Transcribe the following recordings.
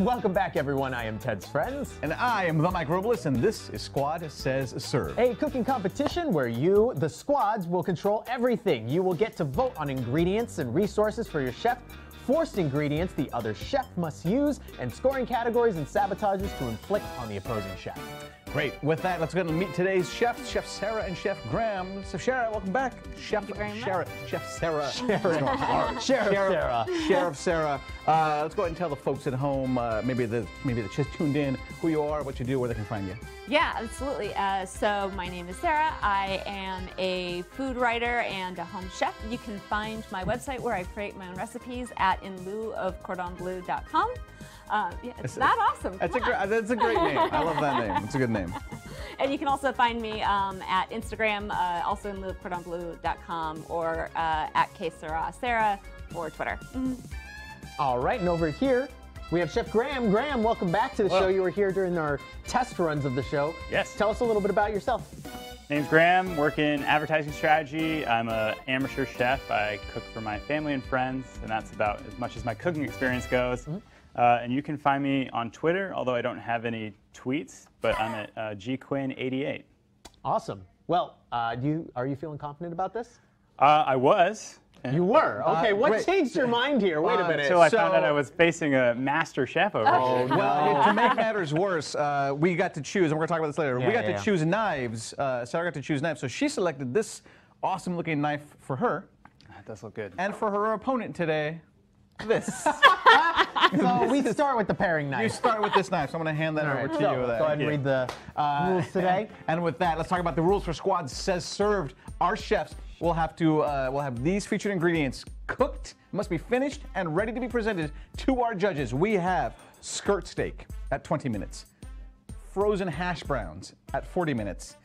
Welcome back, everyone. I am Ted's Friends. And I am the Mike and this is Squad Says Serve. A cooking competition where you, the squads, will control everything. You will get to vote on ingredients and resources for your chef, forced ingredients the other chef must use, and scoring categories and sabotages to inflict on the opposing chef. Great. With that, let's go ahead and meet today's chefs, Chef Sarah and Chef Graham. So, Sarah, welcome back. Chef Sarah, Chef Sarah. Sheriff, Sheriff Sarah. Sheriff Sarah. Uh, let's go ahead and tell the folks at home, uh, maybe the maybe that just tuned in, who you are, what you do, where they can find you. Yeah, absolutely. Uh, so my name is Sarah. I am a food writer and a home chef. You can find my website where I create my own recipes at inlieuofcordonbleu.com. Uh, yeah, it's that awesome. That's a, Come great, on. that's a great name. I love that name. It's a good name. And you can also find me um, at Instagram, uh, also in the lieuofcordonbleu.com, or uh, at Sarah Sarah, or Twitter. All right, and over here, we have Chef Graham. Graham, welcome back to the show. You were here during our test runs of the show. Yes. Tell us a little bit about yourself. Name's Graham, work in advertising strategy. I'm a amateur chef. I cook for my family and friends, and that's about as much as my cooking experience goes. Uh, and you can find me on Twitter, although I don't have any tweets, but I'm at uh, gquinn88. Awesome. Well, uh, do you, are you feeling confident about this? Uh, I was. You were. Okay, what wait. changed your mind here? Wait a Uh, minute. Until I found out I was facing a master chef over Oh, here. Well, to make matters worse, uh, we got to choose, and we're going to talk about this later. Yeah, we got yeah, to yeah. choose knives. Uh, Sarah got to choose knives, so she selected this awesome looking knife for her, That does look good. and for her opponent today, this. So we start with the paring knife. you start with this knife, so I'm going to hand that All over right, to so you. go there. ahead and read the rules today. And with that, let's talk about the rules for Squad Says Served. Our chefs will have to uh, will have these featured ingredients cooked, must be finished and ready to be presented to our judges. We have skirt steak at 20 minutes, frozen hash browns at 40 minutes,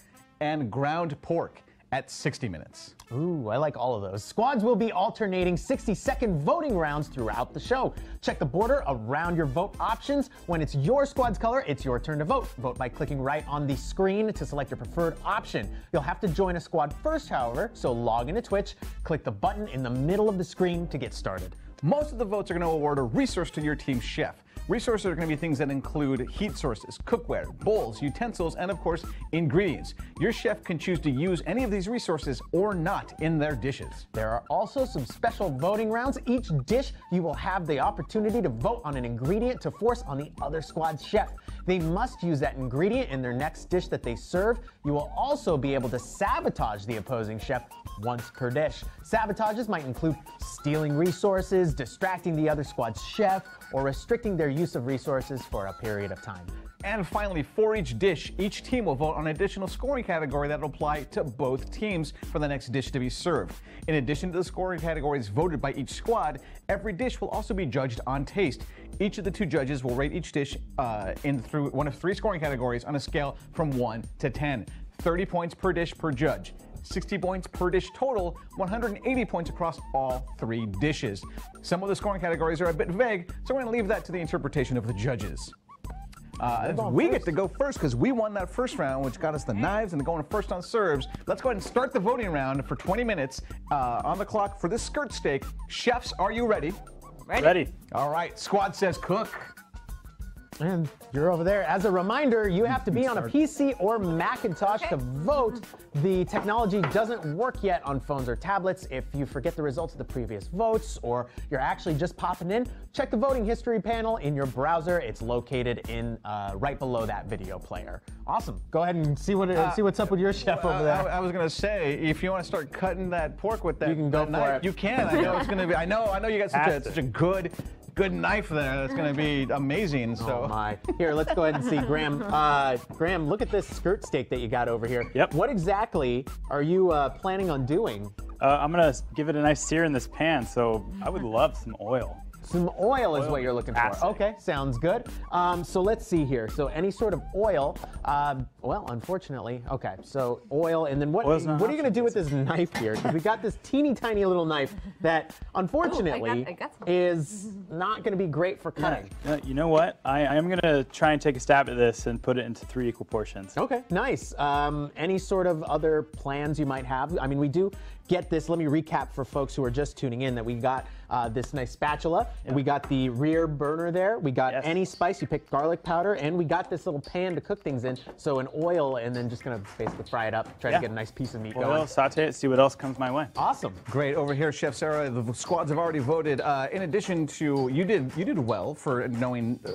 and ground pork at 60 minutes. Ooh, I like all of those. Squads will be alternating 60 second voting rounds throughout the show. Check the border around your vote options. When it's your squad's color, it's your turn to vote. Vote by clicking right on the screen to select your preferred option. You'll have to join a squad first, however, so log into Twitch, click the button in the middle of the screen to get started. Most of the votes are going to award a resource to your team's chef. Resources are going to be things that include heat sources, cookware, bowls, utensils, and of course, ingredients. Your chef can choose to use any of these resources or not in their dishes. There are also some special voting rounds. Each dish, you will have the opportunity to vote on an ingredient to force on the other squad's chef. They must use that ingredient in their next dish that they serve. You will also be able to sabotage the opposing chef once per dish. Sabotages might include stealing resources, distracting the other squad's chef, or restricting their use of resources for a period of time. And finally, for each dish, each team will vote on an additional scoring category that will apply to both teams for the next dish to be served. In addition to the scoring categories voted by each squad, every dish will also be judged on taste. Each of the two judges will rate each dish uh, in through one of three scoring categories on a scale from 1 to 10. 30 points per dish per judge. 60 points per dish total, 180 points across all three dishes. Some of the scoring categories are a bit vague, so we're going to leave that to the interpretation of the judges. Uh, we get to go first because we won that first round, which got us the knives and going first on serves. Let's go ahead and start the voting round for 20 minutes uh, on the clock for this skirt steak. Chefs, are you ready? Ready? All right, squad says cook. And you're over there. As a reminder, you have to be on a PC or Macintosh to vote. The technology doesn't work yet on phones or tablets. If you forget the results of the previous votes or you're actually just popping in, check the voting history panel in your browser. It's located in uh, right below that video player. Awesome. Go ahead and see what see what's up with your chef over there. I was gonna say, if you want to start cutting that pork with that, You can go that for knife, it. you can. I know it's gonna be. I know. I know you got such a, such a good, good knife there. That's gonna be amazing. So. Oh my. Here, let's go ahead and see. Graham, uh, Graham, look at this skirt steak that you got over here. Yep. What exactly are you uh, planning on doing? Uh, I'm gonna give it a nice sear in this pan, so I would love some oil. Some oil is Oil what you're looking for. capacity. Okay, sounds good. Um, so let's see here. So any sort of oil. Um, well, unfortunately, okay. So oil, and then what? Oil's not What are you gonna do with this knife here? Because we got this teeny tiny little knife that, unfortunately, I got some. is not gonna be great for cutting. Uh, you know what? I, I am gonna try and take a stab at this and put it into three equal portions. Okay, nice. Um, any sort of other plans you might have? I mean, we do get this. Let me recap for folks who are just tuning in that we got uh, this nice spatula. And we got the rear burner there. We got Yes. any spice. You picked garlic powder. And we got this little pan to cook things in. So an oil and then just gonna basically fry it up. Try Yeah. to get a nice piece of meat Oil, going. saute it, see what else comes my way. Awesome. Great over here, Chef Sarah. The squads have already voted. Uh, in addition to you did you did well for knowing uh,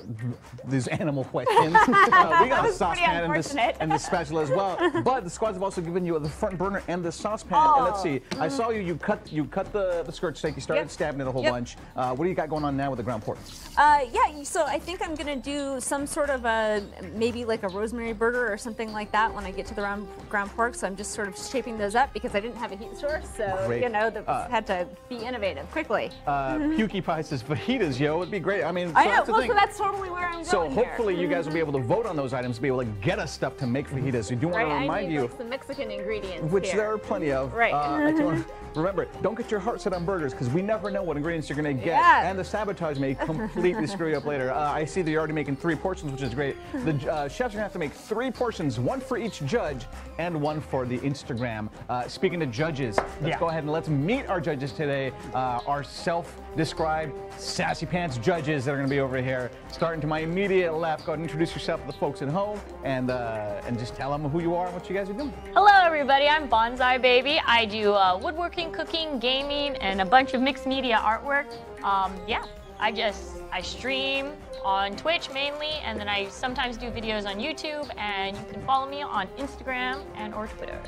these animal questions. uh, we got a saucepan and this, and the spatula as well. But the squads have also given you the front burner and the saucepan. And let's see. I saw you. You cut you cut the, the skirt steak. You started Yep. stabbing it a whole Yep. bunch. Uh, what do you got going on now with the ground pork? Uh, yeah, so I think I'm gonna do some sort of a maybe like a rosemary burger or something like that when I get to the ground, ground pork. So I'm just sort of shaping those up because I didn't have a heat source, so Great. you know, the, Uh, had to be innovative quickly. Uh, Pukey Pie says fajitas, yo. It'd be great. I mean, so I know. that's Well, so that's totally where I'm So going here. hopefully you guys will be able to vote on those items to be able to get us stuff to make fajitas. We do want right, to I remind need you. like some Mexican ingredients which here. there are plenty of. Right. Uh, I do wanna- remember, don't get your heart set on burgers because we never know what ingredients you're going to get, Yeah. and the sabotage may completely screw you up later. Uh, I see that you're already making three portions, which is great. The uh, chefs are going to have to make three portions, one for each judge and one for the Instagram. Uh, speaking to judges, let's Yeah. go ahead and let's meet our judges today. Uh, our self-described sassy pants judges that are going to be over here. Starting to my immediate left, go ahead and introduce yourself to the folks at home and uh, and just tell them who you are and what you guys are doing. Hello, everybody. I'm Bonsai Baby. I do uh, woodworking, cooking, gaming, and a bunch of mixed media artwork. Um, yeah, I just I stream on Twitch mainly, and then I sometimes do videos on YouTube. And you can follow me on Instagram and or Twitter.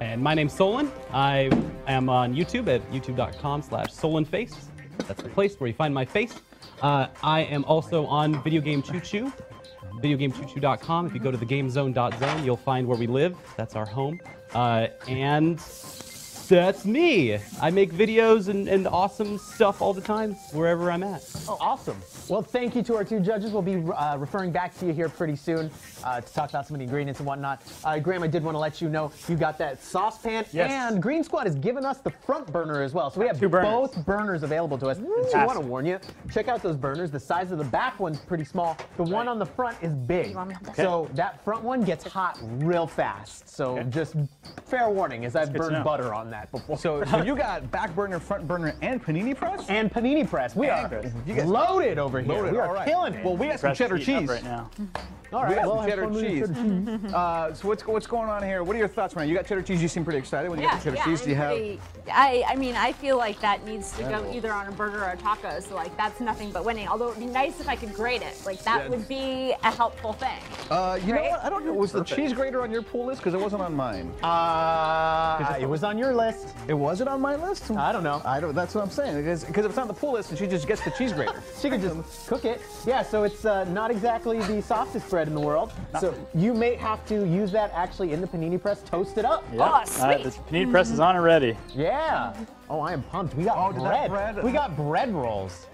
And my name's Solon. I am on YouTube at youtube.com slash solanface. That's the place where you find my face. Uh, I am also on Video Game Choo Choo, videogamechoochoo.com. If you go to the thegamezone.zone, you'll find where we live. That's our home. Uh, and that's me. I make videos and, and awesome stuff all the time, wherever I'm at. Oh, awesome. Well, thank you to our two judges. We'll be uh, referring back to you here pretty soon uh, to talk about some of the ingredients and whatnot. Uh, Graham, I did want to let you know you got that saucepan, Yes. and Green Squad has given us the front burner as well. So we have Two burners. both burners available to us. I want to warn you, check out those burners. The size of the back one's pretty small. The one Right. on the front is big. want me to- So that front one gets hot real fast. So Okay. just fair warning, as I've burned butter on that before. So, so you got back burner, front burner, and panini press? and panini press. We And- are you guys- loaded over here. Loaded, We are all right. killing it. Well, we got some cheddar cheese. right now. All We got well, some have cheddar cheese. Uh, so what's what's going on here? What are your thoughts, man? You got cheddar cheese. You seem pretty excited when you Yeah, get the cheddar yeah, cheese. I'm Do you have? pretty- I, I mean, I feel like that needs to go either on a burger or a taco. So like, that's nothing but winning. Although it'd be nice if I could grate it. Like that Yeah. would be a helpful thing. Uh, you know what? I don't know. Was the cheese grater on your pool list? Because it wasn't on mine. Uh, it was on your list. It wasn't on my list. I don't know. I don't. That's what I'm saying. Because if it's on the pool list, and she just gets the cheese grater. She could just cook it. Yeah, so it's uh, not exactly the softest bread in the world. So you may have to use that actually in the panini press, toast it up. Oh, Uh, the panini press is on already. Yeah. Oh, I am pumped. We got Oh, bread. bread- We got bread rolls.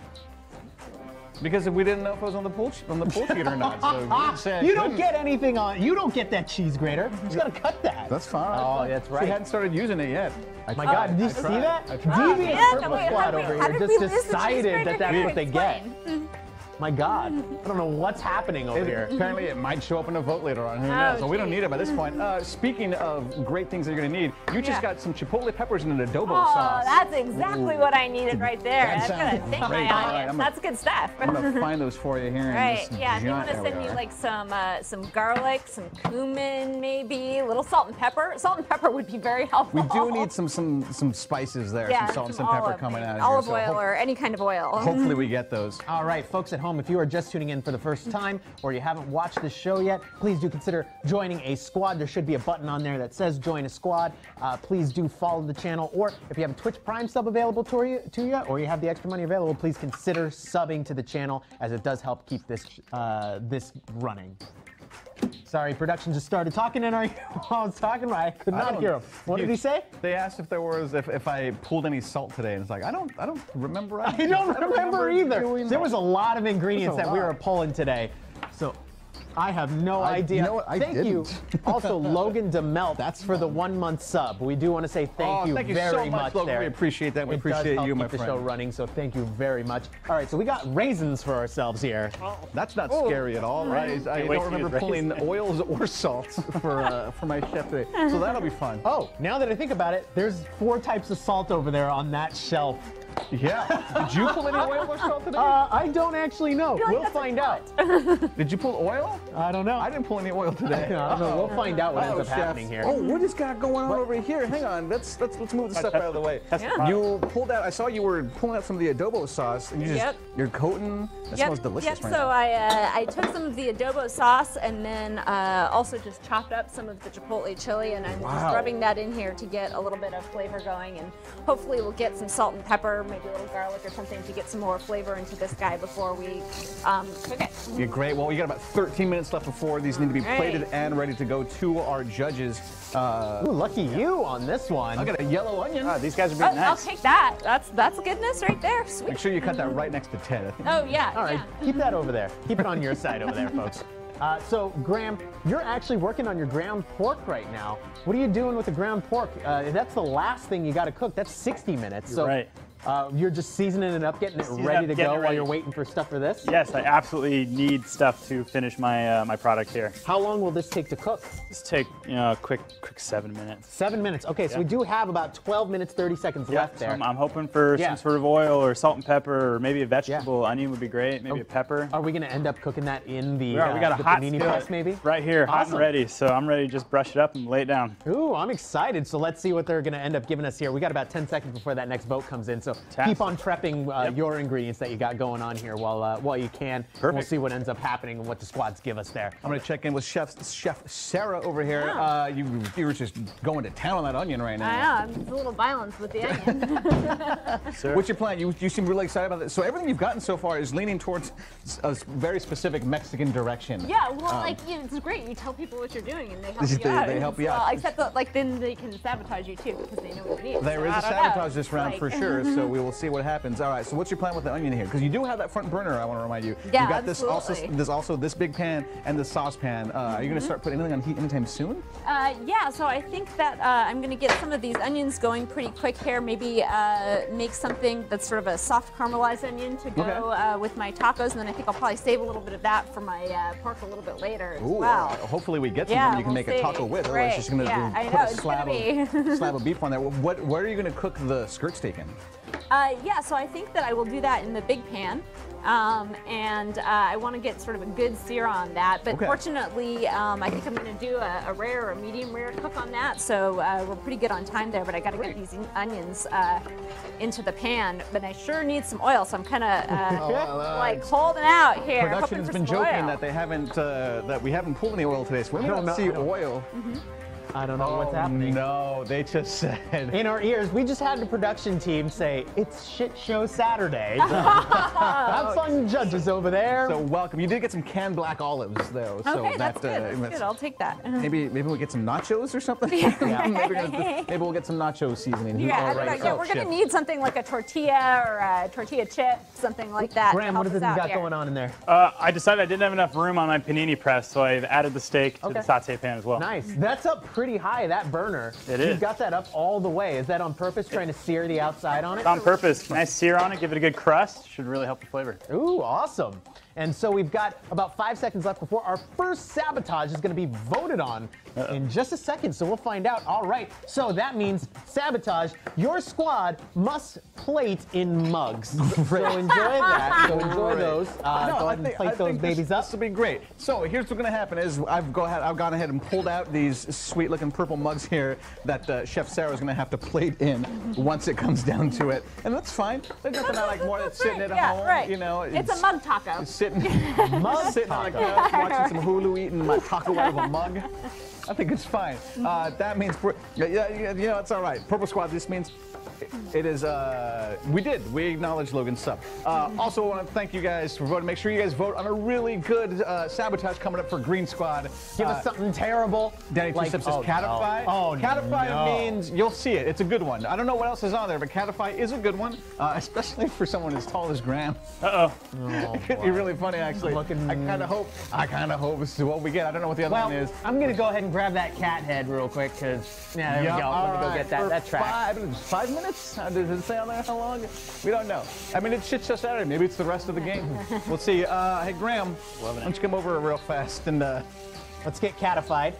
Because if we didn't know if it was on the pool on the pool sheet or not. So we didn't say I You don't hmm. get anything on. You don't get that cheese grater. You just gotta cut that. That's fine. Oh, that's She right. hadn't started using it yet. My God, did you I see tried. that? I tried. Devious Yeah, Purple wait, Squad over here just we lose the cheese decided that that's what they get. Explain? My God, I don't know what's happening over It- here. apparently, it might show up in a vote later on. Who Oh, knows? So we don't need it by this point. Uh, speaking of great things that you're going to need, you just Yeah. got some chipotle peppers in an adobo Oh, sauce. Oh, that's exactly what I needed right there. That That's gonna sounds thank my great. All right, audience. I'm gonna- That's good stuff. I'm going to find those for you here. in Right. this Yeah. If you want to send me like some uh, some garlic, some cumin, maybe a little salt and pepper. Salt and pepper would be very helpful. We do need some some some spices there, yeah, some salt and some pepper olive, coming out of olive here. so oil ho- or any kind of oil. hopefully we get those. All right, folks at home, if you are just tuning in for the first time or you haven't watched the show yet, please do consider joining a squad. There should be a button on there that says join a squad. Uh, please do follow the channel, or if you have a Twitch Prime sub available to you, to you, or you have the extra money available, please consider subbing to the channel as it does help keep this uh, this running. Sorry, production just started talking in our ear while I was talking. I could not don't- hear him. What did he say? They asked if there was if, if I pulled any salt today, and it's like I don't I don't remember. I don't remember either. There was a lot of ingredients that we were pulling today. So I have no I- idea. you know what? I thank you. didn't. also, Logan DeMelt, That's for the one month sub. We do want to say thank Oh, you thank you very so much, Logan. there. We appreciate that. We It does appreciate help you, keep my the show running, so thank you very much. All right, so we got raisins for ourselves here. That's not scary at all, right? I Can't don't remember pulling raisins. oils or salts for uh, for my chef today, so that'll be fun. Oh, now that I think about it, there's four types of salt over there on that shelf. Yeah. Did you pull any oil or salt today? Uh, I don't actually know. like we'll find out. Did you pull oil? I don't know. I didn't pull any oil today. I don't know. We'll find out what Uh-oh, ends up chef. happening here. Oh, what is got going on over here? Hang on. Let's let's let's move the stuff out of the the- way. test the product. You pulled out. I saw you were pulling out some of the adobo sauce, and you just Yep. you're coating. That smells delicious Yep. right so now. I uh, I took some of the adobo sauce and then uh, also just chopped up some of the chipotle chili and I'm Wow. just rubbing that in here to get a little bit of flavor going and hopefully we'll get some salt and pepper, maybe a little garlic or something to get some more flavor into this guy before we um, cook it. You're great. Well, we got about 13 minutes left before these need to be All right. plated and ready to go to our judges. Uh, Ooh, lucky you on this one. I got a yellow onion. Ah, these guys are Oh, being I'll take that. That's that's goodness right there. Sweet. Make sure you cut that right next to Ted. I think. Oh yeah. All right, yeah. keep that over there. Keep it on your side over there, folks. Uh, so, Graham, you're actually working on your ground pork right now. What are you doing with the ground pork? Uh, that's the last thing you got to cook. That's 60 minutes. so, right. Uh, you're just seasoning it up, getting it Season ready up, to go while ready. you're waiting for stuff for this. Yes, I absolutely need stuff to finish my uh, my product here. How long will this take to cook? Just take you know a quick quick seven minutes. Seven minutes. Okay, so we do have about 12 minutes, 30 seconds Yeah, left so there. I'm, I'm hoping for Yeah. some sort of oil or salt and pepper or maybe a vegetable onion would be great. Maybe Oh. a pepper. Are we going to end up cooking that in the, We, are, we uh, got a the hot panini press, maybe? right here, hot and ready. So I'm ready to just brush it up and lay it down. Ooh, I'm excited. So let's see what they're going to end up giving us here. We got about 10 seconds before that next boat comes in. So Fantastic. keep on prepping uh, Yep. your ingredients that you got going on here while uh, while you can. We'll see what ends up happening and what the squads give us there. I'm gonna check in with Chef Chef Sarah over here. Yeah. Uh, you you were just going to town on that onion right now. I know. It's a little violence with the onion. Sir. What's your plan? You, you seem really excited about this. So everything you've gotten so far is leaning towards a very specific Mexican direction. Yeah, well, like you know, it's great. You tell people what you're doing, and they help They- you out. they help you Well, out. Except that, like, then they can sabotage you too because they know what it is. There So is I a don't know. sabotage this round Like- for sure, so we will see what happens. All right, so what's your plan with the onion here? Because you do have that front burner. I want to remind you. Yeah, you got this also. There's also this big pan and the saucepan. Uh, Are you gonna start putting anything on heat anytime soon? Uh, yeah, so I think that uh, I'm going to get some of these onions going pretty quick here. Maybe uh, make something that's sort of a soft caramelized onion to go Okay. uh, with my tacos, and then I think I'll probably save a little bit of that for my uh, pork a little bit later as Ooh, well. uh, hopefully we get something Yeah, you can we'll make a taco see. with. Otherwise, Right, you're just gonna yeah, put know, a slab of slab of beef on there. What where are you gonna cook the skirt steak in? Uh, yeah, so I think that I will do that in the big pan. Um, and uh, I want to get sort of a good sear on that. But Okay. fortunately, um, I think I'm going to do a, a rare or a medium rare cook on that. So uh, we're pretty good on time there. But I got to get these in- onions uh, into the pan. But I sure need some oil, so I'm kind of uh, like holding out here. Production hoping has been joking oil. that they haven't uh, that we haven't pulled any oil today, so we may don't not see I don't- oil. I don't know what's Oh, happening. No, they just said. In our ears, we just had the production team say, it's shit show Saturday. Have fun judges over there. So welcome. You did get some canned black olives though, so Okay, that that's good. uh, That's that's- good. I'll take that. maybe maybe we'll get some nachos or something. maybe, we're gonna- maybe we'll get some nacho seasoning. Yeah, I All don't know. right. yeah Oh, we're gonna need something like a tortilla or a tortilla chip, something like that. Graham, what help it you got here. going on in there? Uh, I decided I didn't have enough room on my panini press, so I've added the steak to Okay. the saute pan as well. Nice. That's up pretty high, that burner. It You've got that up all the way. Is that on purpose, trying to sear the outside on it? On purpose. Nice sear on it, give it a good crust. Should really help the flavor. Ooh, awesome. And so we've got about five seconds left before our first sabotage is going to be voted on in just a second. So we'll find out. All right. So that means sabotage. Your squad must plate in mugs. so enjoy that. So enjoy those. Uh, No, go I ahead and plate I those think this- babies up. This will be great. So here's what's gonna happen: is I've go ahead, I've gone ahead and pulled out these sweet-looking purple mugs here that uh, Chef Sarah is gonna have to plate in once it comes down to it, and that's fine. There's nothing I like more than That's sitting right, at yeah, home. right. You know, It's a mug taco. Sitting, Mug sitting on the taco. couch, watching some Hulu, eating my taco out of a mug. I think it's fine. Uh, that means yeah, you know, it's all right. Purple Squad. This means it- it is. Uh, we did. We acknowledged Logan's sub. Uh, also, want to thank you guys for voting. Make sure you guys vote on a really good uh, sabotage coming up for Green Squad. Give Uh, us something terrible. Danny like, Two Steps says oh, Catify. No. Oh, Catify no. means you'll see it. It's a good one. I don't know what else is on there, but Catify is a good one, uh, especially for someone as tall as Graham. Uh-oh. it could be really funny, actually. Looking- I kind of hope. I kind of hope this is what we get. I don't know what the other Well, one is. I'm gonna go ahead and grab that cat head real quick, cause yeah, there Yeah, we go. all Let me go get that for that track. Five, five minutes? Uh, does it say on there how long? We don't know. I mean, it's shit show Saturday. Maybe it's the rest of the game. we'll see. Uh, hey, Graham, why don't you come over real fast and. Uh, Let's get catified.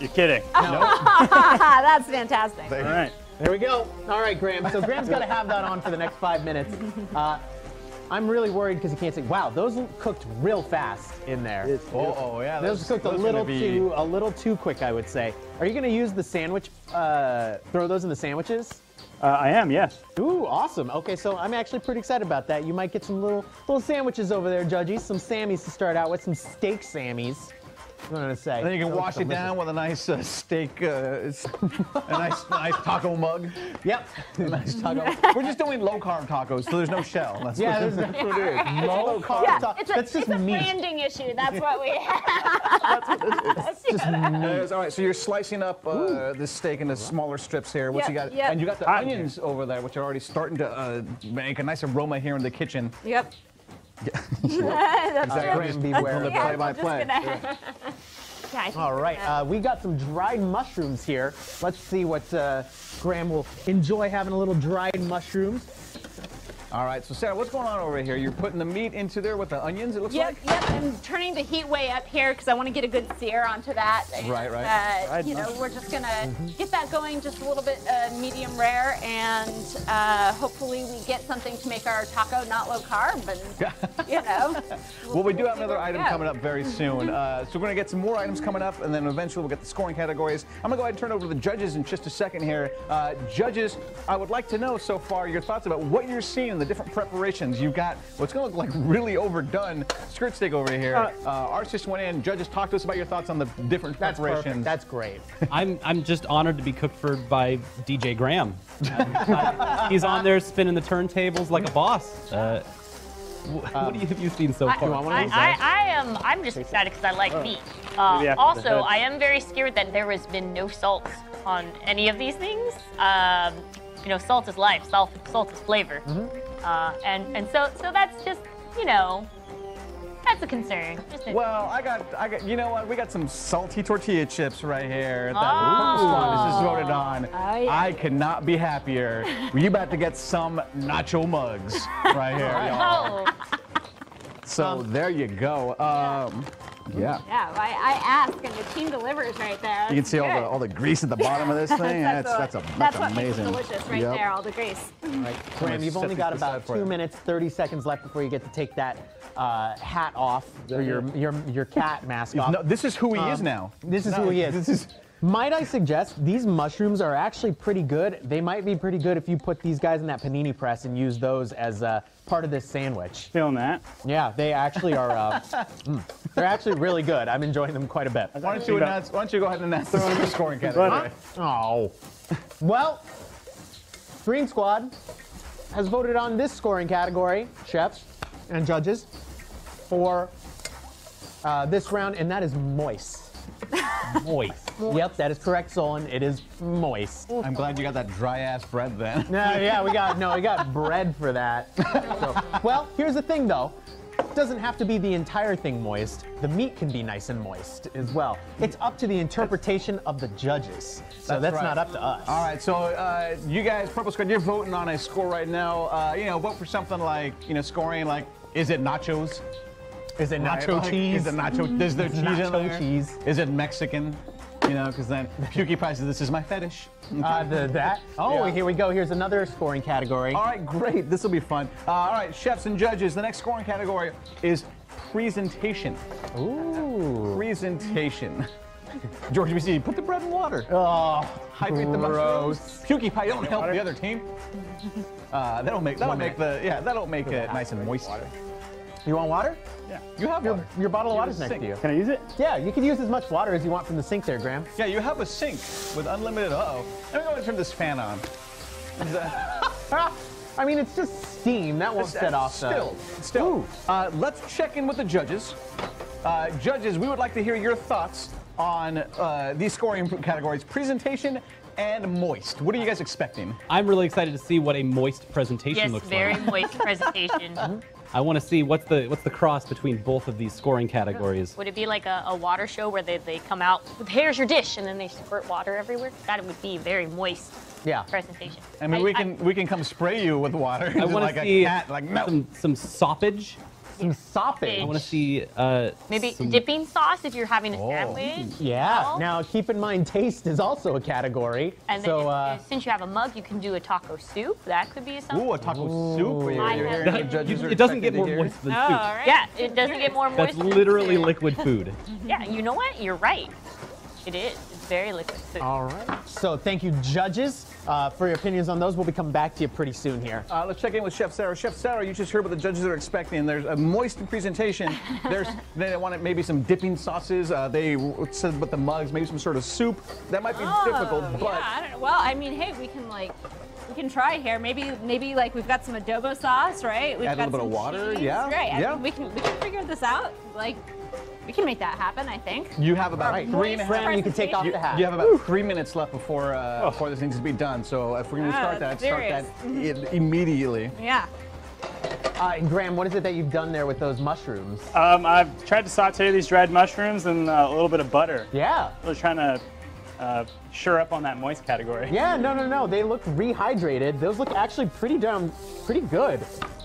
You're kidding. Ah, that's fantastic. All right. There we go. All right, Graham. So Graham's got to have that on for the next five minutes. Uh, I'm really worried because he can't see. Wow, those cooked real fast in there. oh, oh, yeah. Those cooked a those are little be- too a little too quick, I would say. Are you going to use the sandwich? Uh, throw those in the sandwiches? Uh, I am, yes. Ooh, awesome. Okay, so I'm actually pretty excited about that. You might get some little little sandwiches over there, Judgies. Some Sammys to start out with, some steak Sammys. What am I gonna say? And then you can Those wash it down with a nice uh, steak, uh, s- a nice, nice taco mug. Yep. A nice taco. We're just doing low carb tacos, so there's no shell. That's Yeah, what, that's what it is. Low carb. Yeah, ta- it's a, That's just it's a meat. branding issue. That's what we have. That's just Yes, all right, so you're slicing up uh, this steak into smaller strips here. What Yep, you got? yep. And you got the onions over there, which are already starting to uh, make a nice aroma here in the kitchen. Yep. That's Exactly. true. Beware. the play-by-play. Yeah, All right, we're uh, we got some dried mushrooms here. Let's see what uh, Graham will enjoy having a little dried mushrooms. All right, so Sarah, what's going on over here? You're putting the meat into there with the onions, it looks Yep, like? yep. I'm turning the heat way up here because I want to get a good sear onto that. And, Right, right. Uh, Right, you know, we're just gonna get that going just a little bit uh, medium rare, and uh, hopefully we get something to make our taco not low carb, and you know. Well, we do we'll have another item coming up very soon. Uh, so we're going to get some more items coming up, and then eventually we'll get the scoring categories. I'm going to go ahead and turn over to the judges in just a second here. Uh, judges, I would like to know so far your thoughts about what you're seeing, the different preparations. You've got what's going to look like really overdone skirt steak over here. Uh, ours just went in. Judges, talk to us about your thoughts on the different That's preparations. perfect. That's great. I'm I'm just honored to be cooked for by DJ Graham. Uh, he's on there spinning the turntables like a boss. Uh, what do you, have you seen so far? want one I, I. I am. I'm just excited because I like meat. Uh, Maybe after the also. I am very scared that there has been no salt on any of these things. Um, you know, salt is life. Salt, salt is flavor. Uh, and and so so that's just you know, that's a concern. Just a, Well, I got, I got, you know what? We got some salty tortilla chips right here that Oh. the squad is just voted on. Oh, yeah. I cannot be happier. you about to get some nacho mugs right here, y'all. oh, So there you go. Um, yeah. Yeah, I, I ask, and the team delivers right there. You can see all the all the grease at the bottom of this thing. that's what- that's a that's, that's what amazing. makes it delicious right Yep. there, all the grease. Right. Graham, gonna you've only got about two you. minutes, 30 seconds left before you get to take that uh, hat off, or your, your, your cat mask off. No, this is who he is Um, now. This is No, who he is. This is Might I suggest these mushrooms are actually pretty good. They might be pretty good if you put these guys in that panini press and use those as uh, part of this sandwich. Feeling that. Yeah, they actually are. Uh, mm, they're actually really good. I'm enjoying them quite a bit. why don't you announce? Why don't you go ahead and announce the scoring category? Oh. Well, Green Squad has voted on this scoring category, chefs and judges, for uh, this round, and that is moist. Moist. Yep, that is correct, Solon. It is moist. I'm glad you got that dry ass bread then. No, yeah, we got no, we got bread for that. So, well, here's the thing though. It doesn't have to be the entire thing moist. The meat can be nice and moist as well. It's up to the interpretation of the judges. So that's, right. not up to us. All right, so uh, you guys, Purple Squad, you're voting on a score right now. Uh, you know, vote for something like, you know, scoring like, is it nachos? Is it Right, nacho like, cheese? Is it nacho? Is there cheese in nacho there? cheese. Is it Mexican? You know, because then Pukey Pie says this is my fetish. Uh, the, that. Oh, Yeah. here we go. Here's another scoring category. All right, great. This will be fun. Uh, all right, chefs and judges. The next scoring category is presentation. Ooh. Presentation. George, we see. Put the bread in water. Oh, Hydrate the gross. mushrooms. Pukey Pie, don't help the other team. Uh, that'll make that'll One make the yeah that'll make it nice and moist. You want water? Yeah. You have Your, water. your bottle of You have water's next sink. to you. Can I use it? Yeah, you can use as much water as you want from the sink there, Graham. Yeah, you have a sink with unlimited. Uh oh. Let me go and turn this fan on. Is that- I mean, it's just steam. That won't set off the. Still, still. Uh, let's check in with the judges. Uh, judges, we would like to hear your thoughts on uh, these scoring categories: presentation and moist. What are you guys expecting? I'm really excited to see what a moist presentation Yes, looks like. Yes, very moist presentation. I want to see what's the what's the cross between both of these scoring categories. Would it be like a, a water show where they, they come out with here's your dish and then they squirt water everywhere? That would be very moist Yeah. presentation. I mean, we can we can come spray you with water. I want like to a see cat, like no. some some soppage. Some soppage. I want to see uh, maybe some- dipping sauce if you're having a Oh. sandwich. Yeah. No? Now, keep in mind, taste is also a category. And then so, if- uh, since you have a mug, you can do a taco soup. That could be something. Ooh, a taco soup. You're, I you're have hearing the given- judges are It doesn't get more moist than Oh, soup. all right. Yeah, it doesn't get more moist. That's literally soup. liquid food. Yeah, you know what? You're right. It is. It's very liquid soup. all right. So, thank you, judges, uh, for your opinions on those. We'll be coming back to you pretty soon here. Uh, let's check in with Chef Sarah. Chef Sarah, you just heard what the judges are expecting. There's a moist presentation. There's they wanted maybe some dipping sauces. Uh, they said with the mugs, maybe some sort of soup. That might be difficult, Oh, but yeah, I don't know. Well, I mean, hey, we can like we can try here. Maybe maybe like we've got some adobo sauce, right? We've Add a got little bit of some water, cheese. yeah, Right. I yeah. mean, we can we can figure this out. Like we can make that happen. I think. you have about Right. three and a half. Moist Graham, you can take off You, the hat. you have about three minutes left before uh, before this needs to be done. So if we're going to Ah, start that, start that immediately. Yeah. Uh, and Graham, what is it that you've done there with those mushrooms? Um, I've tried to saute these dried mushrooms and uh, a little bit of butter. Yeah. I was trying to uh, sure up on that moist category. Yeah, no, no, no. They look rehydrated. Those look actually pretty damn, pretty good.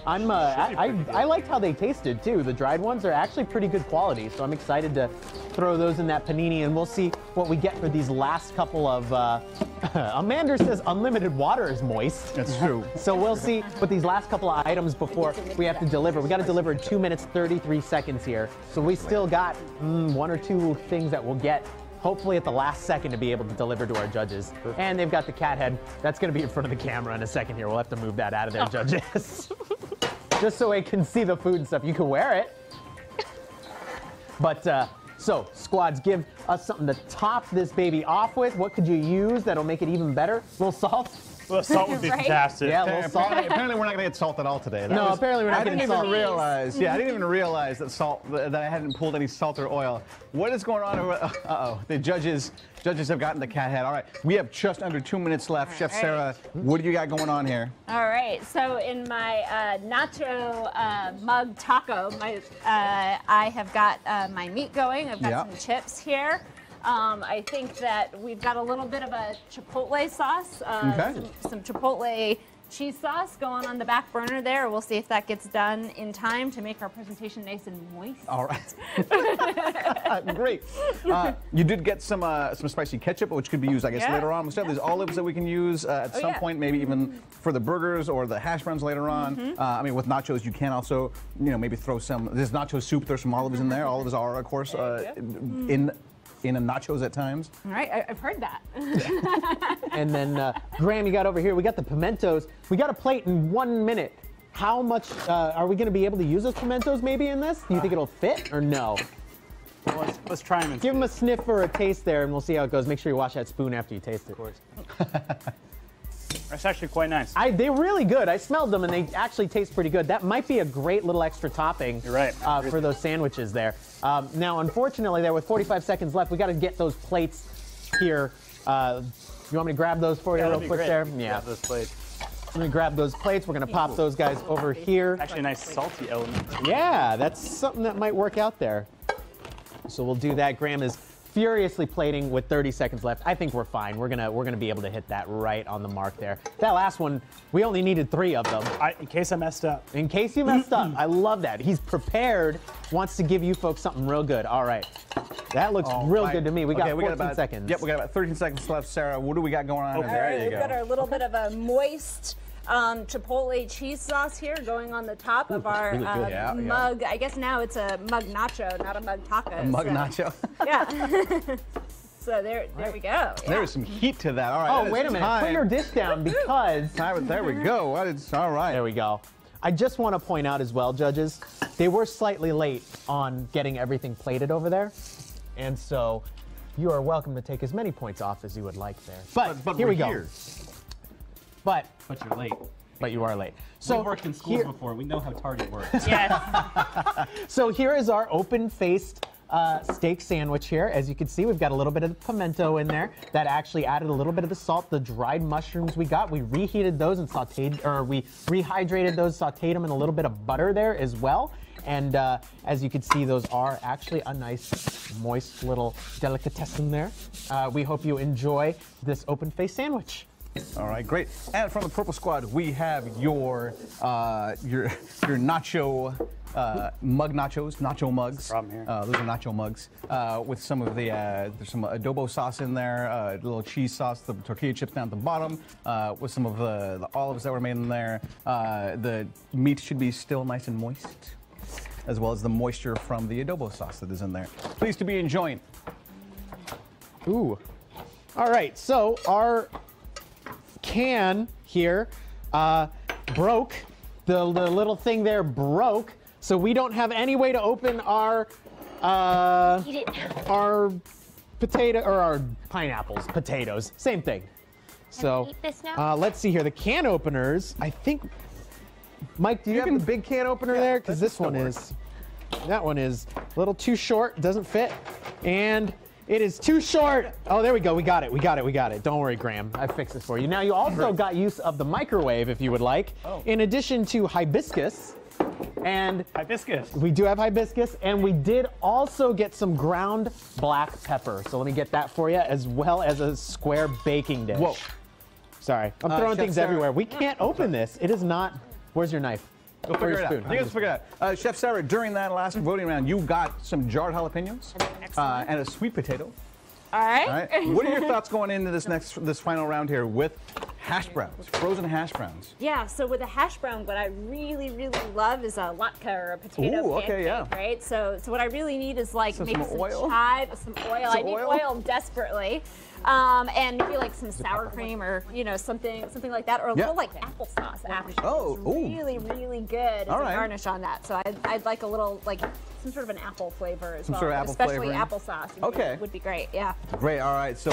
I'm, uh, I, I, I liked how they tasted too. The dried ones are actually pretty good quality, so I'm excited to throw those in that panini, and we'll see what we get for these last couple of. Uh, Amanda says unlimited water is moist. That's true. So we'll see what these last couple of items before we have to deliver. We got to deliver in two minutes 33 seconds here. So we still got mm, one or two things that we'll get. Hopefully at the last second to be able to deliver to our judges. And they've got the cat head. That's going to be in front of the camera in a second here. We'll have to move that out of there, judges. Just so I can see the food and stuff. You can wear it. But uh, so, squads, give us something to top this baby off with. What could you use that'll make it even better? A little salt? Well, salt would be Right? fantastic. Yeah, a little salt. apparently, apparently we're not going to get salt at all today. That No, apparently we're not I didn't even salt. realize. Yeah, I didn't even realize that salt that I hadn't pulled any salt or oil. What is going on? Uh oh, the judges judges have gotten the cat head. All right, we have just under two minutes left. Chef right. Sarah, what do you got going on here? All right. So in my uh, nacho uh, mug taco, my uh, I have got uh, my meat going. I've got Yeah. some chips here. Um, I think that we've got a little bit of a chipotle sauce, uh, Okay. some, some chipotle cheese sauce going on the back burner there. We'll see if that gets done in time to make our presentation nice and moist. All right. Great. Uh, you did get some uh, some spicy ketchup, which could be used, I guess, Yeah. later on. We still have these olives that we can use uh, at Oh, some yeah. point, maybe even for the burgers or the hash browns later on. Mm-hmm. Uh, I mean, with nachos, you can also, you know, maybe throw some. There's nacho soup. There's some olives in there. Olives are, of course, uh, in in a nachos at times. All right. I, I've heard that. And then, uh, Graham, you got over here, we got the pimentos. We got a plate in one minute. How much uh, are we going to be able to use those pimentos maybe in this? Do you think it'll fit or no? Well, let's, let's try them. Give them a sniff or a taste there, and we'll see how it goes. Make sure you wash that spoon after you taste it. That's actually quite nice. I, they're really good. I smelled them, and they actually taste pretty good. That might be a great little extra topping You're right. uh, for those sandwiches there. Um, now, unfortunately, there with 45 seconds left, we got to get those plates here. Uh, you want me to grab those for you Yeah, real quick great. there? Yeah, Yeah. those plates. Let me grab those plates. We're going to pop those guys over here. Actually, a nice salty element. Yeah, that's something that might work out there. So we'll do that. Graham is furiously plating with 30 seconds left. I think we're fine. We're gonna we're gonna be able to hit that right on the mark there. That last one, we only needed three of them. I, in case I messed up. In case you messed up, I love that. He's prepared, wants to give you folks something real good. All right, that looks All real right. good to me. We got Okay, 14 about, seconds. Yep, we got about 13 seconds left. Sarah, what do we got going on? Okay. there? All right, you we've go. got our little bit of a moist um, chipotle cheese sauce here going on the top of our really good. uh, Yeah, yeah. mug. I guess now it's a mug nacho, not a mug taco. A Mug so, nacho. Yeah. so there, there we go. there Yeah. is some heat to that. All right. Oh, wait a minute. Time. Put your dish down because Time- There we go. What is, all right. there we go. I just want to point out as well, judges, they were slightly late on getting everything plated over there. And so you are welcome to take as many points off as you would like there. But, But, but here we're we go. here. But But you're late. but you are late. So We've worked in schools here- before. We know how Target works. Yes. So here is our open-faced uh, steak sandwich here. As you can see, we've got a little bit of the pimento in there that actually added a little bit of the salt. The dried mushrooms we got, we reheated those and sauteed, or we rehydrated those, sauteed them in a little bit of butter there as well. And uh, as you can see, those are actually a nice, moist little delicatessen there. Uh, we hope you enjoy this open-faced sandwich. All right, great. And from the Purple Squad, we have your uh, your your nacho uh, mug nachos, nacho mugs. problem here. Uh, those are nacho mugs uh, with some of the uh, there's some adobo sauce in there, uh, a little cheese sauce, the tortilla chips down at the bottom, uh, with some of the, the olives that were made in there. Uh, the meat should be still nice and moist, as well as the moisture from the adobo sauce that is in there. Pleased to be enjoying. Ooh. All right, so our can here uh, broke. The, the little thing there broke, so we don't have any way to open our uh, Eat it now. our potato or our pineapples, potatoes, same thing. So eat this now? Uh, let's see here. The can openers, I think. Mike, do you, have can- the big can opener there? Because this one work. is, that one is a little too short, doesn't fit, and it is too short. Oh, there we go. We got it. We got it. We got it. Don't worry, Graham. I fixed this for you. Now you also got use of the microwave if you would like, Oh. in addition to hibiscus, and Hibiscus. we do have hibiscus, and we did also get some ground black pepper. So let me get that for you, as well as a square baking dish. Whoa. Sorry, I'm Uh, throwing Chef things Sarah- everywhere. We can't open this. It is not. Where's your knife? Go Or figure your it out. spoon. You guys figure it out. Uh, Chef Sarah, during that last voting round, you got some jarred jalapenos uh, and a sweet potato. All right. All right. what are your thoughts going into this next this final round here with hash browns, frozen hash browns? Yeah, so with a hash brown, what I really, really love is a latke or a potato Ooh, okay, pancake, yeah. right? So, so what I really need is like So maybe some some, oil? chive, some oil. Some I Some need oil? oil, desperately, um, and maybe like some sour cream or you know something, something like that, or a Yeah. little like applesauce. Actually, Oh, really, really good as All a right. garnish on that. So I'd, I'd like a little like some sort of an apple flavor as Some well, sort of but apple especially flavoring. applesauce. would be- Okay. would be great. Yeah. Great. All right. So,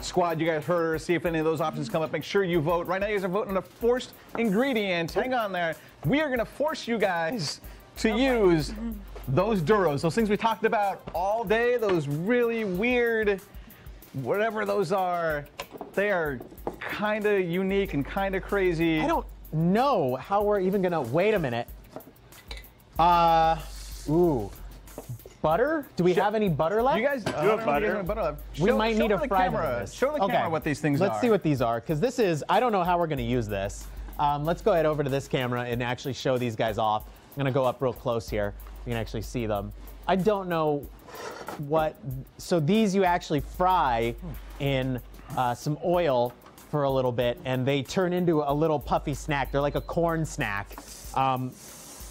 squad, you guys heard her. See if any of those options come up. Make sure you vote. Right now, you guys are voting on a forced ingredient. Hang on there. We are going to force you guys to use those Duros, those things we talked about all day, those really weird, whatever those are. They are kind of unique and kind of crazy. I don't know how we're even gonna. Wait a minute. Uh, ooh, butter? Do we have any butter left? You guys don't know if you guys butter? butter left. we might need a the fry camera. this. Show the Okay. camera what these things are. Let's are. see what these are, because this is. I don't know how we're gonna use this. Um, let's go ahead over to this camera and actually show these guys off. I'm gonna go up real close here. You can actually see them. I don't know what. So these you actually fry in uh, some oil for a little bit, and they turn into a little puffy snack. They're like a corn snack. Um,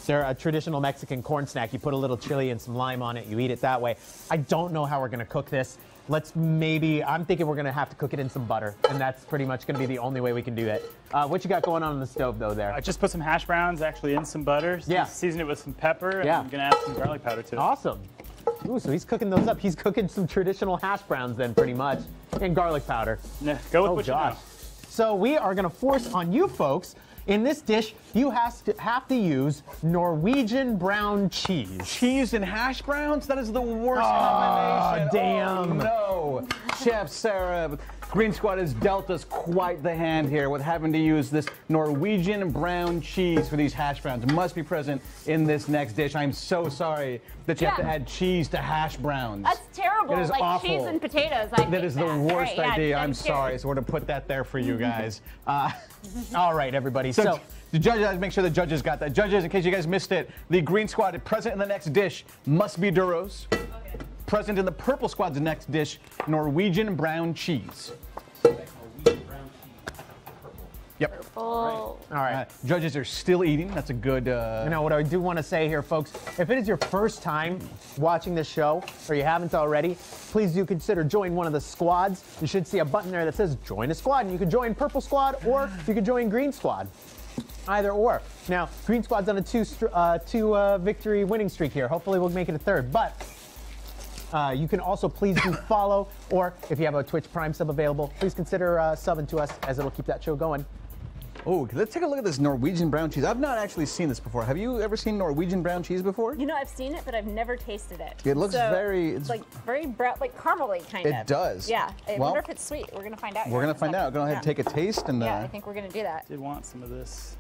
they're a traditional Mexican corn snack. You put a little chili and some lime on it. You eat it that way. I don't know how we're gonna cook this. Let's maybe. I'm thinking we're gonna have to cook it in some butter, and that's pretty much gonna be the only way we can do it. Uh, what you got going on in the stove though? There. I just put some hash browns actually in some butter. Yeah. Season it with some pepper. And Yeah. I'm gonna add some garlic powder to it. Awesome. Ooh, so he's cooking those up. He's cooking some traditional hash browns then, pretty much, and garlic powder. Yeah, go with Oh what gosh. you know. So we are going to force on you folks in this dish. You has to have to use Norwegian brown cheese. cheese and hash browns? That is the worst Aw, combination. Oh, damn. Oh, no. Chef Sarah, Green Squad has dealt us quite the hand here with having to use this Norwegian brown cheese for these hash browns. Must be present in this next dish. I'm so sorry that you have to add cheese to hash browns. That's terrible. It is like awful. cheese and potatoes. I That the that. worst Right, yeah, idea. I'm scared. sorry. So we're going to put that there for you guys. Uh, All right, everybody. so, So, the judges, make sure the judges got that. Judges, in case you guys missed it, the green squad present in the next dish must be Duros. Present in the purple squad's next dish, Norwegian brown cheese. Yep. Oh. all right. Uh, judges are still eating. That's a good. Uh, know what I do want to say here, folks, if it is your first time watching this show, or you haven't already, please do consider join one of the squads. You should see a button there that says join a squad, and you can join Purple Squad or you can join Green Squad. either or. Now, Green Squad's on a two str- uh, two uh, victory winning streak here. Hopefully, we'll make it a third. But uh, you can also please do follow, or if you have a Twitch Prime sub available, please consider uh, subbing to us as it'll keep that show going. Oh, let's take a look at this Norwegian brown cheese. I've not actually seen this before. Have you ever seen Norwegian brown cheese before? You know, I've seen it, but I've never tasted it. It looks So, very- It's it's- like very brown, like caramely kind It of. It does. Yeah. I Well, wonder if it's sweet. We're gonna find out. We're gonna find out. second. Go ahead and Yeah. take a taste and. Yeah, uh, I think we're gonna do that. Did want some of this.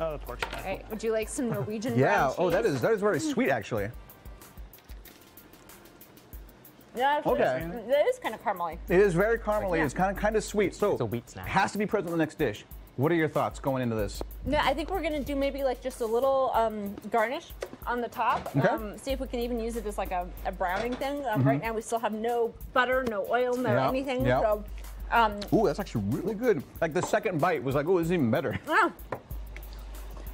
Oh, the pork chop. All right. Would you like some Norwegian yeah. brown cheese? Yeah. Oh, that is that is very sweet actually. Yeah. actually, Okay. That is kind of caramely. It is very caramely. Yeah. It's kind of kind of sweet. So It's a wheat snack. Has to be present in the next dish. What are your thoughts going into this? Yeah, I think we're gonna do maybe like just a little um, garnish on the top. Okay. Um, see if we can even use it as like a, a browning thing. Um, Right now we still have no butter, no oil, no. Yeah, anything. yeah. So, um, Ooh, that's actually really good. Like the second bite was like, oh, this is even better. ah.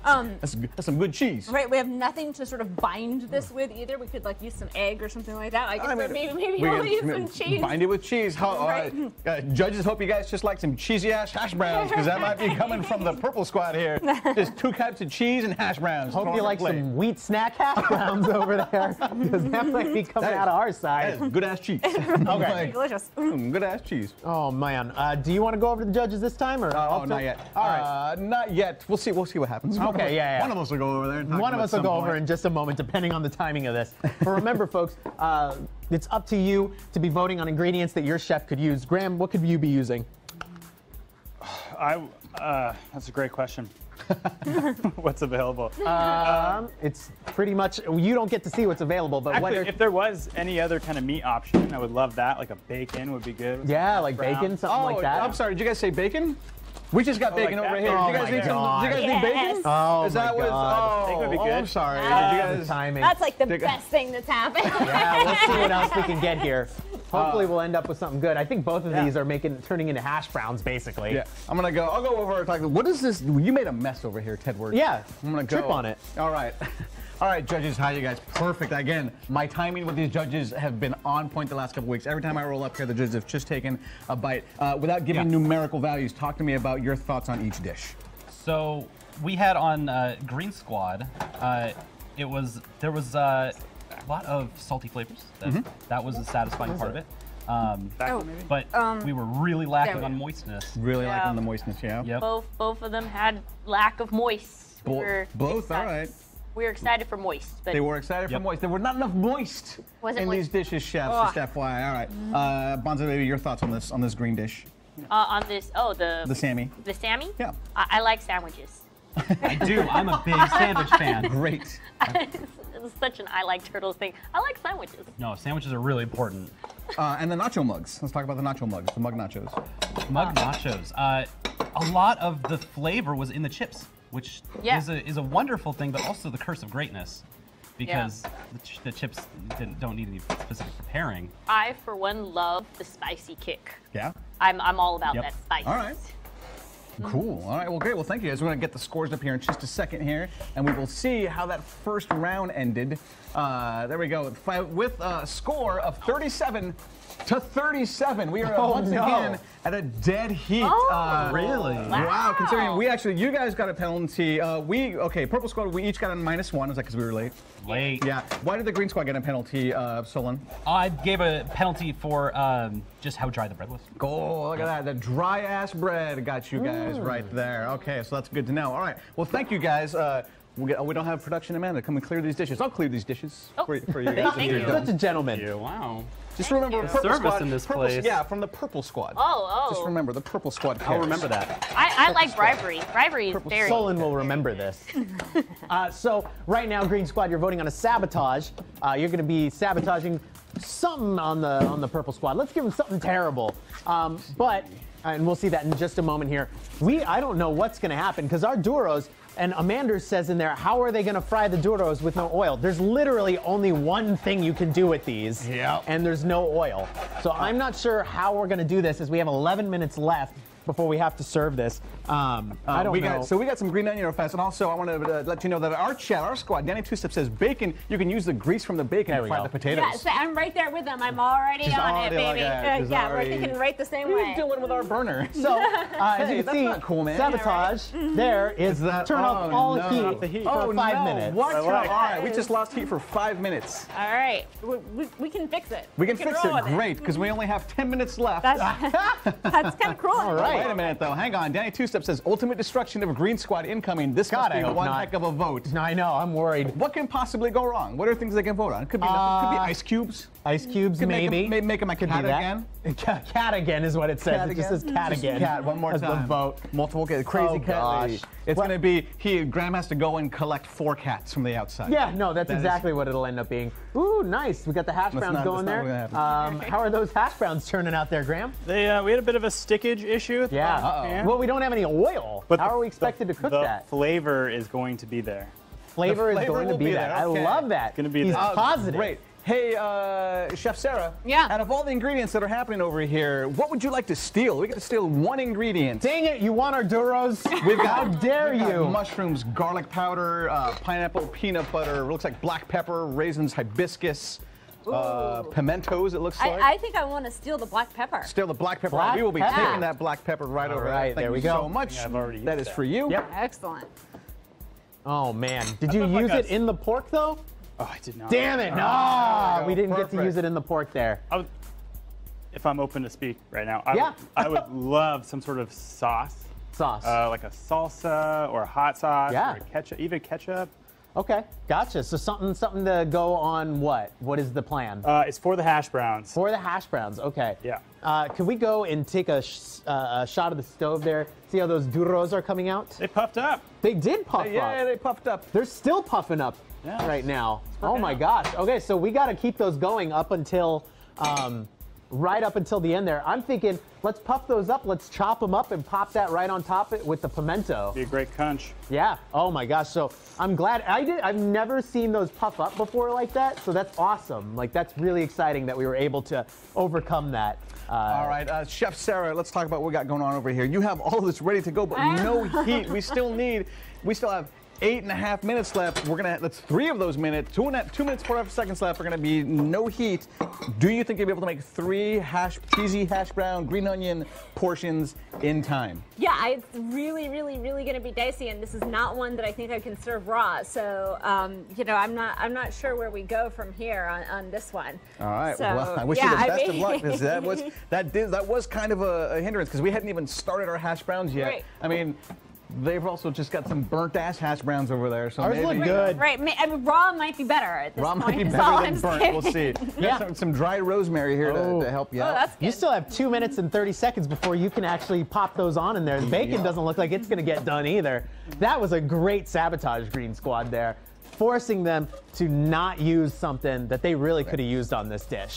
um, That's, that's some good cheese. right, we have nothing to sort of bind this with either. We could like use some egg or something like that. I guess I mean, maybe maybe we we'll use some cheese. Bind it with cheese. How, uh, Right. uh, judges hope you guys just like some cheesy ass hash browns because that might be coming from the purple squad here. Just two cups of cheese and hash browns. Hope thrown you like plate. some wheat snack hash browns over there, because that might be coming That is- out of our side. is good ass cheese. Okay. Delicious. good ass cheese. Oh man, uh, do you want to go over to the judges this time, or? Oh, not yet. All right. Uh, not yet. We'll see. We'll see what happens. Okay, yeah, yeah. One of us will go over there. And talk One of us will go point. over in just a moment, depending on the timing of this. But remember, folks, uh, it's up to you to be voting on ingredients that your chef could use. Graham, what could you be using? I. Uh, that's a great question. What's available? Um, it's pretty much you don't get to see what's available, but Actually, whether if there was any other kind of meat option, I would love that. Like a bacon would be good. yeah, like brown. bacon, something Oh, like that. I'm sorry. Did you guys say bacon? We just got Oh, bacon like over here. Oh did you guys my need some? God. You guys need bacon? Oh Is that my what? God. Oh, Bacon would be oh, good. I'm sorry. Did you the guys? timing. That's like the Dig- best thing that's happened. yeah, let's see what else we can get here. Hopefully, we'll end up with something good. I think both of Yeah. these are making turning into hash browns, basically. Yeah, I'm gonna go. I'll go over and talk. What is this? You made a mess over here, Tedward. Yeah, I'm gonna go trip on it. All right. All right, judges, how you guys? Perfect. Again, my timing with these judges have been on point the last couple weeks. Every time I roll up here, the judges have just taken a bite. Uh, without giving Yeah. numerical values, talk to me about your thoughts on each dish. So we had on uh, Green Squad. Uh, it was there was uh, a lot of salty flavors. That, that was a satisfying part of it. Um, Back Oh. maybe. but we were really lacking we on moistness. Really Yeah. liking the moistness, yeah. Yep. Both both of them had lack of moist. We Bo- were both, all excited- right. We were excited for moist, but They were excited for moist. There were not enough moist Wasn't in moist. these dishes, chefs. Ugh. Just FYI. All right, uh, Bonzo, baby, your thoughts on this on this green dish, uh, on this, oh the the Sammy. the Sammy. Yeah. I, I like sandwiches. I do. I'm a big sandwich fan. Great. it's such an I like turtles thing. I like sandwiches. No, sandwiches are really important. Uh, and the nacho mugs. Let's talk about the nacho mugs, the mug nachos. Mug nachos. Uh, a lot of the flavor was in the chips, which Yeah. is a is a wonderful thing, but also the curse of greatness, because the, ch- the chips didn't, don't need any specific preparing. I for one love the spicy kick. Yeah. I'm I'm all about Yep. that spice. All right. Cool. All right. Well, great. Well, thank you guys. We're going to get the scores up here in just a second here, and we will see how that first round ended. Uh, there we go. With a score of 37 to 37. We are Oh, once no. again at a dead heat. Oh, Uh, really? Wow. Wow. Considering we actually, you guys got a penalty. Uh, we, okay, Purple Squad, we each got a minus one. Is that because we were late? Late. Yeah. Why did the Green Squad get a penalty, uh, Solon? I gave a penalty for um, just how dry the bread was. Oh, look at that. The dry ass bread got you guys right there. Okay, so that's good to know. All right. Well, thank you guys. Uh, we, get, we don't have production Amanda. Come and clear these dishes. I'll clear these dishes Oh, for, for you guys. thank You're you. done. Such a gentleman. Wow. Just remember you. Purple Service Squad. in this Purple- place. Yeah, from the Purple Squad. Oh, oh. Just remember the Purple Squad. I'll remember that. I, I like bribery. Bribery is Purple very. Solon will remember this. uh, so right now, Green Squad, you're voting on a sabotage. Uh, you're going to be sabotaging something on the on the Purple Squad. Let's give them something terrible. Um, but and we'll see that in just a moment here. We I don't know what's going to happen because our Duros. And Amanda says in there, how are they going to fry the Duros with no oil? There's literally only one thing you can do with these, Yep. and there's no oil. So I'm not sure how we're going to do this as we have 11 minutes left. Before we have to serve this. Um, I Uh, don't we know. Got, so we got some green onion real fast, and also I want to uh, let you know that our chat, our squad, Danny Two Step says bacon. You can use the grease from the bacon There to we fry go. the potatoes. Yeah, so I'm right there with them. I'm already She's on already it, baby. that. Uh, yeah, already- we're thinking right the same way. We're way. you doing with our burner? So, uh, as Hey, you can that's see, not cool, man. sabotage there is, the turn off oh, all no. heat, Off the heat. for oh, five no. minutes. What? I All right, we just lost heat for five minutes. All right, we, we, we can fix it. We can fix it great because we only have 10 minutes left. That's, that's kind of cruel. All right. Wait a minute though, hang on. Danny Two Step says ultimate destruction of Green Squad incoming. This God, must be one not. heck of a vote. No, I know, I'm worried. What can possibly go wrong? What are things they can vote on? Could be, nothing. could be Uh, ice cubes. Ice cubes, Could make 'em- maybe. make them, a Could cat be that. again. Ca- Cat again is what it says. Cat it just again? says cat Just again. Cat one more as time. the vote. Multiple cat. Crazy Oh, cat. gosh. lady. It's What- going to be he. Graham has to go and collect four cats from the outside. Yeah, no, that's That is- exactly what it'll end up being. Ooh, nice. We got the hash That's browns not- going there. Um, how are those hash browns turning out there, Graham? They, uh, we had a bit of a stickage issue. With Yeah. Uh-oh. Well, we don't have any oil. but how the- are we expected the- to cook the that? flavor is going to be there. Flavor, the is going to be, be that. there, I love that. It's Gonna be He's there. Uh, positive. Great. Hey, uh, Chef Sarah. Yeah. Out of all the ingredients that are happening over here, what would you like to steal? We get to steal one ingredient. Dang it! You want our duros? We've got, How dare we've got you? mushrooms, garlic powder, uh, pineapple, peanut butter. Looks like black pepper, raisins, hibiscus, uh, pimentos. It looks like. I, I think I want to steal the black pepper. Steal the black pepper. Black we will be pepper. taking that black pepper right over right, there. Thank there we you go. so much. Yeah, I've already that used is that. for you. Yep. Excellent. Oh man, did you thought like use a it in the pork though? Oh, I did not. Damn it! No, there we didn't get to use it in the pork there. I would, if I'm open to speak right now, I, Yeah. would, I would love some sort of sauce, Sauce. uh, like a salsa or a hot sauce Yeah. or a ketchup, even ketchup. Okay, gotcha. So something, something to go on. What? What is the plan? Uh, it's for the hash browns. For the hash browns, okay. Yeah. Uh, can we go and take a, sh- uh, a shot of the stove there? See how those duros are coming out? they puffed up. They did puff up. Yeah, they puffed up. They're still puffing up Yeah. right now. Oh my gosh. Okay, so we got to keep those going up until, um, right up until the end there. I'm thinking, let's puff those up. Let's chop them up and pop that right on top it with the pimento. Be a great crunch. Yeah. Oh my gosh. So I'm glad I did. I've never seen those puff up before like that. So that's awesome. Like that's really exciting that we were able to overcome that. Uh, All right, uh, Chef Sarah, let's talk about what we got going on over here. You have all of this ready to go, but no heat. We still need, we still have eight and a half minutes left. We're gonna, that's three of those minutes, two and a, two minutes, four and a half seconds left. We're gonna be no heat. Do you think you'll be able to make three hash, cheesy hash brown, green onion portions in time? Yeah, it's really, really, really going to be dicey, and this is not one that I think I can serve raw. So, um, you know, I'm not, I'm not sure where we go from here on, on this one. All right. So, well, I wish yeah, you the I best mean- of luck because that was that did that was kind of a, a hindrance because we hadn't even started our hash browns yet. Right. I mean, they've also just got some burnt ass hash browns over there. So Ours maybe, look good. Right, ma- I mean, raw might be better at this Raw point. might be better than I'm burnt. We'll see. Yeah. Some, some dry rosemary here to, Oh. to help you Oh, out. that's good. You still have two minutes and 30 seconds before you can actually pop those on in there. The bacon doesn't look like it's going to get done either. That was a great sabotage, Green Squad, there, forcing them to not use something that they really could have used on this dish.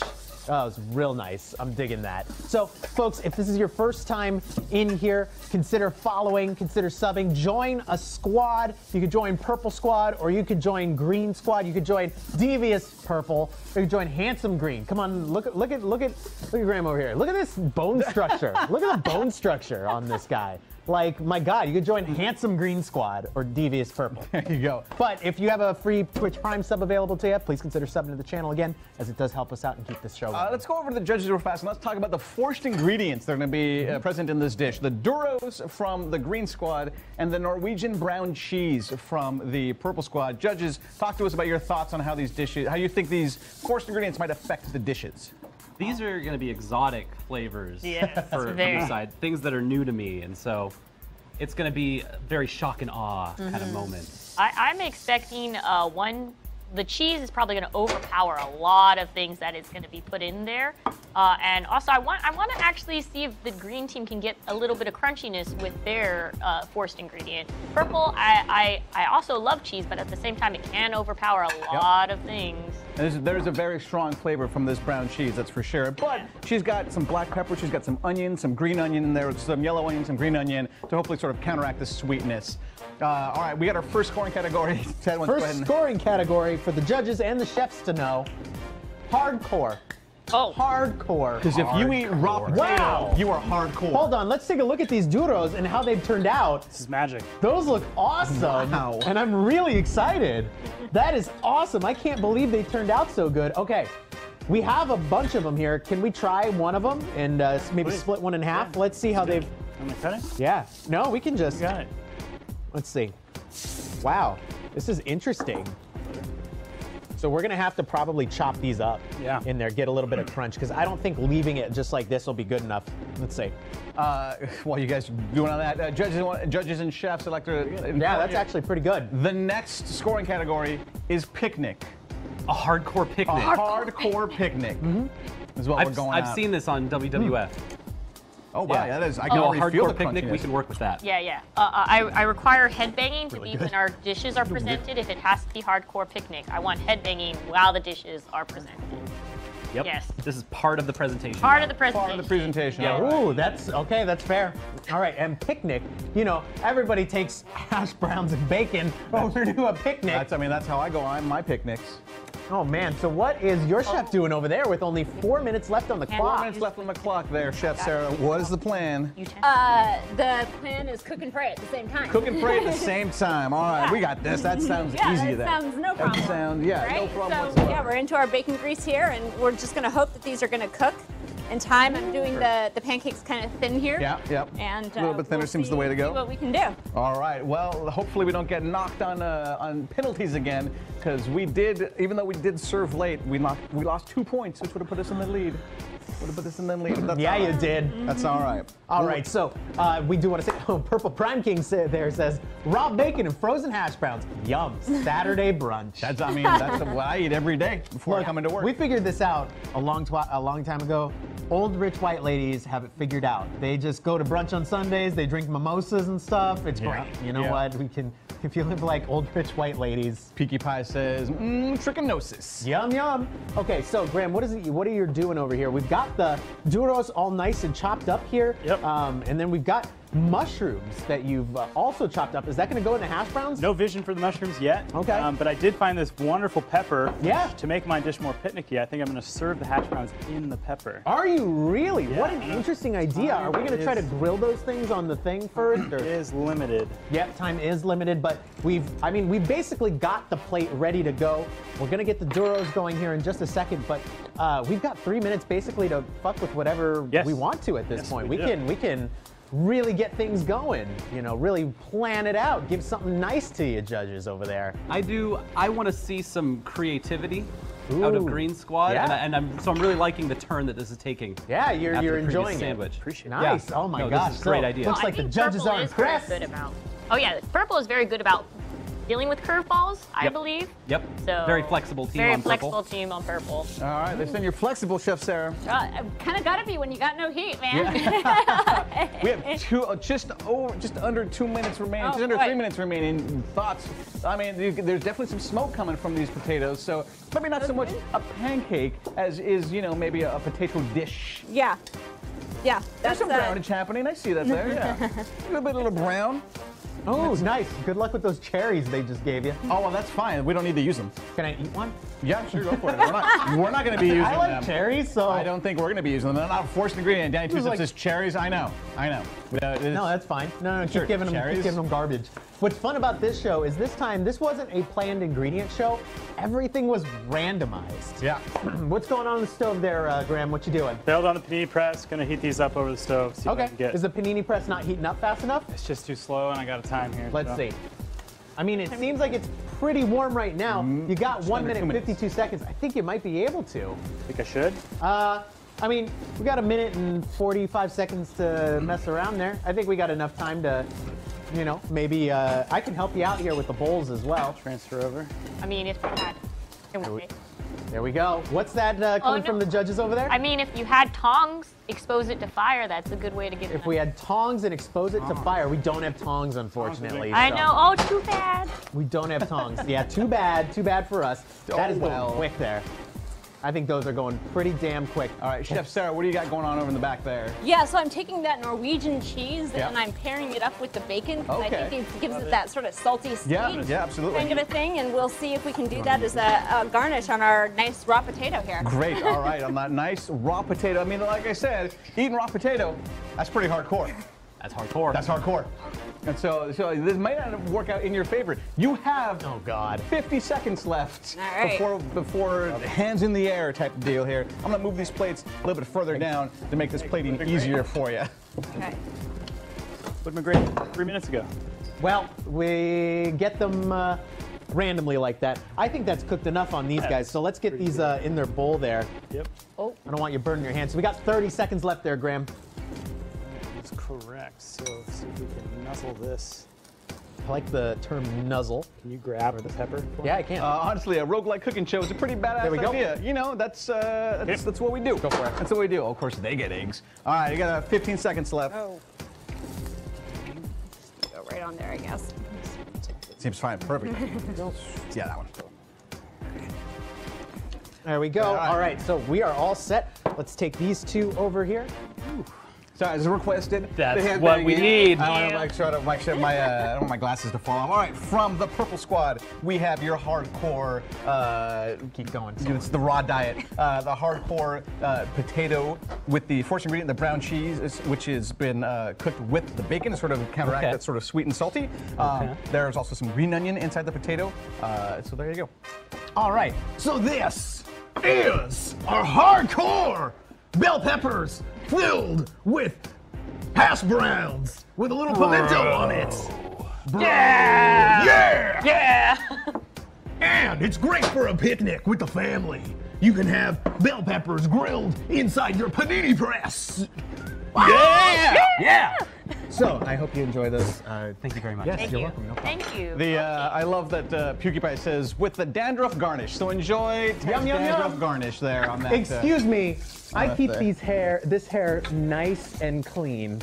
Oh, it was real nice. I'm digging that. So, folks, if this is your first time in here, consider following, consider subbing. Join a squad. You could join Purple Squad, or you could join Green Squad. You could join Devious Purple, or you could join Handsome Green. Come on, look look at look at look at Graham over here. Look at this bone structure. look at the bone structure on this guy. Like, my God, you could join Handsome Green Squad or Devious Purple. There you go. But if you have a free Twitch Prime sub available to you, please consider subbing to the channel again, as it does help us out and keep this show Uh, going. let's go over to the judges real fast and let's talk about the forced ingredients that are going to be uh, present in this dish. The Duros from the Green Squad and the Norwegian brown cheese from the Purple Squad. Judges, talk to us about your thoughts on how these dishes, how you think these forced ingredients might affect the dishes. These are going to be exotic flavors Yes, for, for very. this side, things that are new to me, and so it's going to be a very shock and awe kind of moment. I, I'm expecting uh, one. The cheese is probably going to overpower a lot of things that is going to be put in there, uh, and also I want I want to actually see if the green team can get a little bit of crunchiness with their uh, forced ingredient. Purple, I, I I also love cheese, but at the same time it can overpower a lot of things. There's, there's a very strong flavor from this brown cheese, that's for sure. But she's got some black pepper, she's got some onion, some green onion in there, some yellow onion, some green onion to hopefully sort of counteract the sweetness. Uh, all right, we got our first scoring category. Ted, wants go ahead First and- scoring category for the judges and the chefs to know hardcore. Oh. Hardcore. Because if you eat raw potato, Wow. you are hardcore. Hold on, let's take a look at these duros and how they've turned out. This is magic. Those look awesome. Wow. And I'm really excited. That is awesome. I can't believe they turned out so good. Okay. We have a bunch of them here. Can we try one of them and uh, maybe Please. split one in half? Yeah. Let's see how they've. Am I cutting? Yeah. No, we can just. You got it. Let's see. Wow, this is interesting. So we're gonna have to probably chop these up Yeah. in there, get a little bit of crunch, because I don't think leaving it just like this will be good enough. Let's see. Uh, while you guys doing all that, uh, judges, judges and chefs elect to. Yeah, that's actually pretty good. The next scoring category is picnic. A hardcore picnic. A picnic. hardcore picnic. Is what we're I've, going I've at. seen this on WWF. Oh wow, yeah, that is. I Oh, can a already feel hardcore the picnic, we can work with that. Yeah, yeah. Uh, uh, I, I require headbanging to be when our dishes are presented. If it has to be hardcore picnic, I want headbanging while the dishes are presented. Yep. Yes. This is part of the presentation. Part of the presentation. Part of the presentation. Yeah. all right. Ooh, that's okay. That's fair. All right, and picnic. You know, everybody takes hash browns and bacon over to a picnic. That's. I mean, that's how I go on my picnics. Oh man, so what is your chef doing over there with only four minutes left on the clock? Four minutes left on the clock there, Chef Sarah. What is the plan? You tend- Uh, the plan is cook and pray at the same time. Cook and pray at the same time. All right, we got this. That sounds Yeah, easy. that sounds no That problem. sounds yeah, no right? problem so, whatsoever. yeah, we're into our bacon grease here, and we're just gonna hope that these are gonna cook in time. I'm doing the, the pancakes kind of thin here. Yeah, yep. And A little uh, bit thinner we'll seems the way to go. See what we can do. All right. Well, hopefully we don't get knocked on uh, on penalties again, because we did. Even though we did serve late, we lost we lost two points, which would have put us in the lead. Would have put us in the lead. That's Yeah, all you right. did. That's all right. All right, so uh, we do want to say, oh, Purple Prime King sa- there says raw bacon and frozen hash browns. Yum, Saturday brunch. That's. I mean, that's what I eat every day before I Look, come into work. We figured this out a long twi- a long time ago. Old rich white ladies have it figured out. They just go to brunch on Sundays. They drink mimosas and stuff. It's Yeah, great. You know yeah. what? We can if you live like old rich white ladies. Peaky Pie says, mmm, trichinosis. Yum yum. Okay, so Graham, what is it? What are you doing over here? We've got the duros all nice and chopped up here. Yep. Um, and then we've got mushrooms that you've uh, also chopped up. Is that going to go in the hash browns? No vision for the mushrooms yet. Okay. Um, but I did find this wonderful pepper. Yeah. To make my dish more picnicky, I think I'm going to serve the hash browns in the pepper. Are you really? What an interesting idea. Are we going to try to grill those things on the thing first? It Or? is limited. Yep, time is limited, but we've, I mean, we've basically got the plate ready to go. We're gonna get the duros going here in just a second, but uh, we've got three minutes basically to fuck with whatever Yes. we want to at this Yes, point. we We, can, we can really get things going. You know, really plan it out. Give something nice to you, judges over there. I do. I want to see some creativity out of Green Squad, yeah. and, I, and I'm so I'm really liking the turn that this is taking. Yeah, you're, after you're the enjoying sandwich. it. Appreciate it. Nice. Yeah. Oh my No, this gosh. is a great So, idea. Looks I like the think judges purple are impressed. good about. Oh yeah, purple is very good about dealing with curveballs. I Yep. believe. Yep. So Very flexible team Very on flexible purple. team on purple. All right, they send you're flexible, Chef Sarah. Uh, kind of gotta be when you got no heat, man. We have two, uh, just over, just under two minutes remaining, Oh, just under boy. three minutes remaining. Thoughts? I mean, there's definitely some smoke coming from these potatoes, so maybe not so much a pancake as is, you know, maybe a, a potato dish. yeah. Yeah. There's That's some uh, brownage happening. I see that there. Yeah, a little bit, a little brown. Oh, nice. Good luck with those cherries they just gave you. Oh well, that's fine. We don't need to use them. Can I eat one? Yeah, sure, go for it. We're not, we're not going to be using them. I like them. cherries, so. I don't think we're going to be using them. They're not a forced ingredient. Danny Two like- says cherries. I know. I know. No, that's fine. No, no, keep Sure, giving them, keep giving them garbage. What's fun about this show is this time this wasn't a planned ingredient show. Everything was randomized. yeah. What's going on in the stove there, uh, Graham? What you doing? Failed on the panini press. To heat these up over the stove. See Okay. get. Is the panini press not heating up fast enough? It's just too slow, and I got a time here. Let's so. see. I mean, it seems like it's pretty warm right now. You got one minute two minutes. 52 seconds. I think you might be able to. Think I should? Uh, I mean, we got a minute and 45 seconds to mess around there. I think we got enough time to, you know, maybe uh, I can help you out here with the bowls as well. Transfer over. I mean, if you had. Can we- There we go. What's that uh, coming no. from the judges over there? I mean, if you had tongs, expose it to fire. That's a good way to get. if we had tongs and expose it to fire, we don't have tongs, unfortunately. I so know. Oh, too bad. We don't have tongs. yeah, too bad. Too bad for us. That Oh, is going well. quick there. I think those are going pretty damn quick. All right, Chef Sarah, what do you got going on over in the back there? Yeah, so I'm taking that Norwegian cheese Yeah. and I'm pairing it up with the bacon because Okay. I think it gives it that sort of salty sweet Yeah, yeah, absolutely. kind of a thing. And we'll see if we can do that as a, a garnish on our nice raw potato here. Great. All right, on that nice raw potato. I mean, like I said, eating raw potato, that's pretty hardcore. That's hardcore. That's hardcore. And so, so this might not work out in your favor. You have Oh, God. 50 seconds left All right. before before hands in the air type of deal here. I'm gonna move these plates a little bit further down to make this plating easier for you. Okay. Looking great three minutes ago. Well, we get them uh, randomly like that. I think that's cooked enough on these guys. So let's get these uh, in their bowl there. Yep. Oh, I don't want you burning your hands. So we got 30 seconds left there, Graham. That's correct. So let's see if we can nuzzle this. I like the term nuzzle. Can you grab the pepper? for me? Yeah, I can. Uh, honestly, a roguelike cooking show is a pretty badass There we go. idea. You know, that's uh, that's, that's what we do. Go for it. That's what we do. Of course, they get eggs. All right, you got uh, 15 seconds left. oh. Go right on there, I guess. Seems fine. Perfect. yeah, that one. There we go. All right. All right, so we are all set. Let's take these two over here. So as requested, That's the what we in. need. I want to make sure that my, sure my, uh, I don't want my glasses to fall off. All right, from the Purple Squad, we have your hardcore. Uh, Keep going. it's the raw diet. Uh, the hardcore uh, potato with the first ingredient, the brown cheese, which has been uh, cooked with the bacon to sort of counteract Okay. that sort of sweet and salty. Um, Okay. There's also some green onion inside the potato. Uh, so there you go. All right, so this is our hardcore bell peppers filled with hash browns with a little pimento on it. Yeah! Yeah! Yeah. And it's great for a picnic with the family. You can have bell peppers grilled inside your panini press. Yeah! Yeah! So I hope you enjoy this. Uh, Thank you very much. yes, Thank you're you. welcome. No problem. Thank you. The uh, I love that uh, PewDiePie says with the dandruff garnish. So enjoy Yum, yum, dandruff yum. garnish there on that. uh, Excuse me, I keep there. these hair, this hair nice and clean.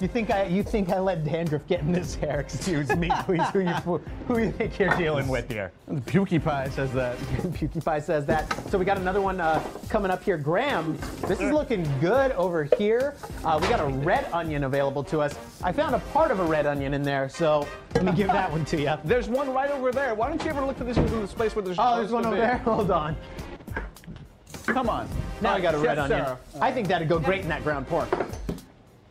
You think I, you think I let dandruff get in this hair? Excuse me, please. Who you, who you think you're dealing with here? PewDiePie says that. PewDiePie says that. So we got another one uh, coming up here. Graham, this is looking good over here. Uh, we got a red onion available to us. I found a part of a red onion in there, so let me give that one to you. There's one right over there. Why don't you ever look for this in this place where there's Oh, there's one over be? there. Hold on. Come on. Now I got a Chef red onion. Sarah. I think that'd go great in that ground pork.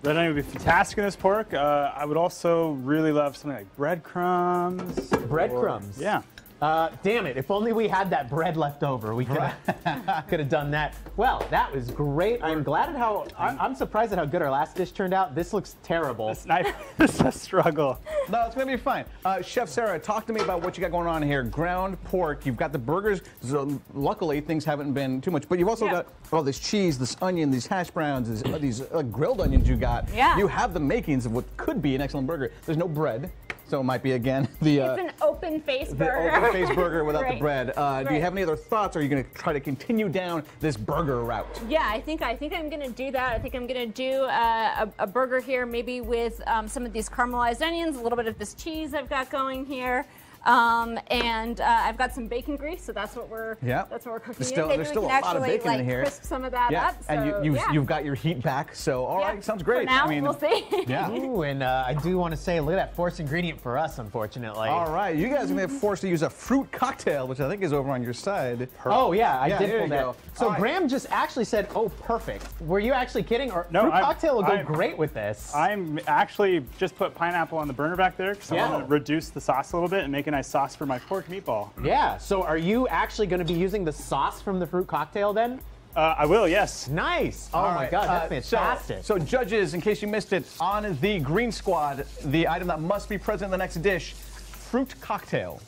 Red onion would be fantastic in this pork. Uh, I would also really love something like breadcrumbs. Breadcrumbs. yeah. Uh, damn it! If only we had that bread left over, we could have have done that. Well, that was great. I'm glad at how I, I'm surprised at how good our last dish turned out. This looks terrible. This knife is a struggle. No, it's gonna be fine. Uh, Chef Sarah, talk to me about what you got going on here. Ground pork. You've got the burgers. So luckily, things haven't been too much. But you've also Yeah. got all this cheese, this onion, these hash browns, these, uh, these uh, grilled onions you got. Yeah. You have the makings of what could be an excellent burger. There's no bread, so it might be again the. Uh, It's an open face the burger. open face burger without the bread. Uh, Do you have any other thoughts? Or are you going to try to continue down this burger route? Yeah, I think I think I'm gonna do that. I think I'm gonna do uh, a, a burger here, maybe with um, some of these caramelized onions, a little bit of this cheese I've got going here. Um, and uh, I've got some bacon grease, so that's what we're Yeah. that's what we're cooking. There's in. still- Maybe there's we still can a lot of actually bacon in like here. crisp some of that Yeah, up. and you, you've, yeah. you've got your heat back, so all Yeah. right, sounds great. For now, I mean, we'll see. Yeah. Ooh, and uh, I do want to say, look at that fourth ingredient for us, unfortunately. All right, you guys are going to be forced to use a fruit cocktail, which I think is over on your side. Oh yeah, I Yeah, did pull that. go. So All right. Graham just actually said, "Oh, perfect." Were you actually kidding? Or No, fruit I'm- cocktail will go I'm- great with this. I'm actually just put pineapple on the burner back there because Yeah. I want to reduce the sauce a little bit and make a nice sauce for my pork meatball. yeah. So are you actually going to be using the sauce from the fruit cocktail then? Uh, I will, yes. Nice. Oh All my right, God, that's uh, so- fantastic. So, judges, in case you missed it, on the green squad, the item that must be present in the next dish, fruit cocktail.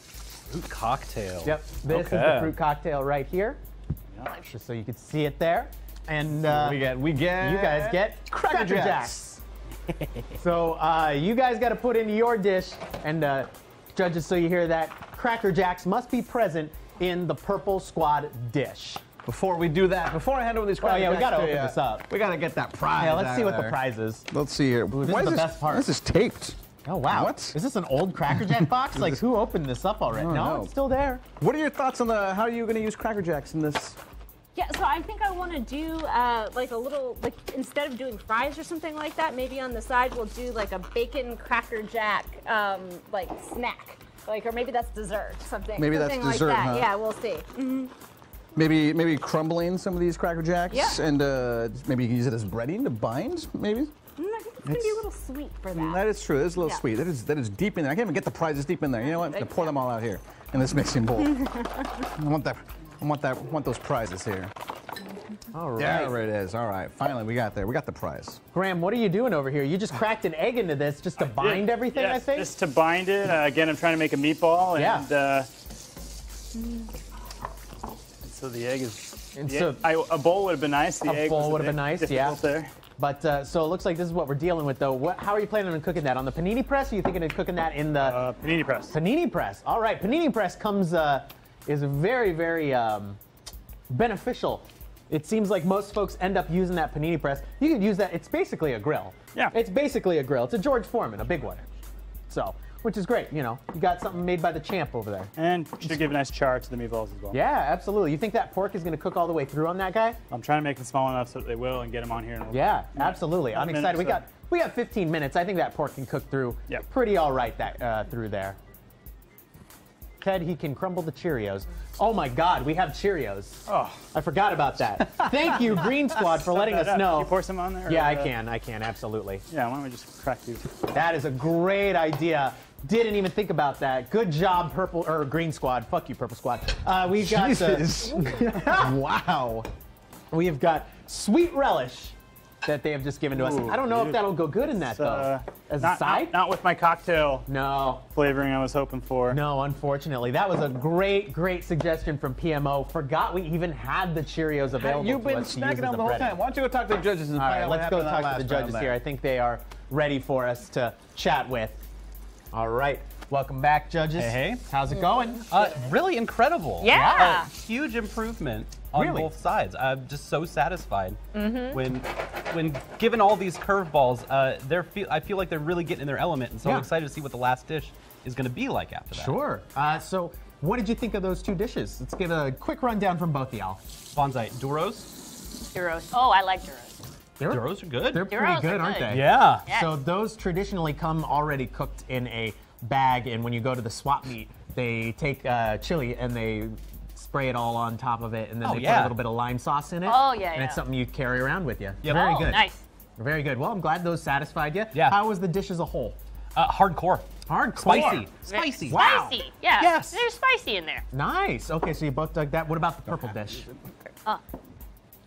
Fruit cocktail. Yep. This is the fruit cocktail right here, just so you can see it there. And uh, we get, we get. you guys get Cracker Jacks. so uh, you guys got to put into your dish, and uh, judges, so you hear that, Cracker Jacks must be present in the Purple Squad dish. Before we do that, before I hand over these Cracker Oh, yeah, we gotta to open you, this up. We gotta get that prize. Yeah, let's see what the prize is. Let's see here. this Why is the this, best part. Why is taped? Oh wow! What? Is this an old Cracker Jack box? like who opened this up already? no, know. it's still there. What are your thoughts on the? How are you going to use Cracker Jacks in this Yeah, so I think I want to do uh, like a little, like instead of doing fries or something like that, maybe on the side we'll do like a bacon cracker jack, um, like snack, like or maybe that's dessert, something. Maybe that's something dessert, Like that. huh? Yeah, we'll see. Maybe maybe crumbling some of these Cracker Jacks Yeah. and uh, maybe you can use it as breading to bind, maybe? Mm, it's gonna be a little sweet for that. That is true. That is a little Yeah. sweet. That is that is deep in there. I can't even get the prizes deep in there. You know what? I'm gonna pour them all out here in this mixing bowl. I want that. I want that. Want those prizes here. All right. There it is. All right. Finally, we got there. We got the prize. Graham, what are you doing over here? You just cracked an egg into this just to bind everything, I Yes, think? Just to bind it. Uh, again, I'm trying to make a meatball, Yeah. and uh, so the egg is. And the so- egg- I, a bowl would have been nice. The A egg bowl would have been bit nice, difficult yeah. There. But uh, so it looks like this is what we're dealing with, though. What, how are you planning on cooking that? On the panini press? Or are you thinking of cooking that in the Uh, panini press. panini press? All right, panini press comes uh, is very, very um, beneficial. It seems like most folks end up using that panini press. You could use that. It's basically a grill. Yeah. It's basically a grill. It's a George Foreman, a big one. So, which is great. You know, you got something made by the champ over there. And should give a nice char to the meatballs as well. Yeah, absolutely. You think that pork is going to cook all the way through on that guy? I'm trying to make them small enough so that they will and get them on here. Yeah, absolutely. I'm minute excited. We so. got we got 15 minutes. I think that pork can cook through Yep. pretty all right that uh, through there. Ted, he can crumble the Cheerios. Oh my God, we have Cheerios. Oh. I forgot about that. Thank you, Green Squad, for letting us up. Can know. you pour some on there, Yeah, I uh, can. I can absolutely. Yeah, why don't we just crack these? That is a great idea. Didn't even think about that. Good job, Purple or Green Squad. Fuck you, Purple Squad. Uh, we've got Jesus. wow. we have got sweet relish that they have just given to us. Ooh, I don't know if that'll go good in that It's, though. uh, As not, a side? Not, not with my cocktail No, flavoring I was hoping for. no, unfortunately. That was a great, great suggestion from PMO. Forgot we even had the Cheerios available You've been to use snacking as on the the whole breading. time. Why don't you go talk to the judges and All find right, let's go happened in that talk to the judges here. I think they are ready for us to chat with. All right, welcome back, judges. Hey, hey. How's it going? Uh, really incredible. Yeah. A huge improvement on Really? both sides. I'm just so satisfied when when given all these curveballs. Uh, they're feel, I feel like they're really getting in their element, and so Yeah. I'm excited to see what the last dish is going to be like after that. Sure. Uh, so, what did you think of those two dishes? Let's get a quick rundown from both of y'all. Bonsai Duros. Duros. Oh, I like Duros. They're, Duros are good. they're pretty Duros are good, aren't good. they? yeah. Yes. So those traditionally come already cooked in a bag, and when you go to the swap meet, they take uh, chili and they spray it all on top of it, and then Oh, they put a little bit of lime sauce in it. Oh, yeah, And it's something you carry around with you. Yep. Very oh, good. nice. Very good. Well, I'm glad those satisfied you. Yeah. How was the dish as a whole? Uh, hardcore. Hardcore. Spicy. Spicy. Wow. Spicy. Yeah. Yes. There's spicy in there. Nice. Okay, so you both dug that. What about the purple dish? What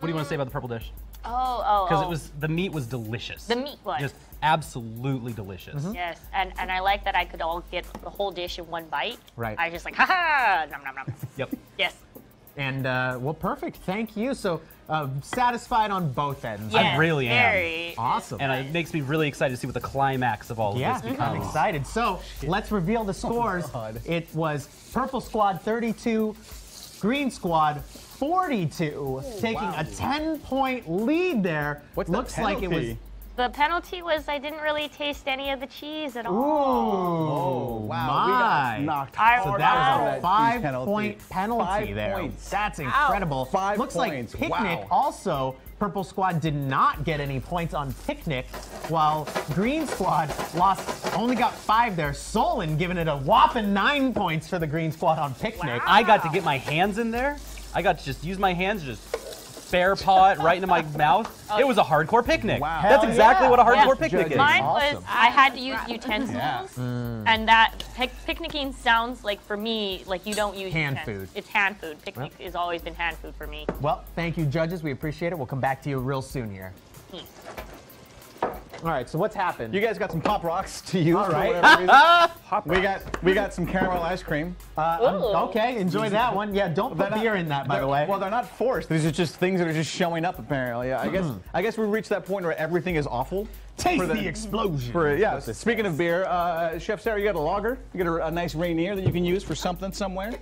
do you want to say about the purple dish? Oh, oh, Because oh. it was the meat was delicious. The meat was. just absolutely delicious. Yes, and, and I like that I could all get the whole dish in one bite. Right. I was just like, ha ha, nom nom nom. Yep. Yes. And uh, well, perfect. Thank you. So uh, satisfied on both ends. yes, really am. very. Awesome. And it makes me really excited to see what the climax of all of Yeah, this I'm excited. So let's reveal the scores. God. it was Purple Squad 32, Green Squad 42, taking a 10 point lead there. What's the Looks like it was. Penalty? The penalty was I didn't really taste any of the cheese at all. Ooh, all. wow. my. We got knocked I- So that was a five cheese penalty. point penalty Five there. points. That's incredible. Five Looks points. like Picnic Wow. also, Purple Squad did not get any points on Picnic, while Green Squad lost, only got five there. Solon giving it a whopping nine points for the Green Squad on Picnic. I got to get my hands in there. I got to just use my hands, just bear paw it right into my mouth. It was a hardcore picnic. Wow. That's exactly yeah. what a hardcore Yeah. picnic is. Mine Awesome. was I had to use utensils, Yeah. Mm. and that pic- picnicking sounds like for me like you don't use Hand utensils. food. It's hand food. Picnic has always been hand food for me. Well, thank you, judges. We appreciate it. We'll come back to you real soon here. All right, so what's happened? You guys got some pop rocks to use All for right. whatever reason. we got we got some caramel ice cream. Uh, um, okay, enjoy that one. Yeah, don't They're put not- beer in that, by the way. Well, they're not forced. These are just things that are just showing up apparently. Yeah, I guess Hmm. I guess we reached that point where everything is awful Taste the, the- explosion. For, yeah, speaking of beer, uh, Chef Sarah, you got a lager? You got a, a nice Rainier that you can use for something somewhere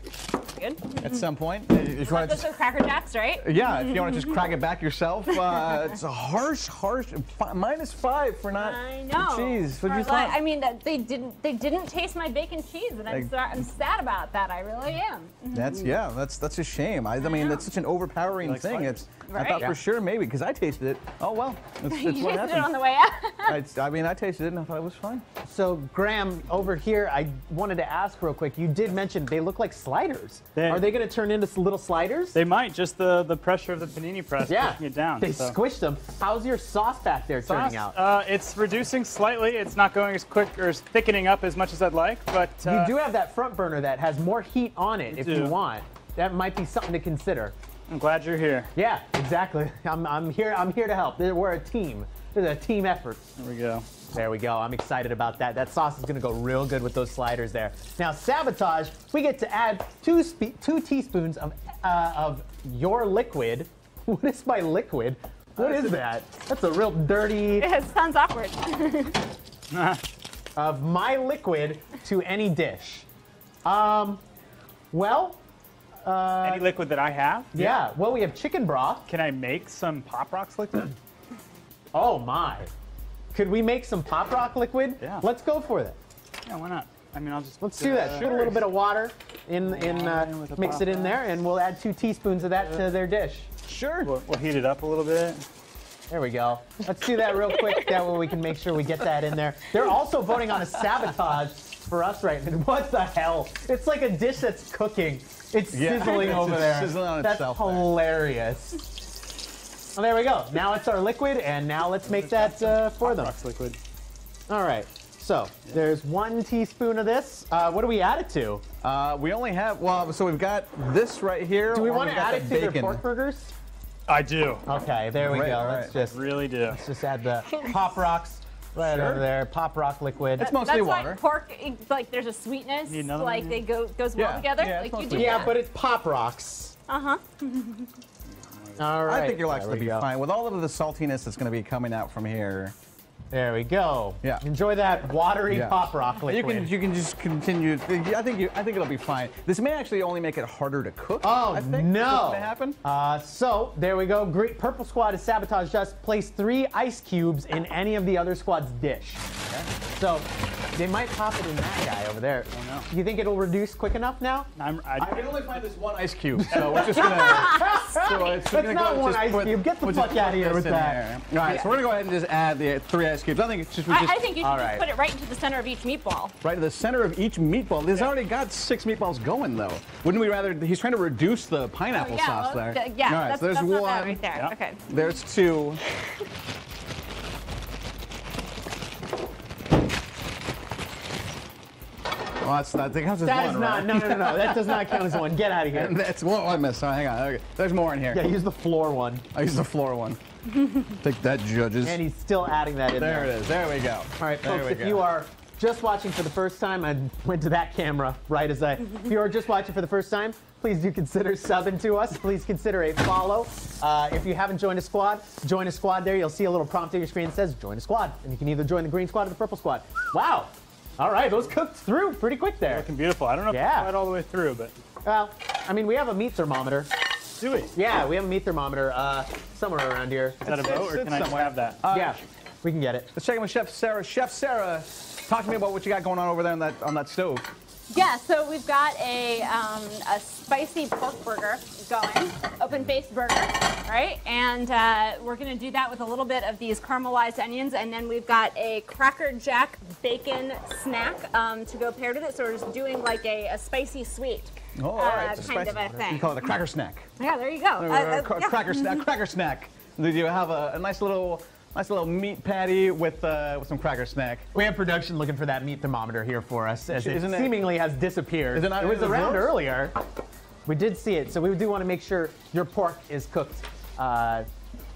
Good. at some point? If you want to Those are Cracker Jacks, right? yeah, if you want to just crack it back yourself, uh, it's a harsh, harsh fi- minus five for not I know. cheese. What Or you like- thought? I mean, they didn't. They didn't taste my bacon cheese, and I'm, Like- sorry, I'm sad about that. I really am. That's yeah, that's that's a shame. I, I mean, know. that's such an overpowering thing. spiders. It's I thought Yeah. for sure maybe because I tasted it. Oh well, it's, You it's what tasted it on the way out. I, I mean, I tasted it and I thought it was fine. So, Graham, over here, I wanted to ask real quick. You did mention they look like sliders. They- Are they going to turn into little sliders? They might just the the pressure of the panini press yeah. pushing it down. They so. squished them. How's your sauce back there turning out? Uh, it's reducing slightly. It's not going as quick or as thickening up as much as I'd like, but uh, you do have that front burner that has more heat on it if you want. That might be something to consider. I'm glad you're here. Yeah, exactly. I'm, I'm here. I'm here to help. We're a team. It's a team effort. There we go. There we go. I'm excited about that. That sauce is going to go real good with those sliders there. Now, sabotage. We get to add two spe- two teaspoons of uh, of your liquid. What is my liquid? What is that? That's a real dirty it sounds awkward. of my liquid to any dish. Um, well, Any liquid that I have, yeah. Well, we have chicken broth. can I make some Pop Rocks liquid? Oh my! Could we make some pop rock liquid? Yeah. Let's go for that. yeah, why not? I mean, I'll just Let's do that. Put a little bit of water in, in uh, Water with a mix it in there, and we'll add two teaspoons of that to their dish. Sure. We'll, we'll heat it up a little bit. There we go. Let's do that real quick. That way we can make sure we get that in there. They're also voting on a sabotage for us right now. What the hell? It's like a dish that's cooking. It's Yeah. sizzling It's over just there. sizzling on that's itself there. hilarious. Well, there we go. Now it's our liquid, and now let's make that uh, for them. Rocks liquid. All right. So there's one teaspoon of this. Uh, what do we add it to? Uh, we only have well, so we've got this right here. Do we want to add it to their bacon. pork burgers? I do. Okay, there we Right, go. all Let's right. just Really do. let's just add the pop rocks right over there. Pop rock liquid. It's mostly That's water. like pork. Like there's a sweetness. Need another Like one? they go goes well together. yeah, like you mostly do. yeah, but it's pop rocks. uh huh. All right. I think you'll actually be go. fine with all of the saltiness that's going to be coming out from here. There we go. Yeah. Enjoy that watery Yeah. pop rock liquid. You can you can just continue. I think you, I think it'll be fine. This may actually only make it harder to cook. Oh I think. no! What's happen? Uh, so there we go. Great Purple Squad is sabotage. Just place three ice cubes in any of the other squad's dish. So they might pop it in that guy over there. Oh, no. You think it'll reduce quick enough now? I'm, I, I can only find this one ice cube, so we're just gonna. so it's That's gonna not go, one ice put- cube. Get the fuck out of here with that. there. All right, so we're gonna go ahead and just add the three ice cubes. I think it's just we just I, I think you should All just right. put it right into the center of each meatball. right to the center of each meatball. There's already got six meatballs going though. Wouldn't we rather? He's trying to reduce the pineapple Oh, yeah, sauce well, there. th- yeah, All right, that's, so there's that's one. right there. Yeah. Okay. There's two. Well, that's not. That counts as That one, is not. right? No, no, no, no. That does not count as one. Get out of here. That's one oh, I missed. Oh, hang on. Okay. There's more in here. Yeah, use the floor one. I use the floor one. Take that, judges. And he's still adding that in there there. it is. There we go. All right, There folks, if go. you are just watching for the first time, I went to that camera right as I. if you are just watching for the first time, please do consider subbing to us. Please consider a follow. Uh, if you haven't joined a squad, join a squad there. You'll see a little prompt on your screen that says join a squad. And you can either join the green squad or the purple squad. Wow. All right, those cooked through pretty quick there. looking beautiful. I don't know if Yeah. it's quite all the way through, but Well, I mean, we have a meat thermometer. Do we? Yeah, we have a meat thermometer uh, somewhere around here. Is that a It's- vote, or it's can I just have that? yeah, we can get it. Let's check in with Chef Sarah. Chef Sarah, talk to me about what you got going on over there on that on that stove. Yeah, so we've got a, um, a spicy pork burger going, open faced burger, right? And uh, we're gonna do that with a little bit of these caramelized onions, and then we've got a Cracker Jack bacon snack um, to go paired with it. So we're just doing like a, a spicy sweet Oh, all uh, it's a kind spicy- of a thing. You call it a cracker snack. Yeah, there you go. Uh, Uh, uh, yeah. Cracker snack. Cracker snack. Did you have a, a nice little nice little meat patty with uh, with some cracker snack? We have production looking for that meat thermometer here for us, as it Isn't it- seemingly has disappeared. Is it not- was is it around yours? earlier. We did see it, so we do want to make sure your pork is cooked, uh,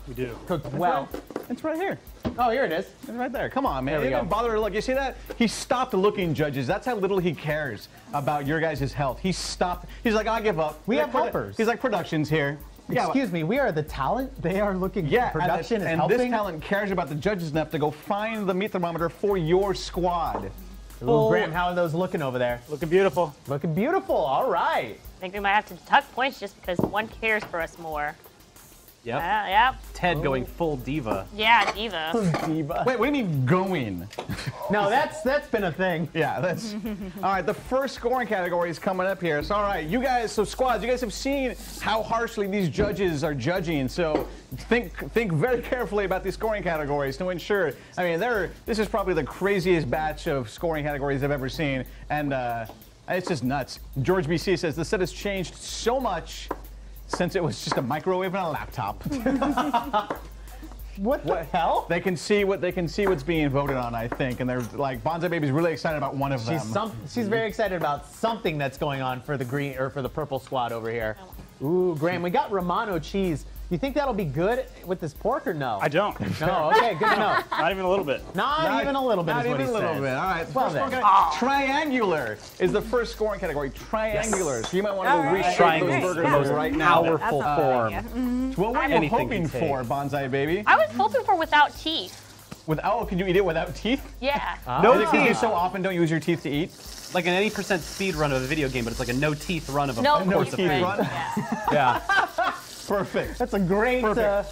We do. cooked well. It's right here. Oh, here it is. It's right there. Come on, man. There we He didn't go. bother to look. You see that? He stopped looking, judges. That's how little he cares about your guys' health. He stopped. He's like, I give up. We He's have like, helpers. He's like, production's here. Yeah, Excuse me, we are the talent. They are looking Yeah, and production this- and, and, helping. this talent cares about the judges enough to go find the meat thermometer for your squad. Ooh, oh. Graham, how are those looking over there? Looking beautiful. Looking beautiful. All right. I think we might have to tuck points just because one cares for us more. Yep. Yeah, yeah, Ted going full diva. yeah, diva. Diva. Wait, what do you mean going? No, that's that's been a thing. Yeah, that's all right. The first scoring category is coming up here. So, all right, you guys, so squads, you guys have seen how harshly these judges are judging. So, think think very carefully about these scoring categories to ensure. I mean, they're this is probably the craziest batch of scoring categories I've ever seen, and uh, it's just nuts. George BC says the set has changed so much since it was just a microwave and a laptop. What the hell? they can see what they can see what's being voted on, I think, and they're like Bonsai Baby's really excited about one of them. She's some. She's very excited about something that's going on for the green or for the purple squad over here. Oh. Ooh, Graham, we got Romano cheese. You think that'll be good with this pork or no? I don't. No. Okay, good to know. Not even a little bit. Not, even a little bit Not is what even he a little said. bit. All right. Well then. scoring category- ah. Triangular is the first scoring category. Triangular. So you might want to All right. reshape Triangles, those the burgers most right now. powerful That's a form. idea. Mm-hmm. What were you hoping for, Bonsai Baby? I was hoping for without teeth. Without, oh, can you eat it without teeth? Yeah. Ah. No Because you teeth. so often don't use your teeth to eat. Like an 80% speed run of a video game, but it's like a no teeth run of a No, No teeth, teeth right. run. Yeah. Yeah. Perfect. That's a great, uh,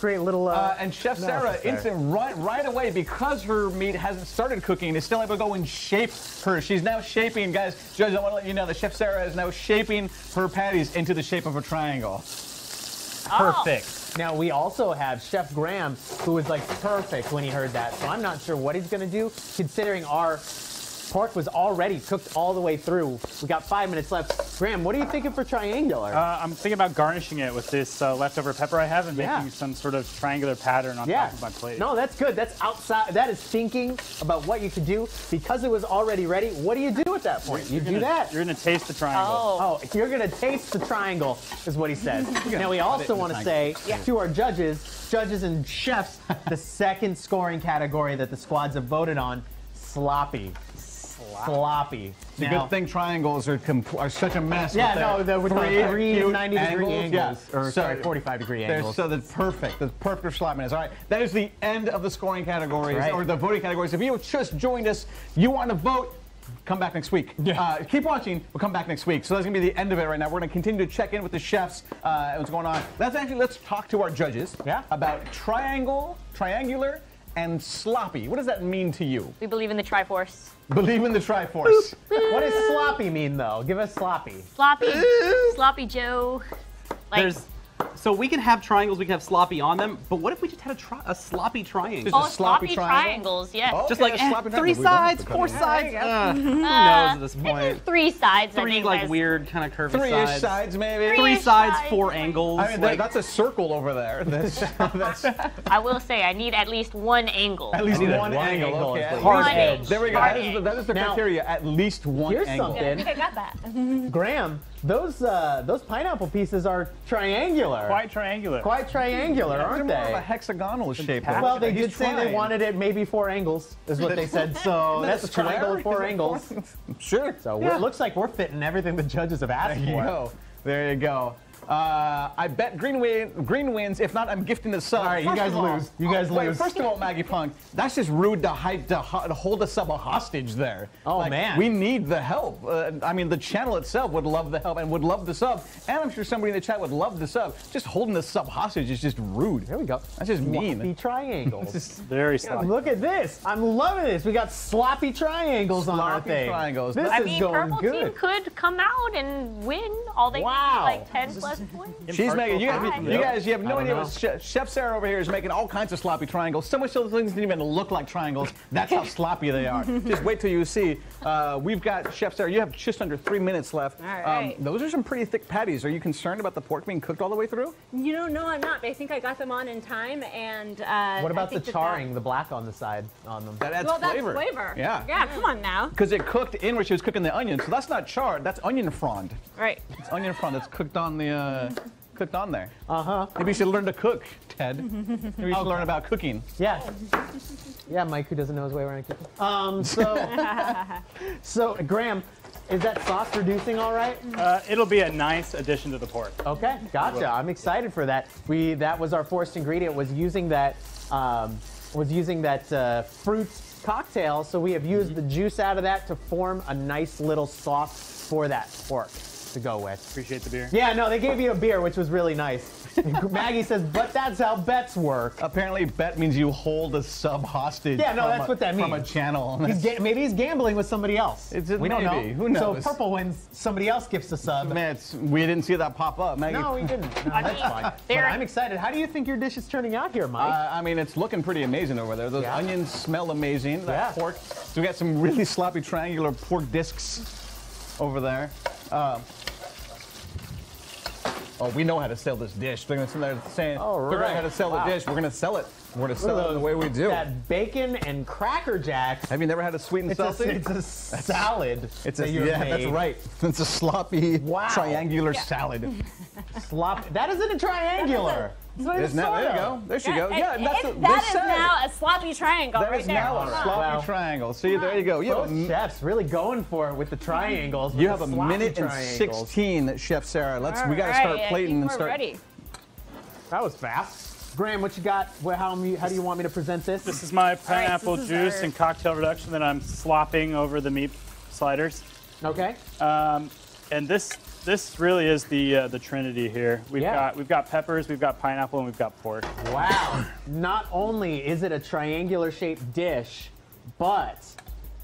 great little. Uh, Uh, and Chef Sarah, instant right, right away because her meat hasn't started cooking, is still able to go and shape her. She's now shaping, guys. Judge, I want to let you know that Chef Sarah is now shaping her patties into the shape of a triangle. Perfect. Now we also have Chef Graham, who was like perfect when he heard that. So I'm not sure what he's gonna do, considering our pork was already cooked all the way through. We got five minutes left. Graham, what are you thinking for triangular? Uh, I'm thinking about garnishing it with this uh, leftover pepper I have and Yeah. making some sort of triangular pattern on yeah. top of my plate. No, that's good. That's outside. That is thinking about what you could do because it was already ready. What do you do at that point? You You're do gonna- that. You're gonna taste the triangle. Oh. Oh, you're gonna taste the triangle, is what he said. now we also want to say to our judges, judges and chefs, the second scoring category that the squads have voted on, sloppy. Sloppy. It's a good thing triangles are, compl- are such a mess. Yeah, with no, the- with the three three acute 90 degree angles, Yeah. or So- sorry, 45 degree They're angles. so that's perfect. The perfect for sloppiness. All right, that is the end of the scoring categories Right. or the voting categories. If you just joined us, you want to vote. Come back next week. Uh, keep watching. We'll come back next week. So that's gonna be the end of it right now. We're gonna continue to check in with the chefs uh, and what's going on. Let's actually let's talk to our judges. Yeah. About triangle, triangular, and sloppy. What does that mean to you? We believe in the Triforce. Believe in the Triforce. what does sloppy mean, though? Give us sloppy. Sloppy, sloppy Joe. Like, There's. So we can have triangles, we can have sloppy on them, but what if we just had a, tri- a sloppy triangle? Just oh, a sloppy sloppy, triangle? triangles. Yes. Oh. just Okay, like eh, three triangle. We don't sides, to four cut sides. Uh, who knows Uh, at this maybe point? Three sides. Three think like that's- weird kind of curvy Three-ish sides. sides, maybe. Three- Three Three sides, sides. four angles. I mean, like, that's a circle over there. That's, that's I will say I need at least one angle. at least one, one angle. angle Okay, is at what least- you're Hard edge. There we go. That is, the, that is the Now- criteria. At least one Here's angle. something. I think I got that. Graham, those uh, those pineapple pieces are triangular. Quite triangular. Quite triangular, They're aren't more of a hexagonal shape. though. Well, they He's did say they wanted it maybe four angles, is what they said. So that's that a triangle with four angles. Sure. So we're- it looks like we're fitting everything the judges have asked There you for. go. There you go. Uh, I bet Green, win, Green wins. If not, I'm gifting the sub. All right, you guys all- lose. You guys wait, lose. First of all, Maggie Punk, that's just rude to, hide, to, ho- to hold a sub a hostage there. Oh, Like, man. We need the help. Uh, I mean, the channel itself would love the help and would love the sub. And I'm sure somebody in the chat would love the sub. Just holding the sub hostage is just rude. There we go. That's just mean. Sloppy mean. triangles. Very sloppy. Look at this. I'm loving this. We got sloppy triangles on our Sloppy thing. triangles. This I is mean, going purple good. team could come out and win. All they Wow. need is like 10 plus points. She's making you, Purple you guys. You have no idea. What Chef, Chef Sarah over here is making all kinds of sloppy triangles. So much so the things didn't even look like triangles. That's how sloppy they are. Just wait till you see. Uh, we've got Chef Sarah. You have just under three minutes left. Um, All right. those are some pretty thick patties. Are you concerned about the pork being cooked all the way through? You know, no, I'm not. I think I got them on in time, and uh, What I about the think that charring, the black on the side on them? That adds Well, flavor. that's flavor. Yeah. Yeah. Come on now. Because it cooked in where she was cooking the onion, so that's not charred. That's onion fond. Right. It's onion fond that's cooked on the uh, cooked on there. Uh huh. Maybe you should learn to cook, Ted. Maybe you should learn about cooking. Yeah. Yeah, Mike, who doesn't know his way around a kitchen. Um, so, so Graham, Is that sauce reducing all right? Uh, it'll be a nice addition to the pork. Okay, gotcha. I'm excited for that. We that was our fourth ingredient was using that um, was using that uh, fruit cocktail. So we have used the juice out of that to form a nice little sauce for that pork to go with. Appreciate the beer. Yeah, no, they gave you a beer, which was really nice. Maggie says, but that's how bets work. Apparently, bet means you hold a sub hostage. Yeah, no, from that's a- what that means. From a channel. He's ga- maybe he's gambling with somebody else. It's a- we don't know. Who knows? So purple wins, somebody else gets the sub. Man, it's, we didn't see that pop up. Maggie. No, we didn't. No, that's fine. But I'm excited. How do you think your dish is turning out here, Mike? Uh, I mean, it's looking pretty amazing over there. Those Yeah. onions smell amazing. That Yeah. pork. So we got some really sloppy triangular pork discs over there. Uh, oh, we know how to sell this dish. They're going to sit there saying, All figure out right. how to sell Wow. the dish. We're going to sell it. We're going to sell Look it the way we do. That bacon and cracker jacks. Have you never had a sweet and It's a, salty? it's a salad. It's a, that you've yeah, that's right. It's a sloppy Wow. triangular salad. Slop. That isn't a triangular. That's Isn't there you go. There she goes. Yeah, and, that's and the, that they is said now a sloppy triangle That right is there. now a sloppy Wow. triangle. See, there you go. You have a, chefs really going for it with the triangles. you have a sloppy minute and 16, Chef Sarah. Let's. we got to All start plating think and we're start. ready. That was fast. Graham, what you got? Well, how, how do you want me to present this? This is my pineapple this is juice our- and cocktail reduction that I'm slopping over the meat sliders. okay. Um, and this this really is the uh, the trinity here. We've Yeah. got we've got peppers, we've got pineapple, and we've got pork. Wow. Not only is it a triangular shaped dish, but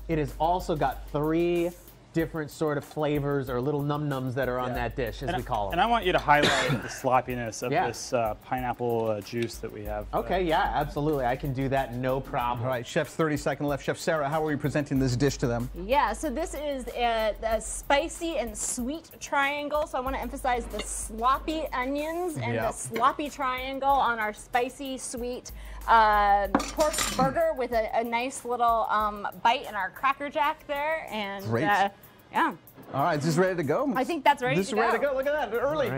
it has also got three different sort of flavors or little num nums that are on Yeah. that dish, as And, we call them. and I want you to highlight the sloppiness of Yeah. this uh, pineapple uh, juice that we have. uh, okay, yeah, absolutely. I can do that no problem. All right, Chef's 30 second left. Chef Sarah, how are we presenting this dish to them? Yeah, so this is a, a spicy and sweet triangle. So I want to emphasize the sloppy onions and Yep. the sloppy triangle on our spicy, sweet uh, pork burger with a, a nice little um, bite in our Cracker Jack there. And Great. Uh, yeah, All right, is this ready to go? I think that's ready this to is ready to go. Look at that, early.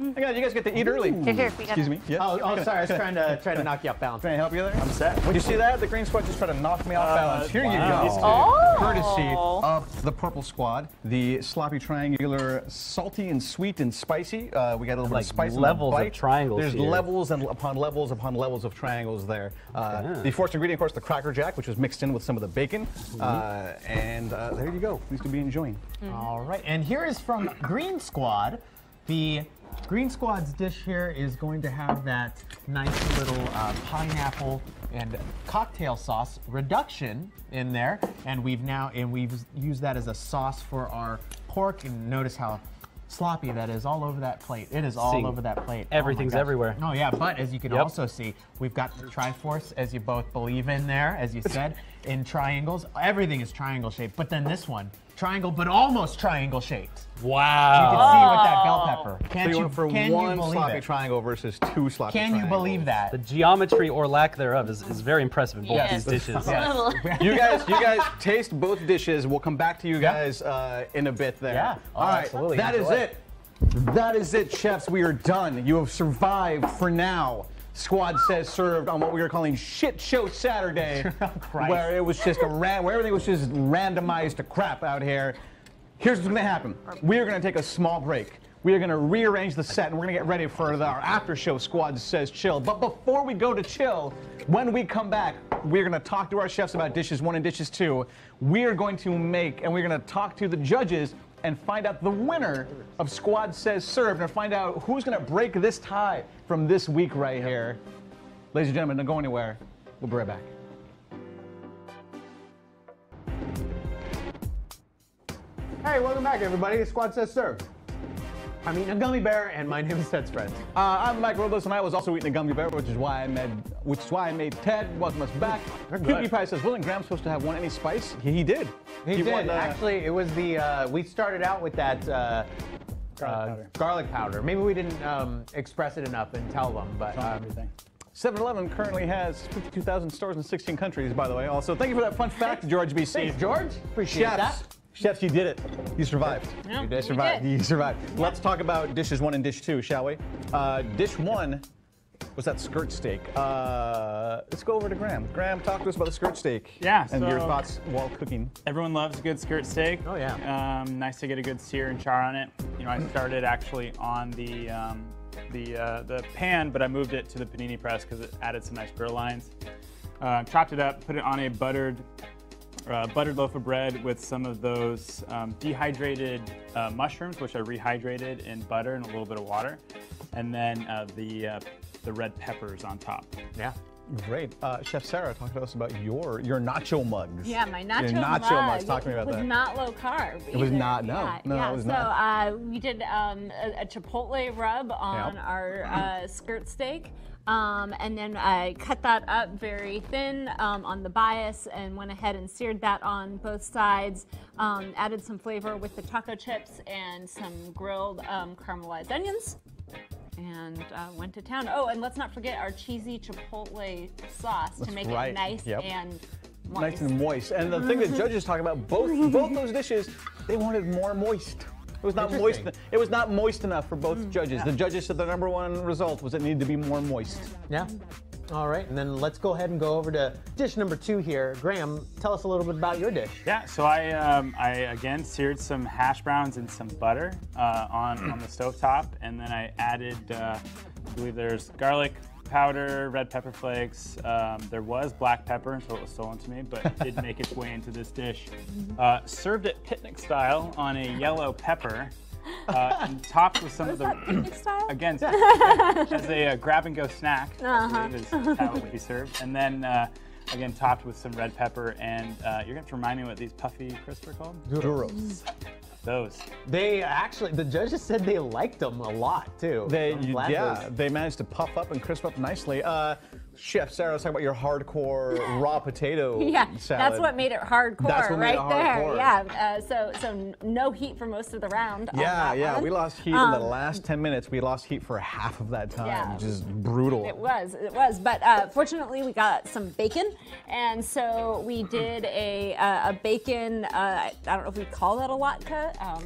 All right. Look at you guys get to eat early. Here, here, we got Excuse me. Yeah. Oh, oh, sorry. I was trying to try to knock you off balance. Can I help you there? I'm set. Did you see that? The green squad just tried to knock me off Uh, balance. Here wow. you go. two- Oh. Courtesy of the purple squad, the sloppy triangular, salty and sweet and spicy. Uh, we got a little bit of spice in the levels of bite. triangles There's here. levels and upon levels upon levels of triangles there. Uh, Okay. The fourth ingredient, of course, the cracker jack, which was mixed in with some of the bacon. Uh, and uh, there you go. Please to be enjoying. All right, and here is from Green Squad. The Green Squad's dish here is going to have that nice little uh, pineapple and cocktail sauce reduction in there, and we've now and we've used that as a sauce for our pork. And notice how sloppy that is all over that plate. It is all See, over that plate. Oh everything's gosh. everywhere. Oh yeah, but as you can Yep. also see, we've got the Triforce, as you both believe in there, as you said, in triangles. Everything is triangle shaped, but then this one, triangle, but almost triangle shaped. Wow. You can see with that bell pepper. Can't you you, for can one you sloppy it? triangle versus two sloppy Can you believe that? The geometry or lack thereof is, is very impressive in both Yes. these dishes. Yes. you guys, you guys taste both dishes. We'll come back to you guys uh, in a bit there. Yeah. Oh, All right. absolutely. That is Enjoy. it. That is it, chefs. We are done. You have survived for now. Squad says served on what we were calling shit show Saturday, oh, Christ. where it was just a ran, where everything was just randomized to crap out here. Here's what's gonna happen. We are gonna take a small break. We are gonna rearrange the set and we're gonna get ready for the, our after show squad says chill. But before we go to chill, when we come back, we're gonna talk to our chefs about dishes one and dishes two. We are going to make and we're gonna talk to the judges and find out the winner of Squad Says Served and find out who's gonna break this tie from this week right here. Ladies and gentlemen, don't go anywhere. We'll be right back. Hey, welcome back, everybody. Squad says served. I'm eating a gummy bear, and my name is Ted friend. Uh, I'm Mike Robles, and I was also eating a gummy bear, which is why I made, which is why I made Ted welcome us back. Cutie Pie says, "Wasn't Graham supposed to have one any spice?" He, he did. He, did. won, uh, Actually, it was the uh, we started out with that uh, Garlic uh, powder. garlic powder. Maybe we didn't um, express it enough and tell them, but um, everything. 7-Eleven currently has 52,000 stores in 16 countries, by the way. Also, thank you for that fun fact, George BC. thanks, George. Appreciate Chefs, that. Chefs, you did it. You survived. Yeah, You we survived. did. You survived. Let's talk about dishes one and dish two, shall we? Uh, dish one was that skirt steak. Uh, let's go over to Graham. Graham, talk to us about the skirt steak. Yeah, And your thoughts while cooking. Everyone loves a good skirt steak. Oh, yeah. Um, nice to get a good sear and char on it. You know, I started actually on the um, the uh, the pan, but I moved it to the panini press because it added some nice grill lines. Uh, chopped it up, put it on a buttered uh, buttered loaf of bread with some of those um, dehydrated uh, mushrooms, which I rehydrated in butter and a little bit of water, and then uh, the uh, the red peppers on top. Yeah. Great. Uh, Chef Sarah, talk to us about your your nacho mugs. Yeah, my nacho, Your nacho mug mugs. Talk to me about was not low carb. It was not, no. Yeah, No, yeah. it was so, not. uh, we did um, a, a chipotle rub on Yep. our uh, skirt steak. Um, and then I cut that up very thin um, on the bias and went ahead and seared that on both sides. Um, added some flavor with the taco chips and some grilled um, caramelized onions and uh, went to town. Oh, and let's not forget our cheesy chipotle sauce to make right. it nice Yep. and Nice moist. and moist. And the thing that judges talk about, both both those dishes, they wanted more moist. It was not moist. It was not moist enough for both judges. The judges said the number one result was it needed to be more moist. Yeah. All right, and then let's go ahead and go over to dish number two here. Graham, tell us a little bit about your dish. Yeah, so I, um, I again seared some hash browns and some butter uh, on, on the stovetop, and then I added, uh, I believe there's garlic powder, red pepper flakes. Um, there was black pepper until it was stolen to me, but it did make its way into this dish. Uh, served it picnic style on a yellow pepper, uh, and topped with some of the. Picnic style? Again, as a uh, grab and go snack, I believe is how it would be served. And then, uh, again, topped with some red pepper. And uh, you're going to have to remind me what these puffy crisps are called? Duros. Those. They actually, the judges said they liked them a lot too. They, I'm glad yeah, those- they managed to puff up and crisp up nicely. Uh, Chef Sarah, let's talk about your hardcore raw potato Yeah, salad. that's what made it hardcore, That's what made right it there. Yeah, uh, so so no heat for most of the round. Yeah, yeah, one. we lost heat in the Um, last 10 minutes. We lost heat for half of that time, Yeah. which is brutal. It was, it was, but uh, fortunately we got some bacon, and so we did a uh, a bacon. Uh, I I don't know if we call that a latke. Um,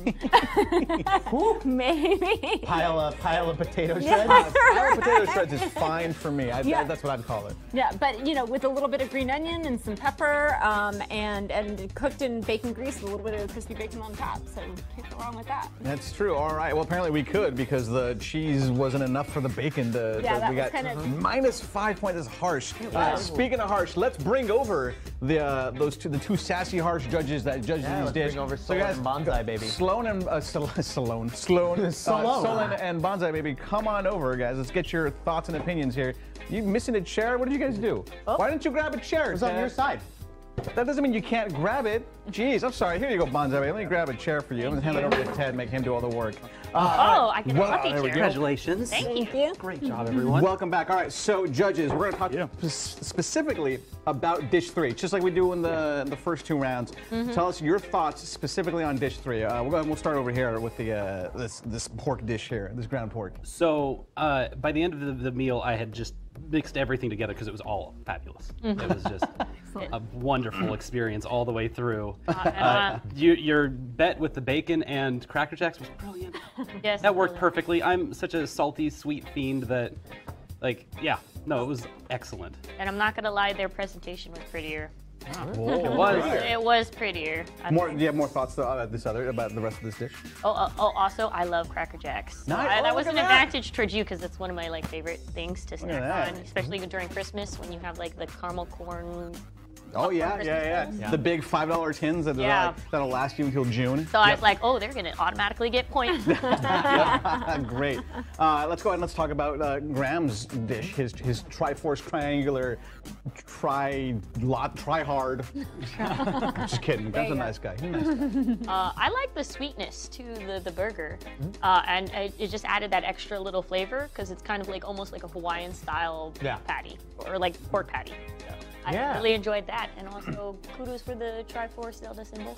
maybe. pile of pile of potato Yeah. shreds. Pile of potato shreds is fine for me. I, Yeah. That's what I'd call it. Yeah, but you know, with a little bit of green onion and some pepper, um, and and cooked in bacon grease, with a little bit of crispy bacon on top. So can't go wrong with that. That's true. All right. Well, apparently we could because the cheese wasn't enough for the bacon to. Yeah, to- that we was got kind of- minus five points. That's harsh. Uh, speaking of harsh, let's bring over the uh, those two the two sassy harsh judges that judge Yeah, these let's dish. bring over So Sloan guys, and Bonsai, baby. Sloan and uh, Sol- Sloan, Sloan, uh, Sloan. Solon and Bonsai baby, come on over, guys. Let's get your thoughts and opinions here. You missing a chair? What did you guys do? Why didn't you grab a chair? What's on your side? That doesn't mean you can't grab it. Jeez, I'm sorry. Here you go, Bonsai. baby. Let me grab a chair for you. I'm gonna hand it over to Ted, make him do all the work. Oh, I get a Well, puffy there chair. Congratulations. Thank you. Thank you. Great job, everyone. Welcome back. All right, so judges, we're going to talk Yeah. sp- specifically about dish three, just like we do in the the first two rounds. Tell us your thoughts specifically on dish three. Uh, we'll, go, we'll start over here with the uh, this this pork dish here, this ground pork. So uh, by the end of the, the meal, I had just mixed everything together because it was all fabulous. It was just a wonderful experience all the way through. Uh, you, your bet with the bacon and Cracker Jacks was brilliant. Yes, That worked perfectly. I'm such a salty, sweet fiend that, like, yeah, no, it was excellent. And I'm not gonna lie, their presentation was prettier. It was. It was prettier. I More, think. do you have more thoughts though, about this other about the rest of this dish? Oh, uh, oh, also, I love Cracker Jacks. So Nice. I- Oh, that was an that. advantage towards you because it's one of my like favorite things to snack on, especially during Christmas when you have like the caramel corn. Oh yeah, Christmas yeah, yeah, things. The big five dollar tins that Yeah. like, that'll last you until June. So I was like, oh, they're gonna automatically get points. Great. Uh, let's go ahead and let's talk about uh, Graham's dish, his his Triforce triangular, try lot, try hard. Just kidding. Graham's a nice guy. He's a nice guy. Uh, I like the sweetness to the, the burger, Mm-hmm. uh, and it, it just added that extra little flavor because it's kind of like almost like a Hawaiian style Yeah. patty or like pork patty. Yeah. really enjoyed that, and also kudos for the Triforce Zelda symbol.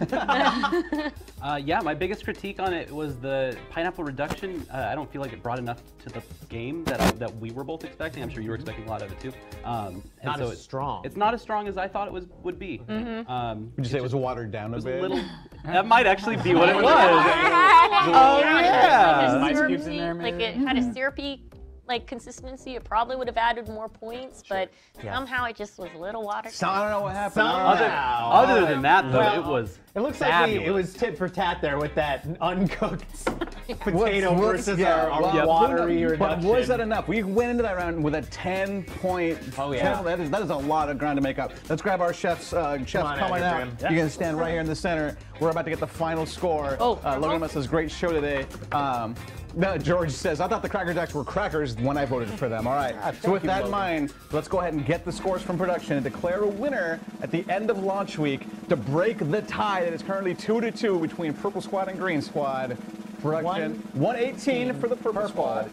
Uh, yeah, my biggest critique on it was the pineapple reduction. Uh, I don't feel like it brought enough to the game that I, that we were both expecting. I'm sure you were expecting a lot of it too. Um, and Not so as it's- strong. It's not as strong as I thought it was would be. Mm-hmm. Um, Would you say it was watered down a bit? a little. that might actually be what it was. oh yeah. Like Ice a cubes in there, syrupy- like it had a syrupy like consistency, it probably would have added more points, but Yeah. somehow it just was a little watered So, I don't know what happened. Somehow. I don't know. Wow. Other than that, though, Well, it was. It looks like we, it was tit for tat there with that uncooked potato What's- versus yeah, our, our well, watery But reduction. was that enough? We went into that round with a 10 point. Oh, yeah. 10 that, is, that is a lot of ground to make up. Let's grab our chefs. Uh, chefs on coming out out. here, You can stand right here in the center. We're about to get the final score. Oh, uh, Logan Must says great show today. Um, no, George says, I thought the Cracker Jacks were crackers when I voted for them. All right. so with that in mind, let's go ahead and get the scores from production and declare a winner at the end of launch week to break the tie that is currently 2 to 2 between Purple Squad and Green Squad. Production 118 for the Purple, Purple. Squad.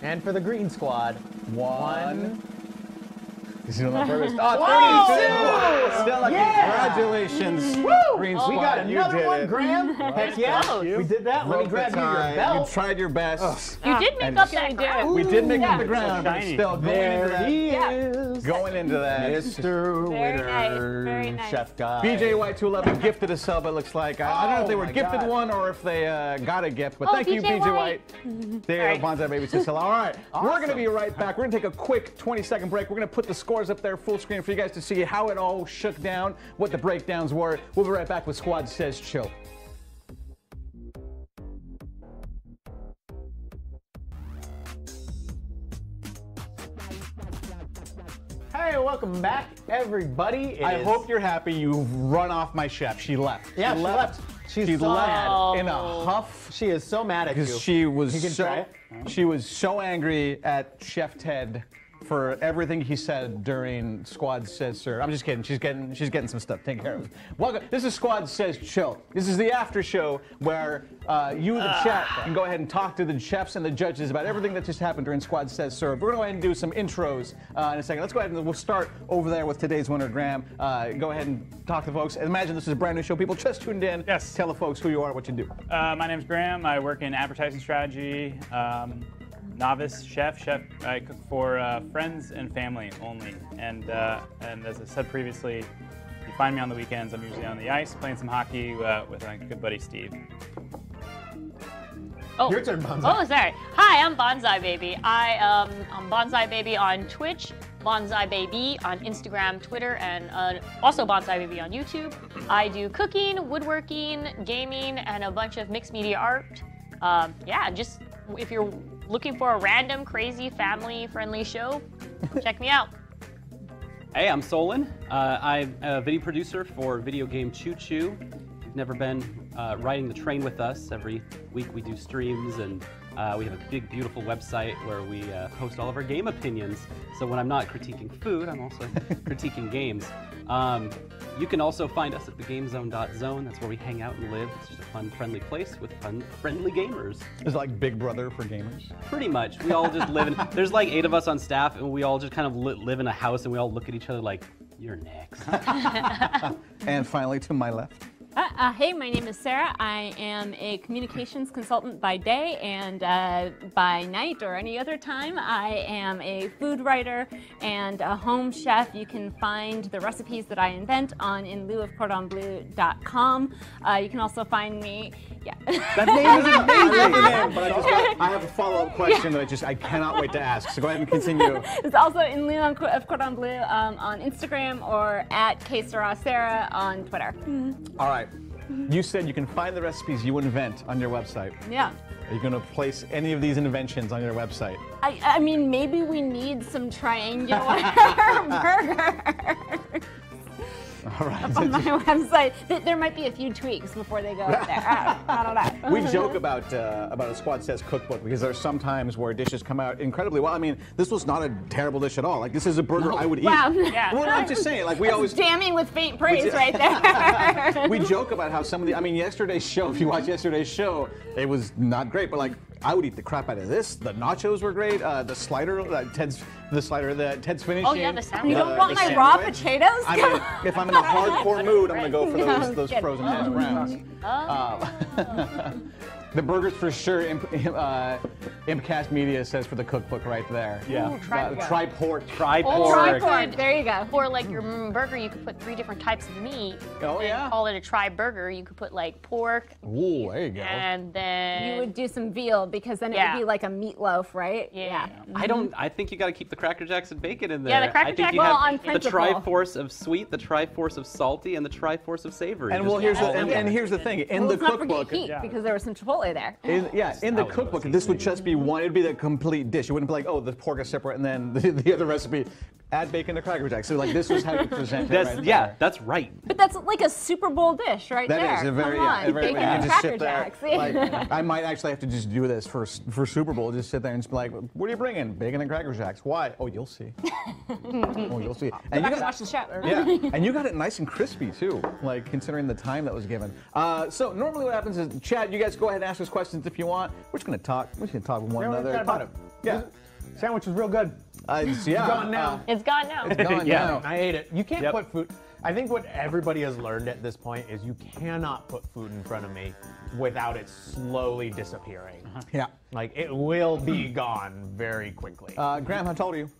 And for the Green Squad, 1 you see on purpose. Oh, 32! Stella, yeah. congratulations. Woo! Green oh, we got another one, it. Graham. Heck yeah. We did that. Let me grab you your belt. You tried your best. Oh. You did make up that ground. We did make up the ground, but still there he is. Going into that. Mr. Winner. Very nice. Chef guy. BJ White211 gifted a sub, it looks like. I don't know if they oh were gifted one or if they uh, got a gift, but oh, thank you, BJ White. There, Bonsai Baby Cicilla. All right. We're going to be right back. We're going to take a quick 20 second break. We're going to put the score scores up there full screen for you guys to see how it all shook down, what the breakdowns were. We'll be right back with Squad Says Chill. Hey, welcome back, everybody. It I is- hope you're happy you've run off my chef. She left. Yeah, she left. She's she so left mad. in a huff. She is so mad at you. because she was You so she was so angry at Chef Ted for everything he said during Squad Says Sir. I'm just kidding. She's getting she's getting some stuff taken care of. Welcome. This is Squad Says Chill. This is the after show where uh, you, the chat, can go ahead and talk to the chefs and the judges about everything that just happened during Squad Says Sir. We're gonna go ahead and do some intros uh, in a second. Let's go ahead and we'll start over there with today's winner, Graham. Uh, go ahead and talk to folks. Imagine this is a brand new show. People just tuned in. Yes. Tell the folks who you are, what you do. Uh, my name's Graham. I work in advertising strategy. Um, novice chef. Chef. I cook for uh, friends and family only. And uh, and as I said previously, you find me on the weekends. I'm usually on the ice playing some hockey uh, with my good buddy Steve. Oh. Your turn, Bonsai. Oh, sorry. Hi, I'm Bonsai Baby. I um, I'm Bonsai Baby on Twitch, Bonsai Baby on Instagram, Twitter, and uh, also Bonsai Baby on YouTube. I do cooking, woodworking, gaming, and a bunch of mixed media art. Um, yeah, just if you're looking for a random, crazy, family-friendly show, check me out. Hey, I'm Solon. Uh, I'm a video producer for video game Choo Choo. If you've never been uh, riding the train with us, every week we do streams and uh, we have a big, beautiful website where we uh, post all of our game opinions. So when I'm not critiquing food, I'm also critiquing games. Um, you can also find us at thegamezone.zone. That's where we hang out and live. It's just a fun, friendly place with fun, friendly gamers. It's like Big Brother for gamers. Pretty much. We all just live in. There's like eight of us on staff, and we all just kind of li- live in a house, and we all look at each other like, "You're next." And finally, to my left. Uh, uh, hey, my name is Sarah. I am a communications consultant by day, and uh, by night or any other time, I am a food writer and a home chef. You can find the recipes that I invent on in lieu of inlieuofcordonbleu.com. Uh, you can also find me, yeah. That name is amazing. I love the name, but I, just, I have a follow-up question that I just I cannot wait to ask. So go ahead and continue. It's also in lieu of of Cordon Bleu um, on Instagram or at Sarah on Twitter. All right. You said you can find the recipes you invent on your website. Yeah. Are you going to place any of these inventions on your website? I, I mean, maybe we need some triangular burgers All right. on my website. There might be a few tweaks before they go up there. I don't, I don't know. we joke about uh, about a Squad Says cookbook because there's some times where dishes come out incredibly well. I mean, this was not a terrible dish at all. Like this is a burger I would eat. Wow. Yeah. Well, I'm just saying. Like we always Damning with faint praise did- right there. we joke about how some of the. I mean, yesterday's show. If you watch yesterday's show, it was not great. But like, I would eat the crap out of this. The nachos were great. Uh, the slider, uh, Ted's the slider, the Ted's finishing. Oh, yeah, the sandwich. you don't uh, want my raw potatoes? I mean, if I'm in a hardcore mood, I'm gonna go for those those frozen hash browns. Oh. Uh, The burgers for sure. Imp, uh, Impcast Media says for the cookbook right there. Yeah. Ooh, try Uh, pork. Tri-port. Or pork. There you go. For like your mm, burger, you could put three different types of meat. Oh, yeah. Call it a tri burger. You could put like pork, Ooh, there you go. and then You would do some veal because then it would be like a meatloaf, right? Yeah. I don't. I think you got to keep the Cracker Jacks and bacon in there. Yeah, the Cracker I think Jack- you well, have on the principle. Triforce of sweet, the Triforce of salty, and the Triforce of savory. and Just well, here's all the, and, and here's the thing. In Well, the let's not forget cookbook, heat because there was some chipotle there. In, yeah, in the cookbook, this would just be one. It'd be the complete dish. It wouldn't be like, oh, the pork is separate, and then the, the other recipe, add bacon to Cracker Jack. So like, this was how you present it. That's right yeah, there. that's right. But that's like a Super Bowl dish right That there. is a very, Come yeah, on, a very, bacon you and just Cracker sit there. Jacks. Like, I might actually have to just do this for for Super Bowl. Just sit there and just be like, what are you bringing? Bacon and Cracker Jacks. Why? Oh, you'll see. oh, you'll see. And Back you to got, watch the show. yeah, and you got it nice and crispy too, like considering the time that was given. Uh, so normally what happens is, Chad, you guys go ahead and ask us questions if you want. We're just gonna talk. We're just gonna talk with one Yeah, another. forgot about it. Yeah. Sandwich was real good. Uh, it's- yeah. gone now. uh, it's gone now. gone Yeah. now. I ate it. You can't Yep. put food. I think what everybody has learned at this point is you cannot put food in front of me without it slowly disappearing. Yeah. Like it will be gone very quickly. Uh, Graham, how tall are you?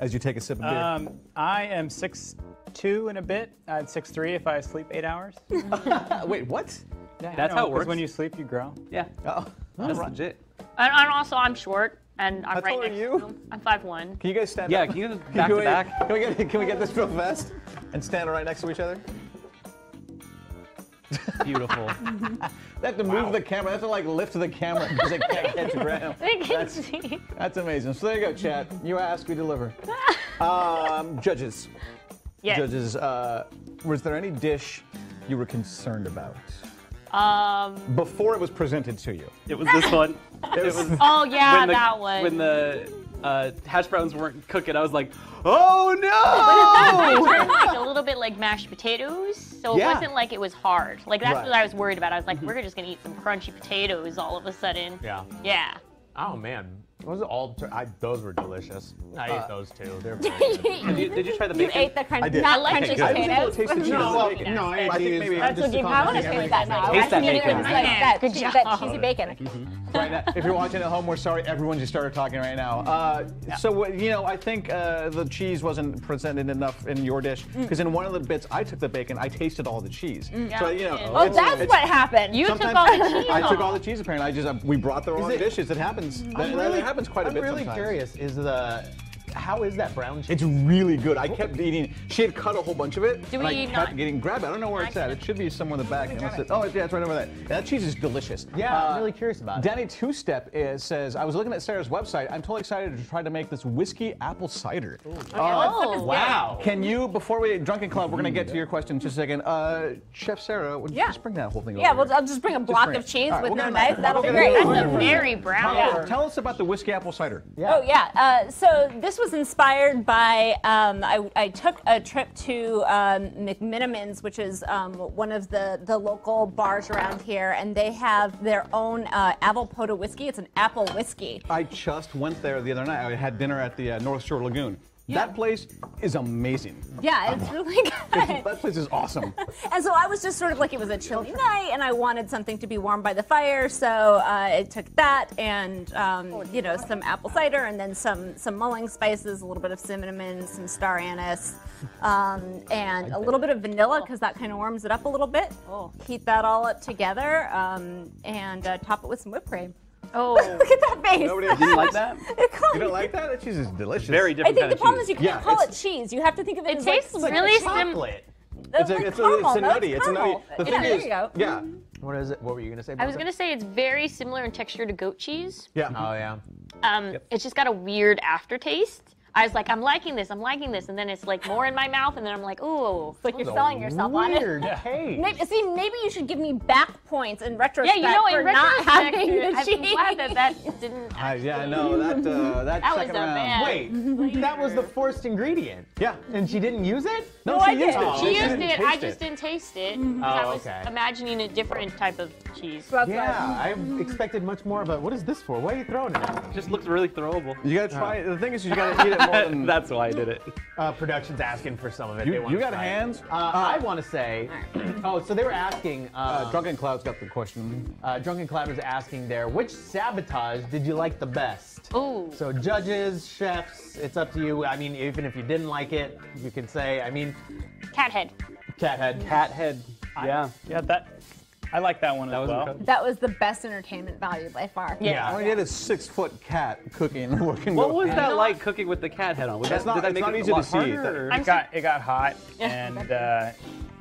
As you take a sip of beer. Um, I am six two and a bit. I'd six three if I sleep eight hours. Uh, wait, what? Yeah, That's how it works. When you sleep, you grow. Yeah, Oh, that's right. legit. And, and also, I'm short, and I'm How right tall are next you? to him. I'm five one. Can you guys stand Yeah, up? can you back can to we, back? Can we get can we get this real fast and stand right next to each other? Beautiful. They have to move the camera. They have to like lift the camera because they can't catch Graham. They can That's, see. that's amazing. So there you go, Chad. You ask, we deliver. Um, judges. Yes. Judges. Uh, was there any dish you were concerned about Um. before it was presented to you? it was this one. It was Oh yeah, when the, that one. When the uh, hash browns weren't cooking, I was like, oh no! It like a little bit like mashed potatoes, so Yeah. it wasn't like it was hard. Like that's Right. what I was worried about. I was like, we're just gonna eat some crunchy potatoes all of a sudden. yeah. Yeah. Oh man, those are all. I, those were delicious. I Uh, ate those too. They're very good. did, you, did you try the You bacon? ate the crunch, I did. not I like crunchy it. I was able potatoes. to taste the cheese. no, well, bacon. no, I, I think maybe That's what gave, I want to taste that now. Taste I that need it bacon. with like that, Good che- job. that cheesy bacon. right now. If you're watching at home, we're sorry. Everyone just started talking right now. Uh, So what- you know, I think uh, the cheese wasn't presented enough in your dish Mm. because in one of the bits I took the bacon, I tasted all the cheese. So Yeah, you know. Oh, it's- that's it's- what happened. You took all the cheese I took all the cheese. Apparently, I just uh, we brought the wrong it- dishes. It happens. That, I'm that really, happens quite a I'm bit really sometimes. curious. Is the how is that brown cheese? It's really good. I kept eating. She had cut a whole bunch of it. Do and I we kept not- getting grab it. I don't know where it's at. It should be somewhere in the back. Unless it- oh, yeah, it's right over there. That cheese is delicious. Yeah, Uh, I'm really curious about it. Danny Two Step is, says, I was looking at Sarah's website. I'm totally excited to try to make this whiskey apple cider. Oh, Wow. Can you, before we Drunken Cloud, we're gonna get to your question in just a second. Uh, Chef Sarah, would you Yeah. just bring that whole thing Yeah, over? Yeah, well. I'll just bring a block bring of cheese All right, with we're no gonna- knife. That'll be great. That's a very brown. Tell, tell us about the whiskey apple cider. Oh yeah. Uh, so this was inspired by um, I, I took a trip to um, McMenamins, which is um, one of the the local bars around here, and they have their own uh, Avalpota whiskey. It's an apple whiskey. I just went there the other night. I had dinner at the uh, North Shore Lagoon. That place is amazing. Yeah, it's really good. That place is awesome. And so I was just sort of like it was a chilly night, and I wanted something to be warm by the fire. So uh, I took that and um, you know some apple cider, and then some some mulling spices, a little bit of cinnamon, some star anise, um, and a little bit of vanilla because that kind of warms it up a little bit. Heat that all up together, um, and uh, top it with some whipped cream. Oh. Look at that face. Nobody Didn't like that? You don't like that? That cheese is delicious. Very different I think kind the of problem cheese. is you can't Yeah, call it cheese. You have to think of it, It as tastes like, really sim- chocolate. It's a, like it's a, it's a nutty. It's a nutty. caramel. The Yeah, thing there is, you go. yeah, What is it? What were you gonna say? I was Martha? gonna say it's very similar in texture to goat cheese. yeah. Oh yeah. Um, It's just got a weird aftertaste. I was like, I'm liking this, I'm liking this, and then it's like more in my mouth, and then I'm like, ooh. It's like you're selling yourself on it. Weird taste. Maybe, see, maybe you should give me back points in Yeah, retrospect you know, for in not having the I'm cheese. glad that that didn't. I, yeah, I know that. Uh, that, That was second a round. bad- Wait, that was the forced ingredient. Yeah. And she didn't use it? No, I she did. used it. She She used didn't it. I just it. didn't taste it. Mm-hmm. 'cause I Oh, was okay. imagining a different type of cheese. That's Yeah, I expected much more But. What is this for? Why are you throwing it? at me? Just looks really throwable. You gotta try it. The thing is, you gotta eat it more than That's why I did it. Uh, production's asking for some of it. You, wanna you got try hands. Uh, I want to say, oh, so they were asking. Uh, Um, Drunken Cloud's got the question. uh, Drunken Cloud was asking there, which sabotage did you like the best? Ooh. So judges, chefs, it's up to you. I mean, even if you didn't like it, you can say. I mean, Cathead. Cathead. Cathead. Cat head. Yeah. Yeah, that I like that one That as was well. incredible. That was the best entertainment value by far. Yeah. All you did is six foot cat cooking. working What was that like cooking with the cat head on? Was It's that, not- did that it's make not it easy a to lot see. harder, It got it got hot and uh,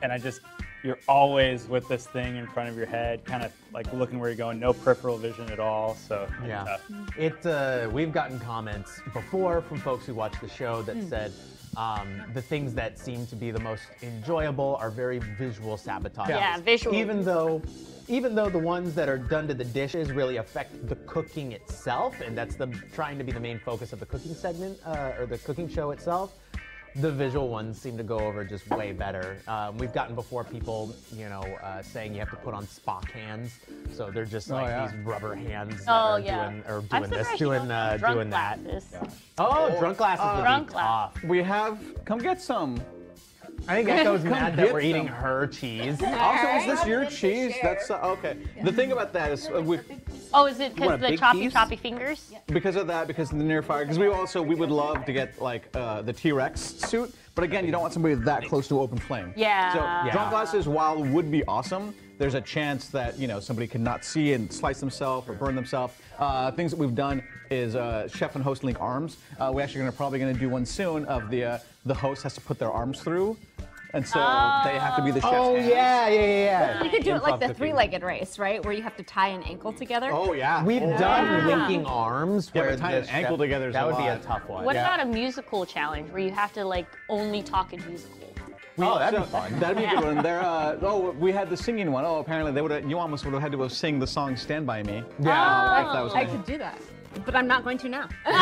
and I just you're always with this thing in front of your head, kind of like looking where you're going, no peripheral vision at all. So it's Yeah. tough. It. Uh, we've gotten comments before from folks who watch the show that Hmm. said um, the things that seem to be the most enjoyable are very visual sabotage. Yeah, visual. Even though, even though the ones that are done to the dishes really affect the cooking itself, and that's the trying to be the main focus of the cooking segment uh, or the cooking show itself. The visual ones seem to go over just way better. Um, we've gotten before people, you know, uh, saying you have to put on Spock hands, so they're just like yeah. these rubber hands that Oh are yeah. doing or I'm doing this, doing uh, have drunk doing that. glasses. Oh, drunk glasses would Drunk be glass. tough. We have. Come get some. I think Echo's Come mad that we're eating her cheese. Also, is this your cheese? That's uh, okay. The thing about that is, uh, we, Oh, is it want a because the big choppy piece? choppy fingers? because of that, because of the near fire, because we also we would love to get like uh, the T-Rex suit, but again, you don't want somebody that close to open flame. Yeah. So Yeah. drunk glasses, while would be awesome, there's a chance that you know somebody could not see and slice themselves or burn themselves. Uh, things that we've done is uh, chef and host link arms. Uh, we're actually gonna probably gonna do one soon of the uh, the host has to put their arms through, and so they have to be the chef's Oh hands. yeah, yeah, yeah, yeah. You could do it like the three-legged race, right? Where you have to tie an ankle together. Oh yeah. We've Oh, done yeah. linking arms Yeah, where but tying an ankle together is that a would be a tough one. What Yeah. about a musical challenge where you have to like only talk in musical? oh, that'd be fun. That'd be a good one. There, uh, oh, we had the singing one. Oh, apparently they would have. You almost would have had to have sing the song "Stand by Me." Yeah. If that was I could do that, but I'm not going to now. Why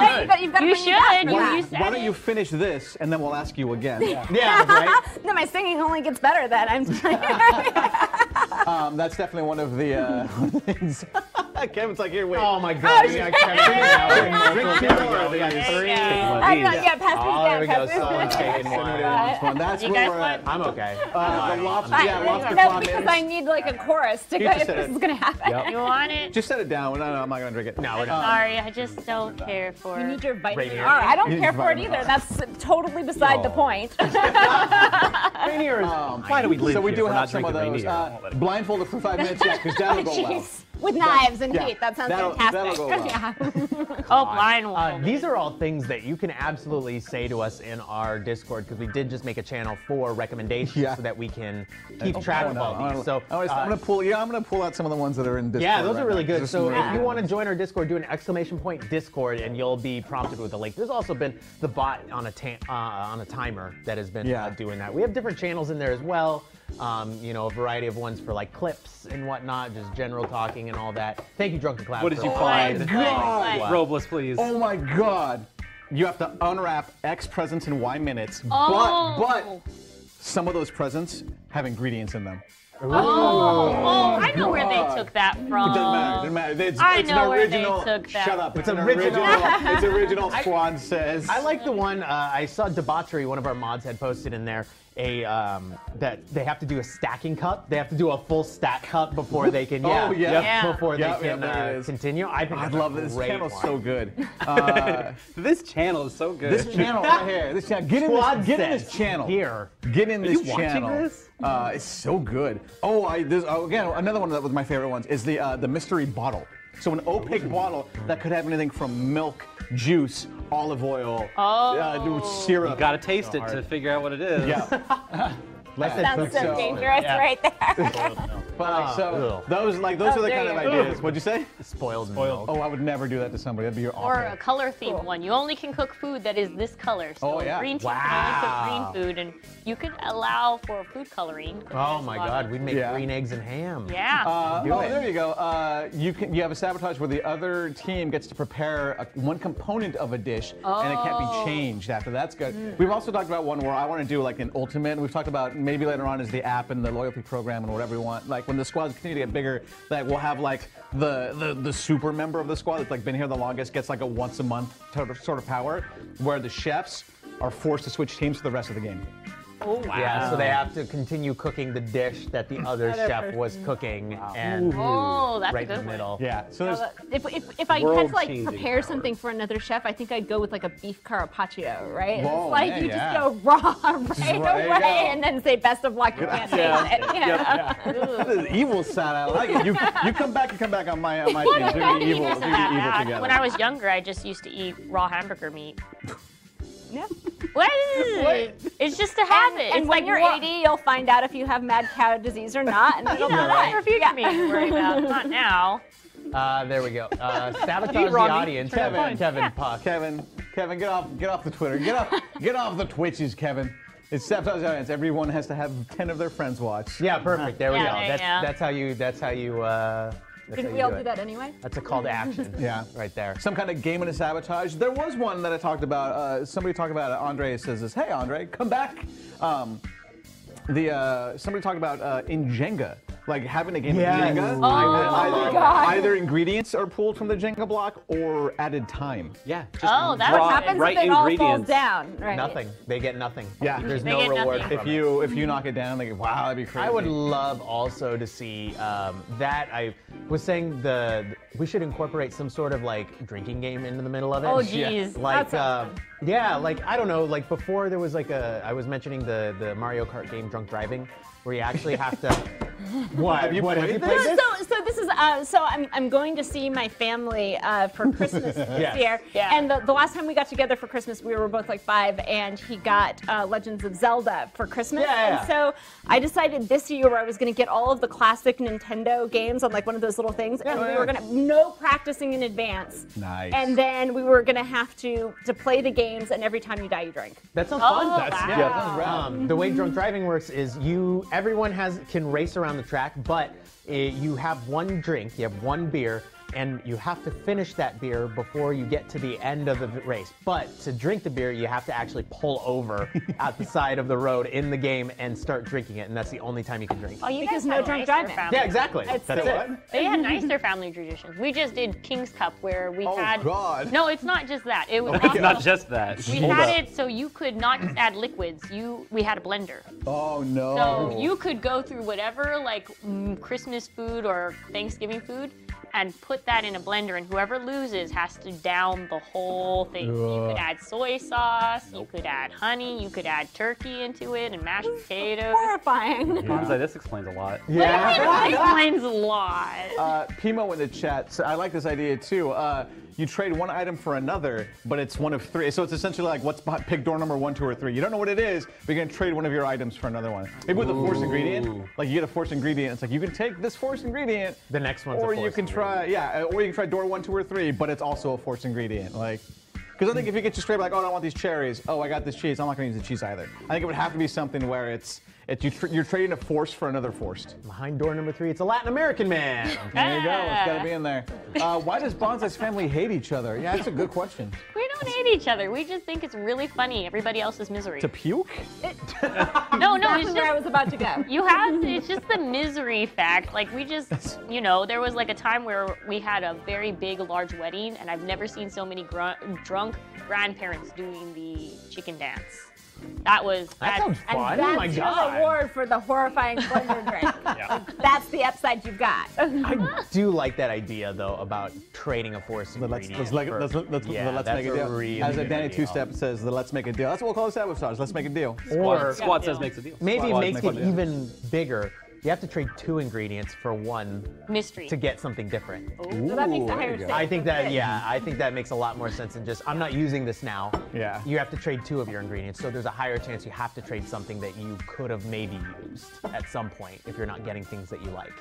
don't you- but you've got You bring me back. should. You, Yeah. said Why don't you finish this and then we'll ask you again? Yeah, right. No, my singing only gets better then. I'm Um, that's definitely one of the uh, things. Kevin's like, here, wait. Oh my god. we got Kevin. Drink two we more. go. We got three. I'm not, yeah, pass Oh, this there we go. Someone's taking one. One. That's You where guys we're at. I'm okay. Uh, the lobster, Fine. yeah, lobster That's flambe. because I need like a chorus to go just if this is gonna happen. You want it? Just set it down. No, no, I'm not gonna drink it. No, we're I'm not. sorry, I just don't care for it. You need your vitamin Rainier. R. I don't care for it either. That's totally beside the point. Rainier is Why do we live So we do have some of those. Rainier? Uh, blindfolded for five minutes, yeah, because that'll go well. With knives and Yeah. heat. That sounds That'll- fantastic. that'll go well. yeah. Oh, blind Uh, these are all things that you can absolutely say to us in our Discord because we did just make a channel for recommendations Yeah. so that we can keep track of all I'm these. So gonna, uh, I'm gonna pull. Yeah, I'm gonna pull out some of the ones that are in Discord. Yeah, those right are really now. good. So some if you want to join our Discord, do an exclamation point Discord, and you'll be prompted with a link. There's also been the bot on a ta- uh, on a timer that has been Yeah. uh, doing that. We have different channels in there as well. Um, you know, a variety of ones for like clips and whatnot, just general talking and all that. Thank you, Drunken Cloud. What did you all find? that. God. Robles, please. Oh my god! You have to unwrap X presents in Y minutes, Oh. but but some of those presents have ingredients in them. Oh, oh, I know where they took that from. It doesn't matter. It doesn't matter. It's, I it's know an where they original. took that. Shut up. It's, an original. original. it's original. Swan says. I like the one uh, I saw debauchery. One of our mods had posted in there a um, that they have to do a stacking cup. They have to do a full stack cup before they can. Yeah, Oh, yeah. Yeah. Before Yeah, they yeah, can there uh, continue. I think I that's love this great channel's one. so good. Uh, This channel is so good. this channel right here. This channel. Get in Squad this. Get in this channel. here. Get in this you watching channel. this? Uh, it's so good. Oh, I this oh, again another one that was my favorite ones is the uh, the mystery bottle. So an opaque bottle that could have anything from milk, juice, olive oil, uh, syrup. You gotta taste it to figure out what it is. yeah. Let that Sounds so so- dangerous yeah. right there. But like, so those like those Oh, are the kind of you go. ideas. What'd you say? spoiled. Spoiled. milk. Oh, I would never do that to somebody. That'd be awful. Or a color themed one. You only can cook food that is this color. So Oh, yeah. green tea Wow. can only cook green food, and you could allow for food coloring. Oh my God, we'd make Yeah. green eggs and ham. Yeah. Uh, oh, it. there you go. Uh, you can you have a sabotage where the other team gets to prepare a, one component of a dish, and it can't Oh. be changed after. That's good. Hmm. We've also talked about one where I want to do like an ultimate. We've talked about maybe later on is the app and the loyalty program and whatever we want. Like when the squads continue to get bigger, that we'll have like the the, the super member of the squad that's like been here the longest gets like a once a month sort of power, where the chefs are forced to switch teams for the rest of the game. Oh, Yeah, so they have to continue cooking the dish that the other Other chef was cooking, and Oh, that's right a in good the one. middle. Yeah. So there's If, if, if I had to like changing. prepare something for another chef, I think I'd go with like a beef carpaccio, right? Whoa, it's like man, you yeah. just go raw right there you away go. and then say best of luck, you can't Yeah. taste it. Yeah. This is evil side. I like it. You you come back. You come back on my on my team. So we evil. It We isn't can that be evil together. When I was younger, I just used to eat raw hamburger meat. Yeah. What? It's just a habit. And it's when like you're wa- 80, you'll find out if you have mad cow disease or not, and it'll You know, be that's right. for future me to worry about. Not now. Uh, there we go. Uh, sabotage the Ronnie. audience. Kevin. Kevin, Kevin, Puck. Kevin, Kevin, get off, get off the Twitter, get off, get off the Twitches, Kevin. It's sabotage the audience. Everyone has to have ten of their friends watch. Yeah, perfect. There we Yeah, go. there you That's that's how you that's how you uh, that's Didn't we all do do that anyway? That's a call to action. Yeah. right there. Some kind of game and a sabotage. There was one that I talked about. Uh, somebody talked about. it. Andre says this. Hey, Andre, come back. Um, the uh, somebody talked about uh, in Jenga, like having a game Yeah. of Jenga. Ooh. either, either, God. either ingredients are pulled from the Jenga block or added time. Yeah. Just Oh, that draw would Happens right if it all falls down, right? Nothing. They get nothing. Yeah. There's They no reward nothing. from If it. you if you knock it down, like wow, that'd be crazy. I would love also to see um, that. I was saying the we should incorporate some sort of like drinking game into the middle of it. Oh, geez. Like, That sounds um, yeah, like I don't know. Like before, there was like a. I was mentioning the the Mario Kart game, Drunk Driving, where you actually have to. What? Have you what, played have you played So, this? so, so this is uh, so I'm, I'm going to see my family uh, for Christmas this Yes. year. Yeah. And the, the last time we got together for Christmas, we were both like five, and he got uh, Legends of Zelda for Christmas. Yeah, yeah, And so I decided this year I was going to get all of the classic Nintendo games on like one of those little things, and we were going to no practicing in advance. Nice. And then we were going to have to to play the games, and every time you die, you drink. That sounds Oh, fun. wow. Yeah, that sounds. Um, the way drunk driving works is you everyone has can race around the track, but uh, you have one drink, you have one beer, and you have to finish that beer before you get to the end of the race. But to drink the beer, you have to actually pull over at the side of the road in the game and start drinking it, and that's the only time you can drink. Oh, you Because guys no drunk driving. family- Yeah, exactly. It's- that's it's- it. They had nicer family traditions. We just did King's Cup where we Oh, had. God. No, it's not just that. It was It's also- not just that. We Hold had up. it so you could not just add liquids. You we had a blender, Oh no. so you could go through whatever like mm, Christmas food or Thanksgiving food, and put that in a blender. And whoever loses has to down the whole thing. You could add soy sauce. You could add honey. You could add turkey into it and mashed potatoes. Horrifying. Bonsai, this explains a lot. That explains a lot. Uh, Pimo in the chat. So I like this idea too. Uh, you trade one item for another, but it's one of three. So it's essentially like what's behind, pick door number one, two, or three. You don't know what it is, but you're gonna trade one of your items for another one. Maybe with a force ingredient. Like you get a force ingredient. It's like you can take this force ingredient. The next one's a Or you can try, yeah, or you can try door one, two, or three, but it's also a force ingredient. Like. Because I think if you get just straight like, oh, I don't want these cherries. Oh, I got this cheese. I'm not going to use the cheese either. I think it would have to be something where it's, it's you tr- you're trading a force for another forced. Behind door number three, it's a Latin American man. There you go. It's got to be in there. Uh, why does Bonsai's family hate each other? Yeah, that's a good question. We don't hate each other. We just think it's really funny. Everybody else's misery. To puke? No, no, That's it's where I was about to go. you have it's just the misery fact. Like we just, you know, there was like a time where we had a very big, large wedding, and I've never seen so many gr- drunk grandparents doing the chicken dance. That was That sounds And that's oh my your god. reward for the horrifying blender drink. Like, that's the upside you've got. I do like that idea though about trading a force Let's let's ingredient. let's, for- let's, let's, yeah, let's make a deal. really As a Danny. Two Step says, the let's make a deal. That's what we'll call it sabotage. Let's make a deal. Or Squad says makes a deal. maybe Squad it makes makes it even bigger. You have to trade two ingredients for one mystery. to get something different. So that makes it Ooh, higher there stakes. I think that yeah, I think that makes a lot more sense than just I'm not using this now. Yeah. You have to trade two of your ingredients, so there's a higher chance you have to trade something that you could have maybe used at some point if you're not getting things that you like.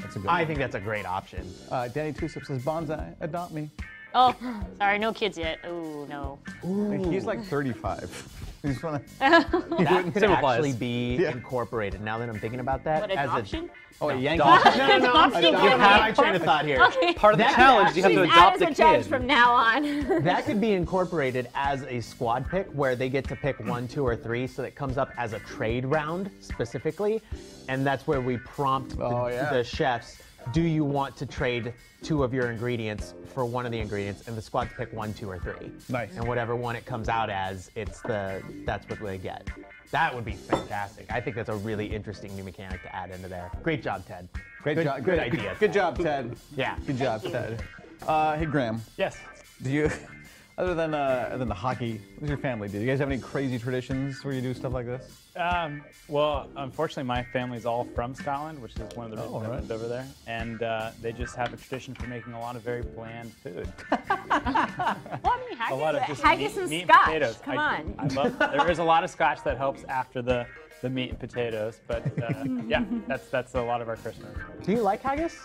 That's a good I one. think that's a great option. Uh, Danny Two Step says, Bonsai, adopt me. oh, sorry, no kids yet. Oh no. Ooh. He's like 35. He's funny. That could Same actually be Yeah. incorporated. Now that I'm thinking about that, What, as adoption? Oh, a Yankee. a no, no, no. Adoption You can have my train of thought here. Okay. Part of the That challenge is you have She's to out adopt as a a judge from now on. That could be incorporated as a squad pick where they get to pick one, two, or three, so that comes up as a trade round specifically. And that's where we prompt the, Oh, yeah. the chefs do you want to trade two of your ingredients for one of the ingredients? And the squads pick one, two, or three. Nice. And whatever one it comes out as, it's the that's what they get. That would be fantastic. I think that's a really interesting new mechanic to add into there. Great job, Ted. Great Good- job. Good idea. Good job, Ted. Yeah. Good job, Ted. Uh, hey, Graham. Yes. Do you, other than uh, other than the hockey, what does your family do? Do you guys have any crazy traditions where you do stuff like this? Um, well, unfortunately, my family's all from Scotland, which is one of the reasons Oh, I right. moved over there, and uh, they just have a tradition for making a lot of very bland food. well, I mean, a lot of just haggis meat, and meat scotch. potatoes. Come I, on. I love. There is a lot of scotch that helps after the the meat and potatoes, but uh, yeah, that's that's a lot of our Christmas. Do you like haggis?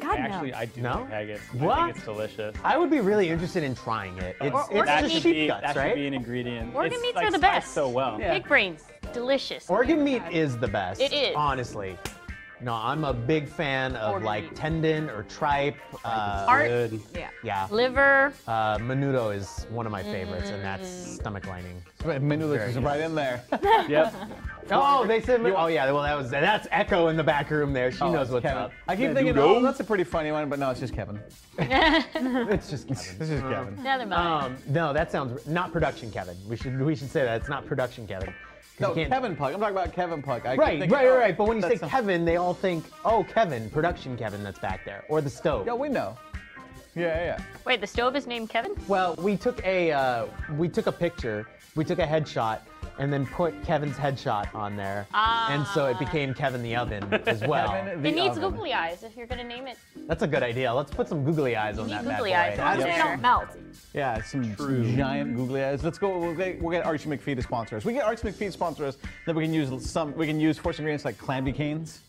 God, no. Actually, I do No? like haggis. I What? think it's delicious. I would be really interested in trying it. It's, Or- it's that just should sheep be guts, that right? should be an ingredient. Organ it's, meats like, are the best. so well. Pig brains, delicious. Organ meat is the best. It is. Honestly. No, I'm a big fan of Organ like meat. tendon or tripe. Uh, Heart, Good. Yeah. yeah. liver. Uh, menudo is one of my favorites, and Mm. that's stomach lining. Menudo is right in there. Yep. Oh, they said. Oh yeah. Well, that was that's Echo in the back room there. She Oh, knows it's what's Kevin. up. I keep thinking, oh, that's a pretty funny one, but no, it's just Kevin. It's just Kevin. This is Kevin. Never mind. Um, no, that sounds not production, Kevin. We should we should say that it's not production, Kevin. 'Cause No, Kevin Puck. I'm talking about Kevin Puck. I keep Right, right, oh, right, right. But when you say some- Kevin, they all think, oh, Kevin, production Kevin that's back there, or the stove. Yeah, we know. Yeah, yeah, yeah. Wait, the stove is named Kevin? Well, we took a uh, we took a picture, we took a headshot, and then put Kevin's headshot on there, and so it ah. became Kevin the Oven as well. Kevin the It needs oven. googly eyes if you're gonna name it. That's a good idea. Let's put some googly eyes on need that bad googly boy. eyes. As Yep. they don't melt. Yeah, some giant googly eyes. Let's go. We'll get, we'll get Archie McPhee to sponsor us. We get Archie McPhee to sponsor us. Then we can use some. We can use force ingredients like clamby canes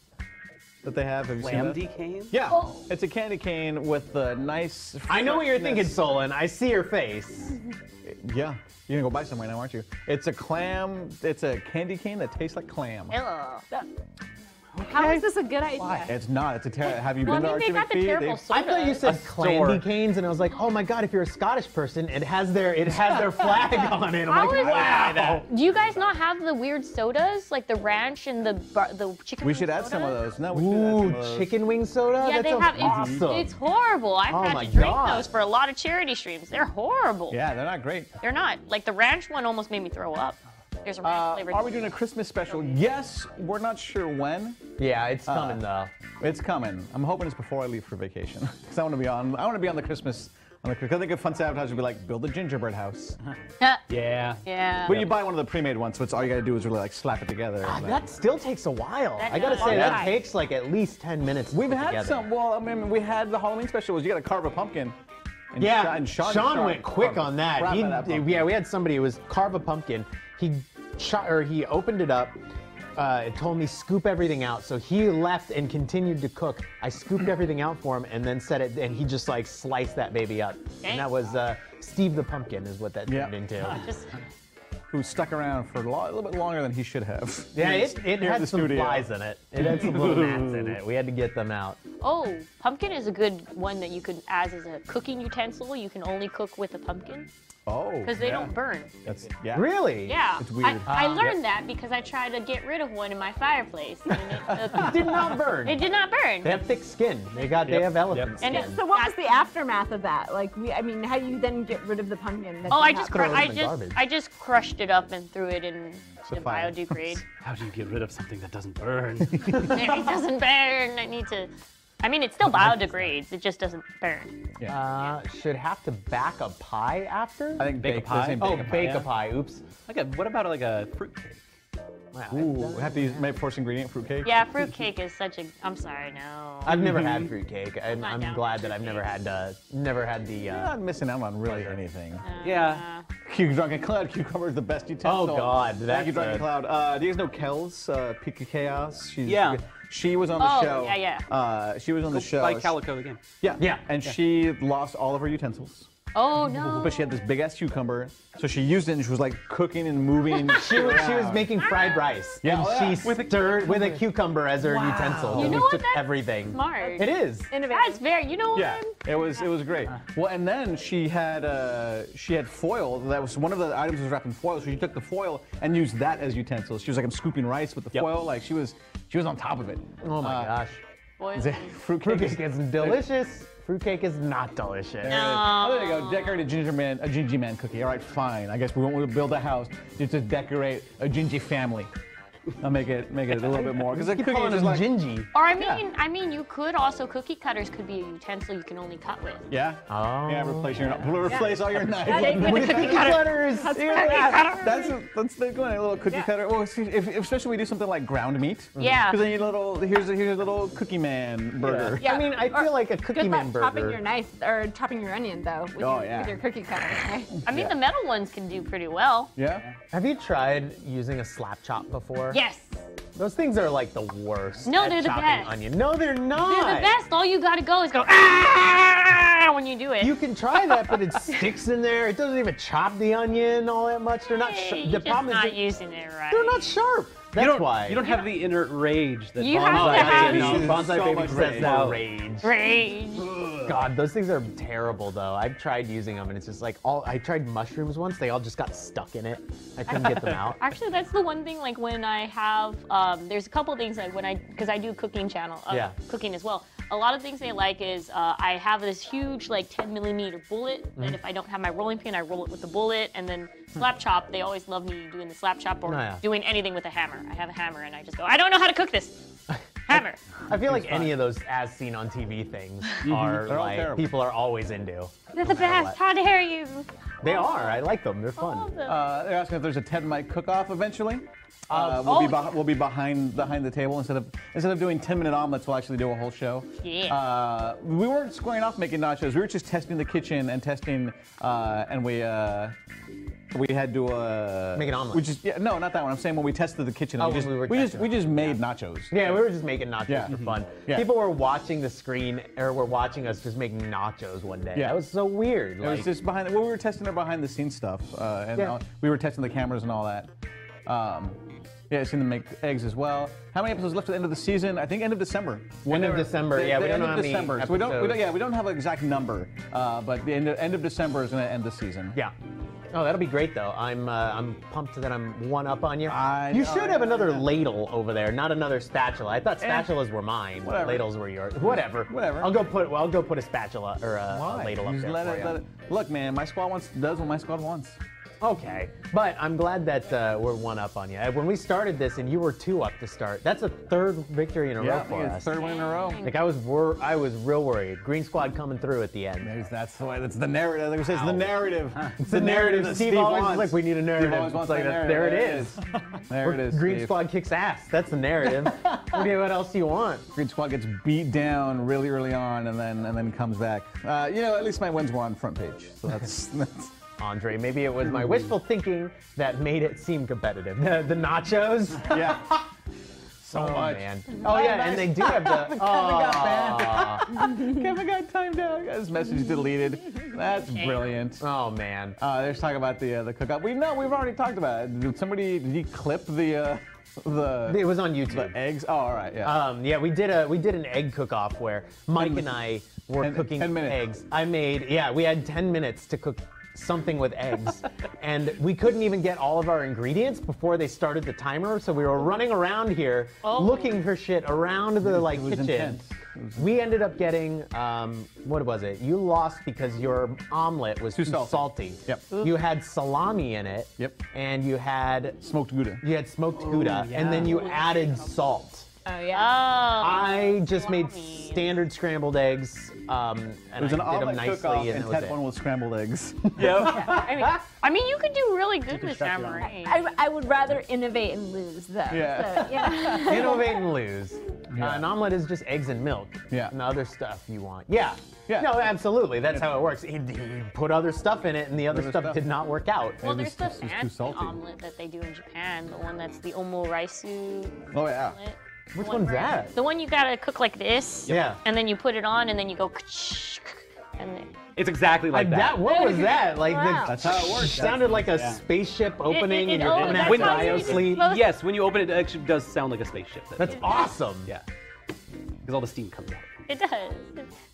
that they have. Have you seen cane? Yeah, oh. it's a candy cane with the nice. I know what you're thinking, freshness. Solon. I see your face. Yeah, you're gonna go buy some right now, aren't you? It's a clam. It's a candy cane that tastes like clam. Ugh. How is this a good idea? It's not. It's a terrible. Have you Well, I been to mean, Archie they got the McPhee? They- I thought you said clamby canes, and I was like, oh my god, if you're a Scottish person, it has their it has their flag on it. I'm How like, is wow. Do you guys not have the weird sodas, like the ranch and the bar- the chicken? we wing should add soda? some of those. No, we should add some Ooh, of those. chicken wing soda. Yeah, that they sounds have. It's, awesome. it's horrible. I've Oh had my to drink God. those for a lot of charity streams. They're horrible. Yeah, they're not great. They're not. Like the ranch one almost made me throw up. There's a Uh, flavored. are we doing a Christmas special? Yes, we're not sure when. yeah, it's coming though. It's coming. I'm hoping it's before I leave for vacation because I want to be on. I want to be on the Christmas. On the, 'cause I think a fun sabotage would be like build a gingerbread house. Yeah. yeah. But you buy one of the pre-made ones, so it's all you got to do is really like slap it together. and then- That still takes a while. That I gotta does. say, that takes like at least 10 minutes. We've put had together. some. Well, I mean, we had the Halloween special. Was you got to carve a pumpkin. And Yeah, Sha- and Sean, Sean, went quick on that. He, that yeah, we had somebody who was carve a pumpkin. He shot or he opened it up. Uh, it told me scoop everything out. So he left and continued to cook. I scooped everything out for him and then set it. And he just like sliced that baby up. And that was uh, Steve the Pumpkin, is what that Yeah. turned into. Just, Who stuck around for a, lo- a little bit longer than he should have. Yeah, it, it Here in had the some studio. flies in it. It had some little gnats in it. We had to get them out. oh, pumpkin is a good one that you could as as a cooking utensil. You can only cook with a pumpkin Oh. because they yeah. don't burn. That's yeah. Really? Yeah, It's weird. I, I learned that because I tried to get rid of one in my fireplace. And it, uh, Did not burn. it did not burn. They have thick skin. They got. They have elephant yep. skin. And it's So what was the aftermath of that? Like, we, I mean, how do you then get rid of the pumpkin? that Oh, I just cru- I just garbage. I just crushed it up and threw it in the fire. biodegrade. How do you get rid of something that doesn't burn? it doesn't burn. I need to. I mean, it still biodegrades. It just doesn't burn. Uh, should have to back a pie after? I think Bake a pie? Oh, bake a bake pie. a pie. Oops. like a, what about like a fruitcake? Wow, Ooh, we have to use make force ingredient fruitcake. Yeah, fruitcake is such a. I'm sorry, no. I've never had fruitcake. I'm, Not I'm glad that I've never had uh, never had the. You're Uh, not missing out on really anything. Yeah. Q Drunken Cloud, Cucumber is the best utensil. Oh, God, Thank that's you, Drunken Cloud. Uh, do you guys know Kels, uh, Pika Chaos? She's Yeah. She was on the Oh, show. yeah, yeah. Uh, she was on the show. By Calico again. Yeah. Yeah. And she lost all of her utensils. Oh no. But she had this big ass cucumber, so she used it and she was like cooking and moving. She was, she was making fried rice. Yeah, and oh, yeah. she With a stirred with a cucumber as her utensil. You and know we what? took That's everything. Smart. It is. That's very. You know what? Yeah, it was it was great. Well, and then she had uh, she had foil. That was one of the items was wrapped in foil. So she took the foil and used that as utensils. She was like, I'm scooping rice with the foil. Like she was she was on top of it. Oh my Uh, gosh. Boys. Fruitcake. Fruitcake is delicious. Fruitcake is not delicious. Oh, there you go. Decorate a ginger man, a gingy man cookie. All right, fine. I guess we won't build a house just to decorate a gingy family. I'll make it make it a little bit more because the Keep cookie calling is them like gingy. Or I mean, I mean, you could also cookie cutters could be a utensil you can only cut with. yeah. Oh. Yeah, replace your replace all your knives. Take with With the cookie cookie cutter. cutters. Yeah, that's that's the good a little cookie cutter. Well, if, if, especially we do something like ground meat. Mm-hmm. Yeah. Because then you need a little here's a, here's a little cookie man burger. Yeah. I mean, I Or feel like a cookie Good man luck burger. chopping your knife or chopping your onion though with, Oh, your, yeah. with your cookie cutter. Okay? I mean, the metal ones can do pretty well. Yeah. Have you tried using a slap chop before? Yes. Those things are like the worst. No, at they're the best. Onion. No, they're not. They're the best. All you gotta go is go ah when you do it. You can try that, but it sticks in there. It doesn't even chop the onion all that much. They're not. Hey, Sh- you're the just problem not is they- using it right. they're not sharp. That's you don't, why. You don't have the inert rage that You have Bonsai to have- Baby- No, Bonsai So Baby much says rage. rage. Rage. God, those things are terrible though. I've tried using them and it's just like all. I tried mushrooms once. They all just got stuck in it. I couldn't get them out. Actually, that's the one thing. Like when I have, um, there's a couple things like when I, because I do cooking channel, uh, Yeah. cooking as well. A lot of things they like is uh, I have this huge like 10 millimeter bullet Mm-hmm. that if I don't have my rolling pin, I roll it with the bullet, and then slap chop. They always love me doing the slap chop or Oh, yeah. doing anything with a hammer. I have a hammer and I just go, I don't know how to cook this. Hammer. I feel like any of those as seen on TV things are They're all like terrible. people are always into. They're the best. How dare you? They are. I like them. They're fun. All of them. Uh, they're asking if there's a Ted Mike cook-off eventually. Uh, we'll, oh, be beh- we'll be behind behind the table instead of instead of doing 10 minute omelets. We'll actually do a whole show. Yeah. Uh, we weren't squaring off making nachos. We were just testing the kitchen and testing, uh, and we uh, we had to uh, Make an omelet. We just yeah, no, not that one. I'm saying when we tested the kitchen, Oh, we just we were just we just made nachos. Yeah, we were just making nachos Yeah. for fun. Yeah. People were watching the screen or were watching us just making nachos one day. Yeah. That was so weird. It Like, was just behind. Well, we were testing our behind the scenes stuff, uh, and Yeah. uh, we were testing the cameras and all that. Um, yeah, I've seen them make eggs as well. How many episodes left at the end of the season? I think end of December. End of December, The- yeah, the we don't know how many December. So we don't, we don't. episodes. Yeah, we don't have an exact number, uh, but the end of, end of December is going to end the season. yeah. Oh, that'll be great though. I'm uh, I'm pumped that I'm one up on you. I you know, should I have another ladle over there, not another spatula. I thought Eh. spatulas were mine. but Whatever. Ladles were yours. Whatever. Whatever. I'll go put well, I'll go put a spatula or a, a ladle up Just there let for it, you. let it. Look, man, my squad wants does what my squad wants. Okay, but I'm glad that uh, we're one up on you. Uh, When we started this, and you were two up to start, that's a third victory in a Yeah, row for us. third one in a row. Like I was, wor- I was real worried. Green Squad coming through at the end. There's, that's the way. That's the narrative. Like said, it's the narrative. It's the narrative. that Steve always wants. like, we need a narrative. Steve always wants It's like, that- there it narrative. There it is. Green Steve. Squad kicks ass. That's the narrative. what, do you, what else do you want? Green Squad gets beat down really early on and then and then comes back. Uh, you know, at least my wins were on front page, so that's that's. Andre, maybe it was my wishful thinking that made it seem competitive. The, the nachos. Yeah. So oh much. man. Oh yeah, and they do have the. Oh, Kevin got timed out. Got his message deleted. That's brilliant. oh man. Uh, let's talk about the uh, the cookout. We know we've already talked about it. Did somebody did he clip the uh, the It was on YouTube. the eggs? Oh, all right, yeah. Um, yeah, we did a we did an egg cook-off where Mike Ten and I were ten- cooking 10 eggs. I made yeah, we had 10 minutes to cook something with eggs, and we couldn't even get all of our ingredients before they started the timer. So we were running around here looking for shit around the like was kitchen. intense. We ended up getting um, what was it? You lost because your omelet was Too too, salty. salty. Yep. You had salami in it. Yep. And you had Smoked Gouda. you had smoked gouda, and then you added salt. Oh yeah. Oh. I just made standard scrambled eggs, um, It and was an I did them omelet cook-off and and that Ted one with scrambled eggs. I mean, I mean, you could do really good with strap it on. samurai. I, I would rather innovate and lose though. Yeah. So, yeah. Innovate and lose. Yeah. Uh, an omelet is just eggs and milk. Yeah. And other stuff you want. Yeah. Yeah. No, absolutely. That's how it works. He, he put other stuff in it, and the other Other stuff, stuff. did not work out. Well, It there's was the just- it too fancy salty. omelet that they do in Japan, the one that's the omuraisu oh yeah. omelet. Which One one's where- that? The one you gotta cook like this. Yeah. And then you put it on, and then you go. and then It's exactly like Like that. What was that? Like Wow. the, That's how it works. sounded like a Yeah. spaceship opening, it- and you're coming that's out of how you cryo just sleep. yes, when you open it, it actually does sound like a spaceship. That's awesome. Yeah, because all the steam comes out. It does.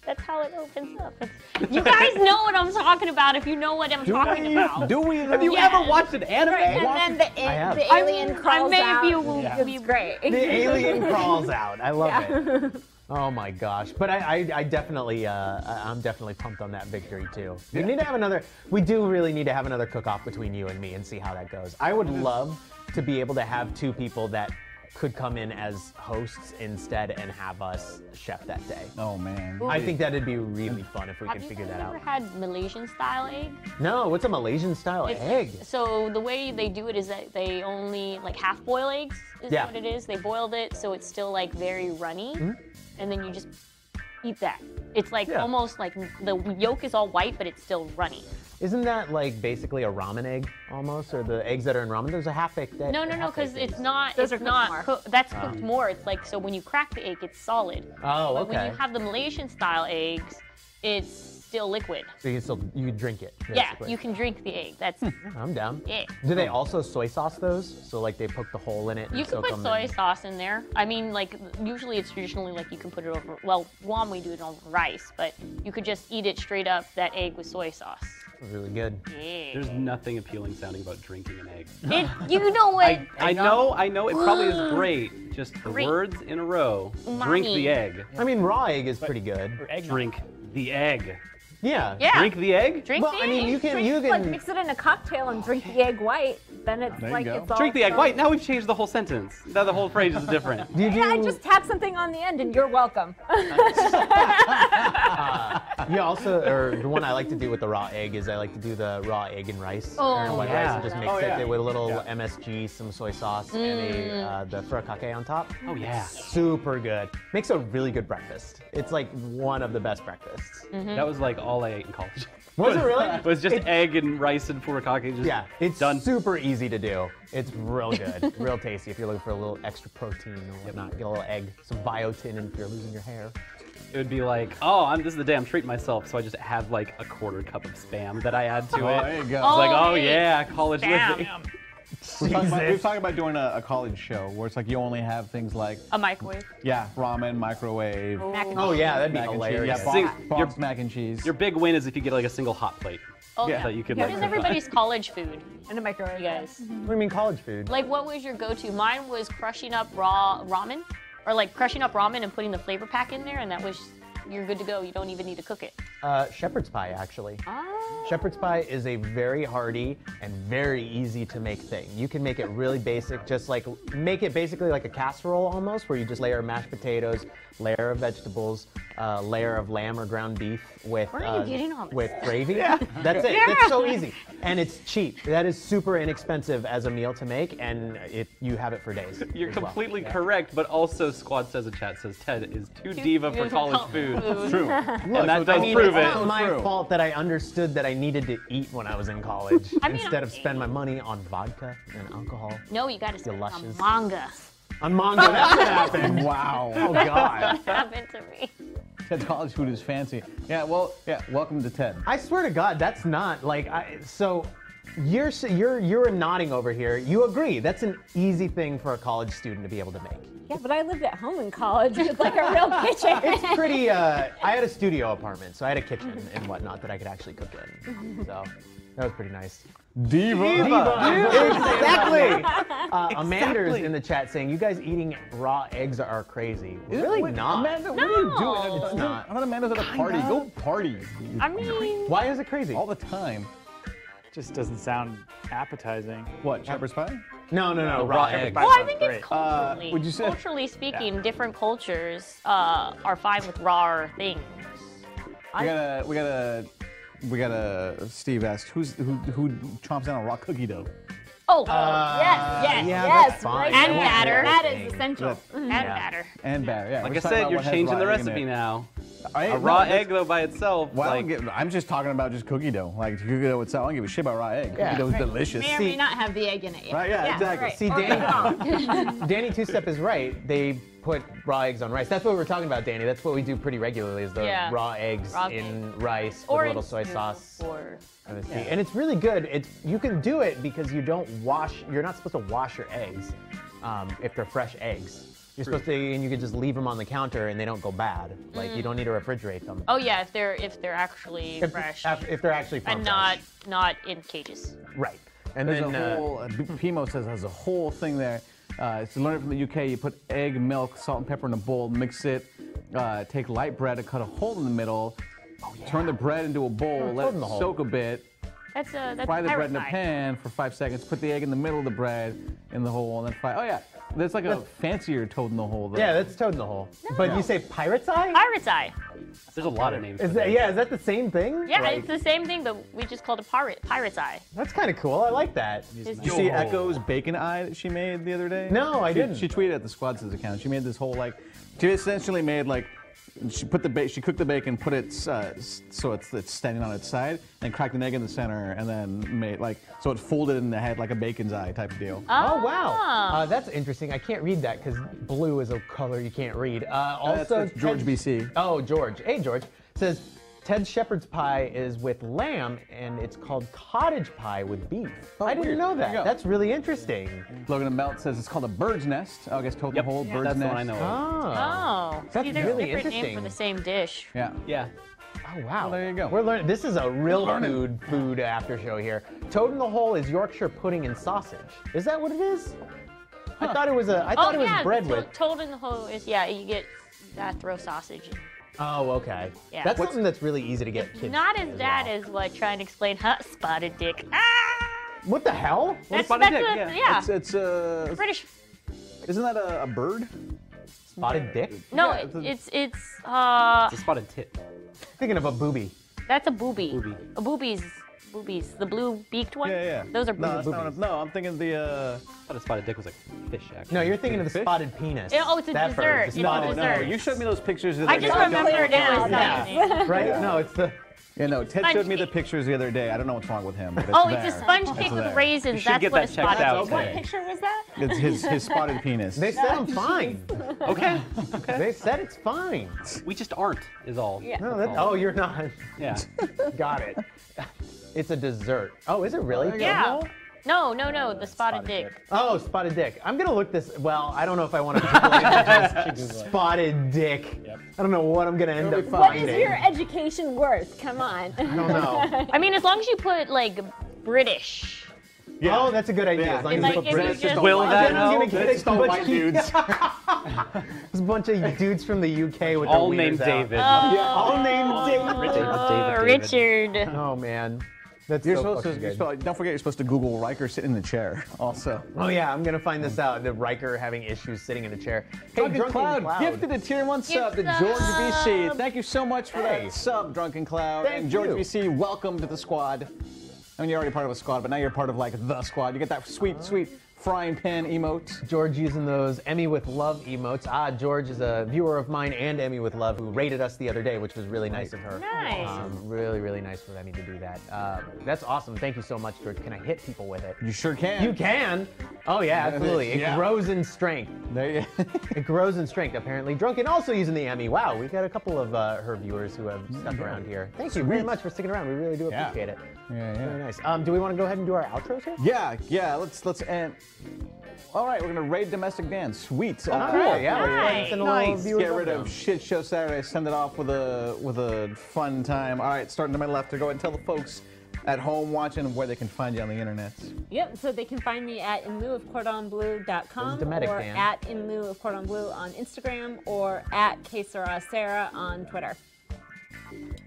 That's how it opens up. It's, you guys know what I'm talking about if you know what I'm talking about. Do we? Have you Yes. ever watched an anime? And then the, I have. the alien I crawls may out. be a little- It's great. The alien crawls out. I love it. Oh my gosh! But I, I, I definitely, uh, I- I'm definitely pumped on that victory too. We need to have another. We do really need to have another cook-off between you and me and see how that goes. I would love to be able to have two people that could come in as hosts instead and have us chef that day. Oh man. I think that'd be really fun if we Have could you figure guys that ever out. had Malaysian style egg? No, what's a Malaysian style It's- egg? So the way they do it is that they only like half boil eggs is Yeah. what it is. They boiled it so it's still like very runny, hmm? and then you just eat that. It's like. Yeah. almost like the yolk is all white, but it's still runny. Isn't that like basically a ramen egg almost, or the eggs that are in ramen? There's a half-baked egg. No, no, no, because it's not. Those it's cooked not. more. That's cooked ah. more. It's like so when you crack the egg, it's solid. Oh, But when you have the Malaysian style eggs, it's still liquid. So you can still you can drink it. Yeah, you can drink the egg. That's hmm, I'm down. Yeah. Do they also soy sauce those? So like they poke the hole in it. You can put soy in- sauce in there. I mean, like usually it's traditionally like you can put it over. Well, Guam we do it over rice, but you could just eat it straight up that egg with soy sauce. Really good. Yeah. There's nothing appealing sounding about drinking an egg. It, you know what? I, I know, um, I know, it probably is great. Just the Great. words in a row. Drink the egg. I mean, raw egg is pretty good. Drink the egg. Yeah. yeah. Drink the egg. Drink Well, the I mean, you can Drink- you like can. mix it in a cocktail and drink the egg white. Then it's There like go. it's all. Drink the egg white. Now we've changed the whole sentence. Now the whole phrase is different. Do you do? Yeah, I just tap something on the end and you're welcome. you also, or the one I like to do with the raw egg is I like to do the raw egg and rice Oh, and white yeah. rice and just mix Oh, it yeah. with a little Yeah. MSG, some soy sauce, and a, uh, the furikake on top. Oh yeah. Super good. Makes a really good breakfast. It's like one of the best breakfasts. That was like all I ate in college. Was it really? It was just It- egg and rice and furikake. Just Yeah, it's done. super easy to do. It's real good, real tasty. If you're looking for a little extra protein or whatnot, get a little egg, some biotin, and if you're losing your hair. It would be like, oh, I'm, this is the day I'm treating myself, so I just have like a quarter cup of spam that I add to Oh, it. there you go. It's like, Oh, oh yeah, college Spam. living. We've talking, about, we've talked about doing a, a college show where it's like you only have things like a microwave. yeah, ramen, microwave, Mac and Oh yeah, that'd be mac and cheese. hilarious. Yeah, box, box your- mac and cheese. Your big win is if you get like a single hot plate. Oh Yeah. yeah. That you could, what like, is everybody's college food, in a microwave. you guys? Mm-hmm. What do you mean college food? Like, what was your go-to? Mine was crushing up raw ramen, or like crushing up ramen and putting the flavor pack in there, and that was you're good to go. You don't even need to cook it. Uh, shepherd's pie, actually. Oh. Shepherd's pie is a very hearty and very easy to make thing. You can make it really basic, just like make it basically like a casserole almost, where you just layer mashed potatoes, layer of vegetables, uh, layer of lamb or ground beef with Where are you uh, getting all this? with gravy. That's it. It's so easy and it's cheap. That is super inexpensive as a meal to make, and it you have it for days. You're as well. completely correct, but also Squad says in chat says Ted is too diva for diva for college col- food. food. True. and that does I mean, prove it's it. not my True. fault that I understood that I needed to eat when I was in college I mean, instead of okay. spend my money on vodka and alcohol. No, you got to spend it on luscious. manga. On manga, that's what happened. Wow. Oh God! happened to me. Ted's college food is fancy. Yeah, well, yeah, welcome to Ted. I swear to God, that's not like I. So, you're you're you're nodding over here. You agree? That's an easy thing for a college student to be able to make. Yeah, but I lived at home in college with like a real kitchen. It's pretty. Uh, I had a studio apartment, so I had a kitchen and whatnot that I could actually cook in. So that was pretty nice. Diva. diva, exactly. Uh, Amanda's in the chat saying you guys eating raw eggs are crazy. Really Wait, not. Amanda, what are you No. doing? It's not. I thought Amanda's at a party. Go party I mean, Why is it crazy? all the time. Just doesn't sound appetizing. What, shepherd's pie? No, no, no. raw Raw eggs. eggs. well, I sounds think great. it's culturally. would you say- Culturally speaking, different cultures uh, are fine with raw things. We gotta, we gotta, we gotta. Steve asked, who's who? Who chomps down on raw cookie dough? Oh, yes, yes, yeah, yes. right And batter. That is essential. and batter. And batter. Yeah. Like we're I said, you're changing the egg in recipe it. now. I A raw no, egg though by itself, Well, I like don't give, I'm just talking about just cookie dough. Like cookie dough itself. I don't give a shit about raw egg. Yeah. Cookie dough's Right. delicious. May or may not have the egg in it yet. Right, yeah, exactly. right. See, Danny- Danny Two Step is right. They put raw eggs on rice. That's what we are talking about, Danny. That's what we do pretty regularly is the Yeah. raw eggs Raw in rice Or with a little soy sauce. Or And it's, and it's really good. It's you can do it because you don't wash. You're not supposed to wash your eggs um, if they're fresh eggs. You're supposed to, and you can just leave them on the counter and they don't go bad. Like you don't need to refrigerate them. oh yeah, if they're if they're actually If, fresh af- if they're actually from and fresh. not not in cages. right. And There's then a uh, whole, uh, B- Pimo says there's a whole thing there. Uh, it's to learn it from the UK. You put egg, milk, salt, and pepper in a bowl, mix it, uh, take light bread and cut a hole in the middle, turn the bread into a bowl, let toad in it the hole. soak a bit, That's a that's fry the bread in a pirate pan for five seconds, put the egg in the middle of the bread in the hole, and then fry. Oh, yeah. There's like a fancier toad in the hole. Though. yeah, that's toad in the hole. But you say pirate's eye? Pirate's eye. there's a lot of names. Is that, yeah, is that the same thing? Yeah, Like, it's the same thing, but we just called it pirate pirate's eye. that's kind of cool. I like that. It's Did you see Echo's bacon eye that she made the other day? No, I She- didn't. She tweeted at the Squad Says account. She made this whole like, she essentially made like, she put the ba- she cooked the bacon, put it uh, so it's it's standing on its side, and cracked an egg in the center, and then made like so it folded in the head like a bacon's eye type of deal. Oh wow, Ah. uh, that's interesting. I can't read that because blue is a color you can't read. Uh, also, that's- that's George Ted- BC. Oh, George. Hey, George says Ted shepherd's pie is with lamb and it's called cottage pie with beef. Oh, I didn't weird. know that. That's really interesting. Logan and Melt says it's called a bird's nest. Oh, I guess total Yep. whole Yeah, bird's that's the nest. one I know of. Oh. Oh, That's see, there's really a different name for the same dish. Yeah. Yeah. Oh wow. Well, there you go. We're learning. This is a real food food after show here. Toad in the hole is Yorkshire pudding and sausage. Is that what it is? I thought it was a. I thought oh it was yeah, bread the with. to- toad in the hole is yeah. You get that gotta throw sausage. In. Oh, okay. Yeah. That's something that's really easy to get kids. Not to as as bad well. as what trying to explain. Huh? Spotted dick. Ah, What the hell? that's, spotted that's dick, a, yeah. yeah. It's, it's uh, British. isn't that a, a bird? Spotted dick? No, Yeah, it, it's it's it's uh It's a spotted tit. Thinking of a booby. that's a booby. Booby. A booby's boobies. The blue beaked one. Yeah, yeah. Those are no, boobies. that's not what I'm- no, I'm thinking the. Uh, I thought a spotted dick was like fish. Actually. No, you're thinking of the Fish? spotted penis. Yeah, oh, it's a That dessert. bird, It's the a dessert. no, you showed me those pictures. The I other just day. remembered it was Yeah. something. Right? No, it's the. Yeah, no, Ted Sponge showed me the pictures the other day. I don't know what's wrong with him, but it's Oh, there. it's a sponge It's cake with there. raisins. You should That's get what that a checked spotted out. dick What is. Okay. picture was that? It's his, his spotted penis. They said I'm fine. Okay. They said it's fine. We just aren't. Is all. Yeah. No, that, oh, you're not. Yeah. Got it. It's a dessert. Oh, is it really? Yeah. No, no, no. The spotted dick. Oh, spotted dick. I'm gonna look this. Well, I don't know if I want to. spotted dick. I don't know what I'm gonna end up finding. is your education worth? Come on. I don't know. I mean, as long as you put like British. Yeah. Oh, that's a good idea. Yeah. As long It as might you put British- just- Will that Then gonna help? get It's a all bunch white of- dudes. There's a bunch of dudes from the UK with All their named wieners out. David. Oh. All named David. David, Oh, David. Richard. Oh man, that's You're so supposed to, fucking you're supposed- don't forget, you're supposed to Google Riker sitting in the chair. Also, Oh yeah, I'm gonna find this out. The Riker having issues sitting in a chair. Hey, Drunken, Drunken Cloud, Cloud. gifted a tier one sub to George. BC. Thank you so much for Hey. that sub, Drunken Cloud. Thank and George you. BC, welcome to the squad. I mean, you're already part of a squad, but now you're part of like the squad. You get that sweet, sweet frying pan emote. George using those Emmy with Love emotes. Ah, George is a viewer of mine and Emmy with Love who rated us the other day, which was really nice of her. Nice. Um, really, really nice for Emmy to do that. Uh, that's awesome. Thank you so much, George. Can I hit people with it? You sure can. You can. Oh yeah, absolutely. It Yeah. grows in strength. There you. It grows in strength. Apparently, Drunken also using the Emmy. Wow, we've got a couple of uh, her viewers who have stuck around here. Thank you very much for sticking around. We really do Yeah. appreciate it. Yeah, yeah. Very nice. Um, do we want to go ahead and do our outros here? Yeah, yeah. Let's let's end. All right, we're gonna raid domestic bands. Sweet. Uh, All right, yeah. we're gonna Nice. send Nice. Get rid of shit show Saturday. Send it off with a with a fun time. All right, starting to my left. To go ahead and tell the folks at home watching where they can find you on the internet. Yep, so they can find me at in lieu of cordonbleu.com This is Dometic or Dan. at in lieu of cordon bleu on Instagram or at Kesara Sarah on Twitter.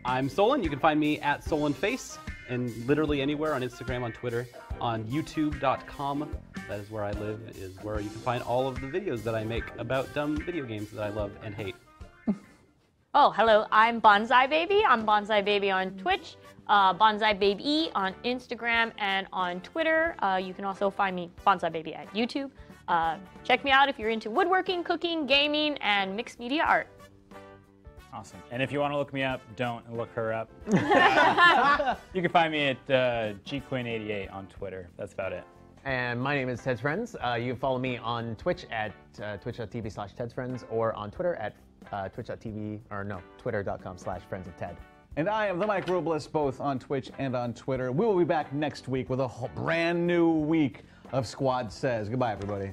I'm Solon. You can find me at SolonFace and literally anywhere on Instagram, on Twitter, on YouTube.com. That is where I live. Is where you can find all of the videos that I make about dumb video games that I love and hate. Oh, hello. I'm Bonsai Baby. I'm Bonsai Baby on Twitch, uh, Bonsai Baby on Instagram, and on Twitter. Uh, you can also find me Bonsai Baby at YouTube. Uh, check me out if you're into woodworking, cooking, gaming, and mixed media art. Awesome. And if you want to look me up, don't look her up. you can find me at uh, gquinn88 on Twitter. That's about it. And my name is Ted's Friends. Uh, you can follow me on Twitch at uh, twitch.tv slash Ted's Friends or on Twitter at uh, twitch.tv, or no, twitter.com slash Friends of Ted. And I am the Mike Robles, both on Twitch and on Twitter. We will be back next week with a whole brand new week of Squad Says. Goodbye, everybody.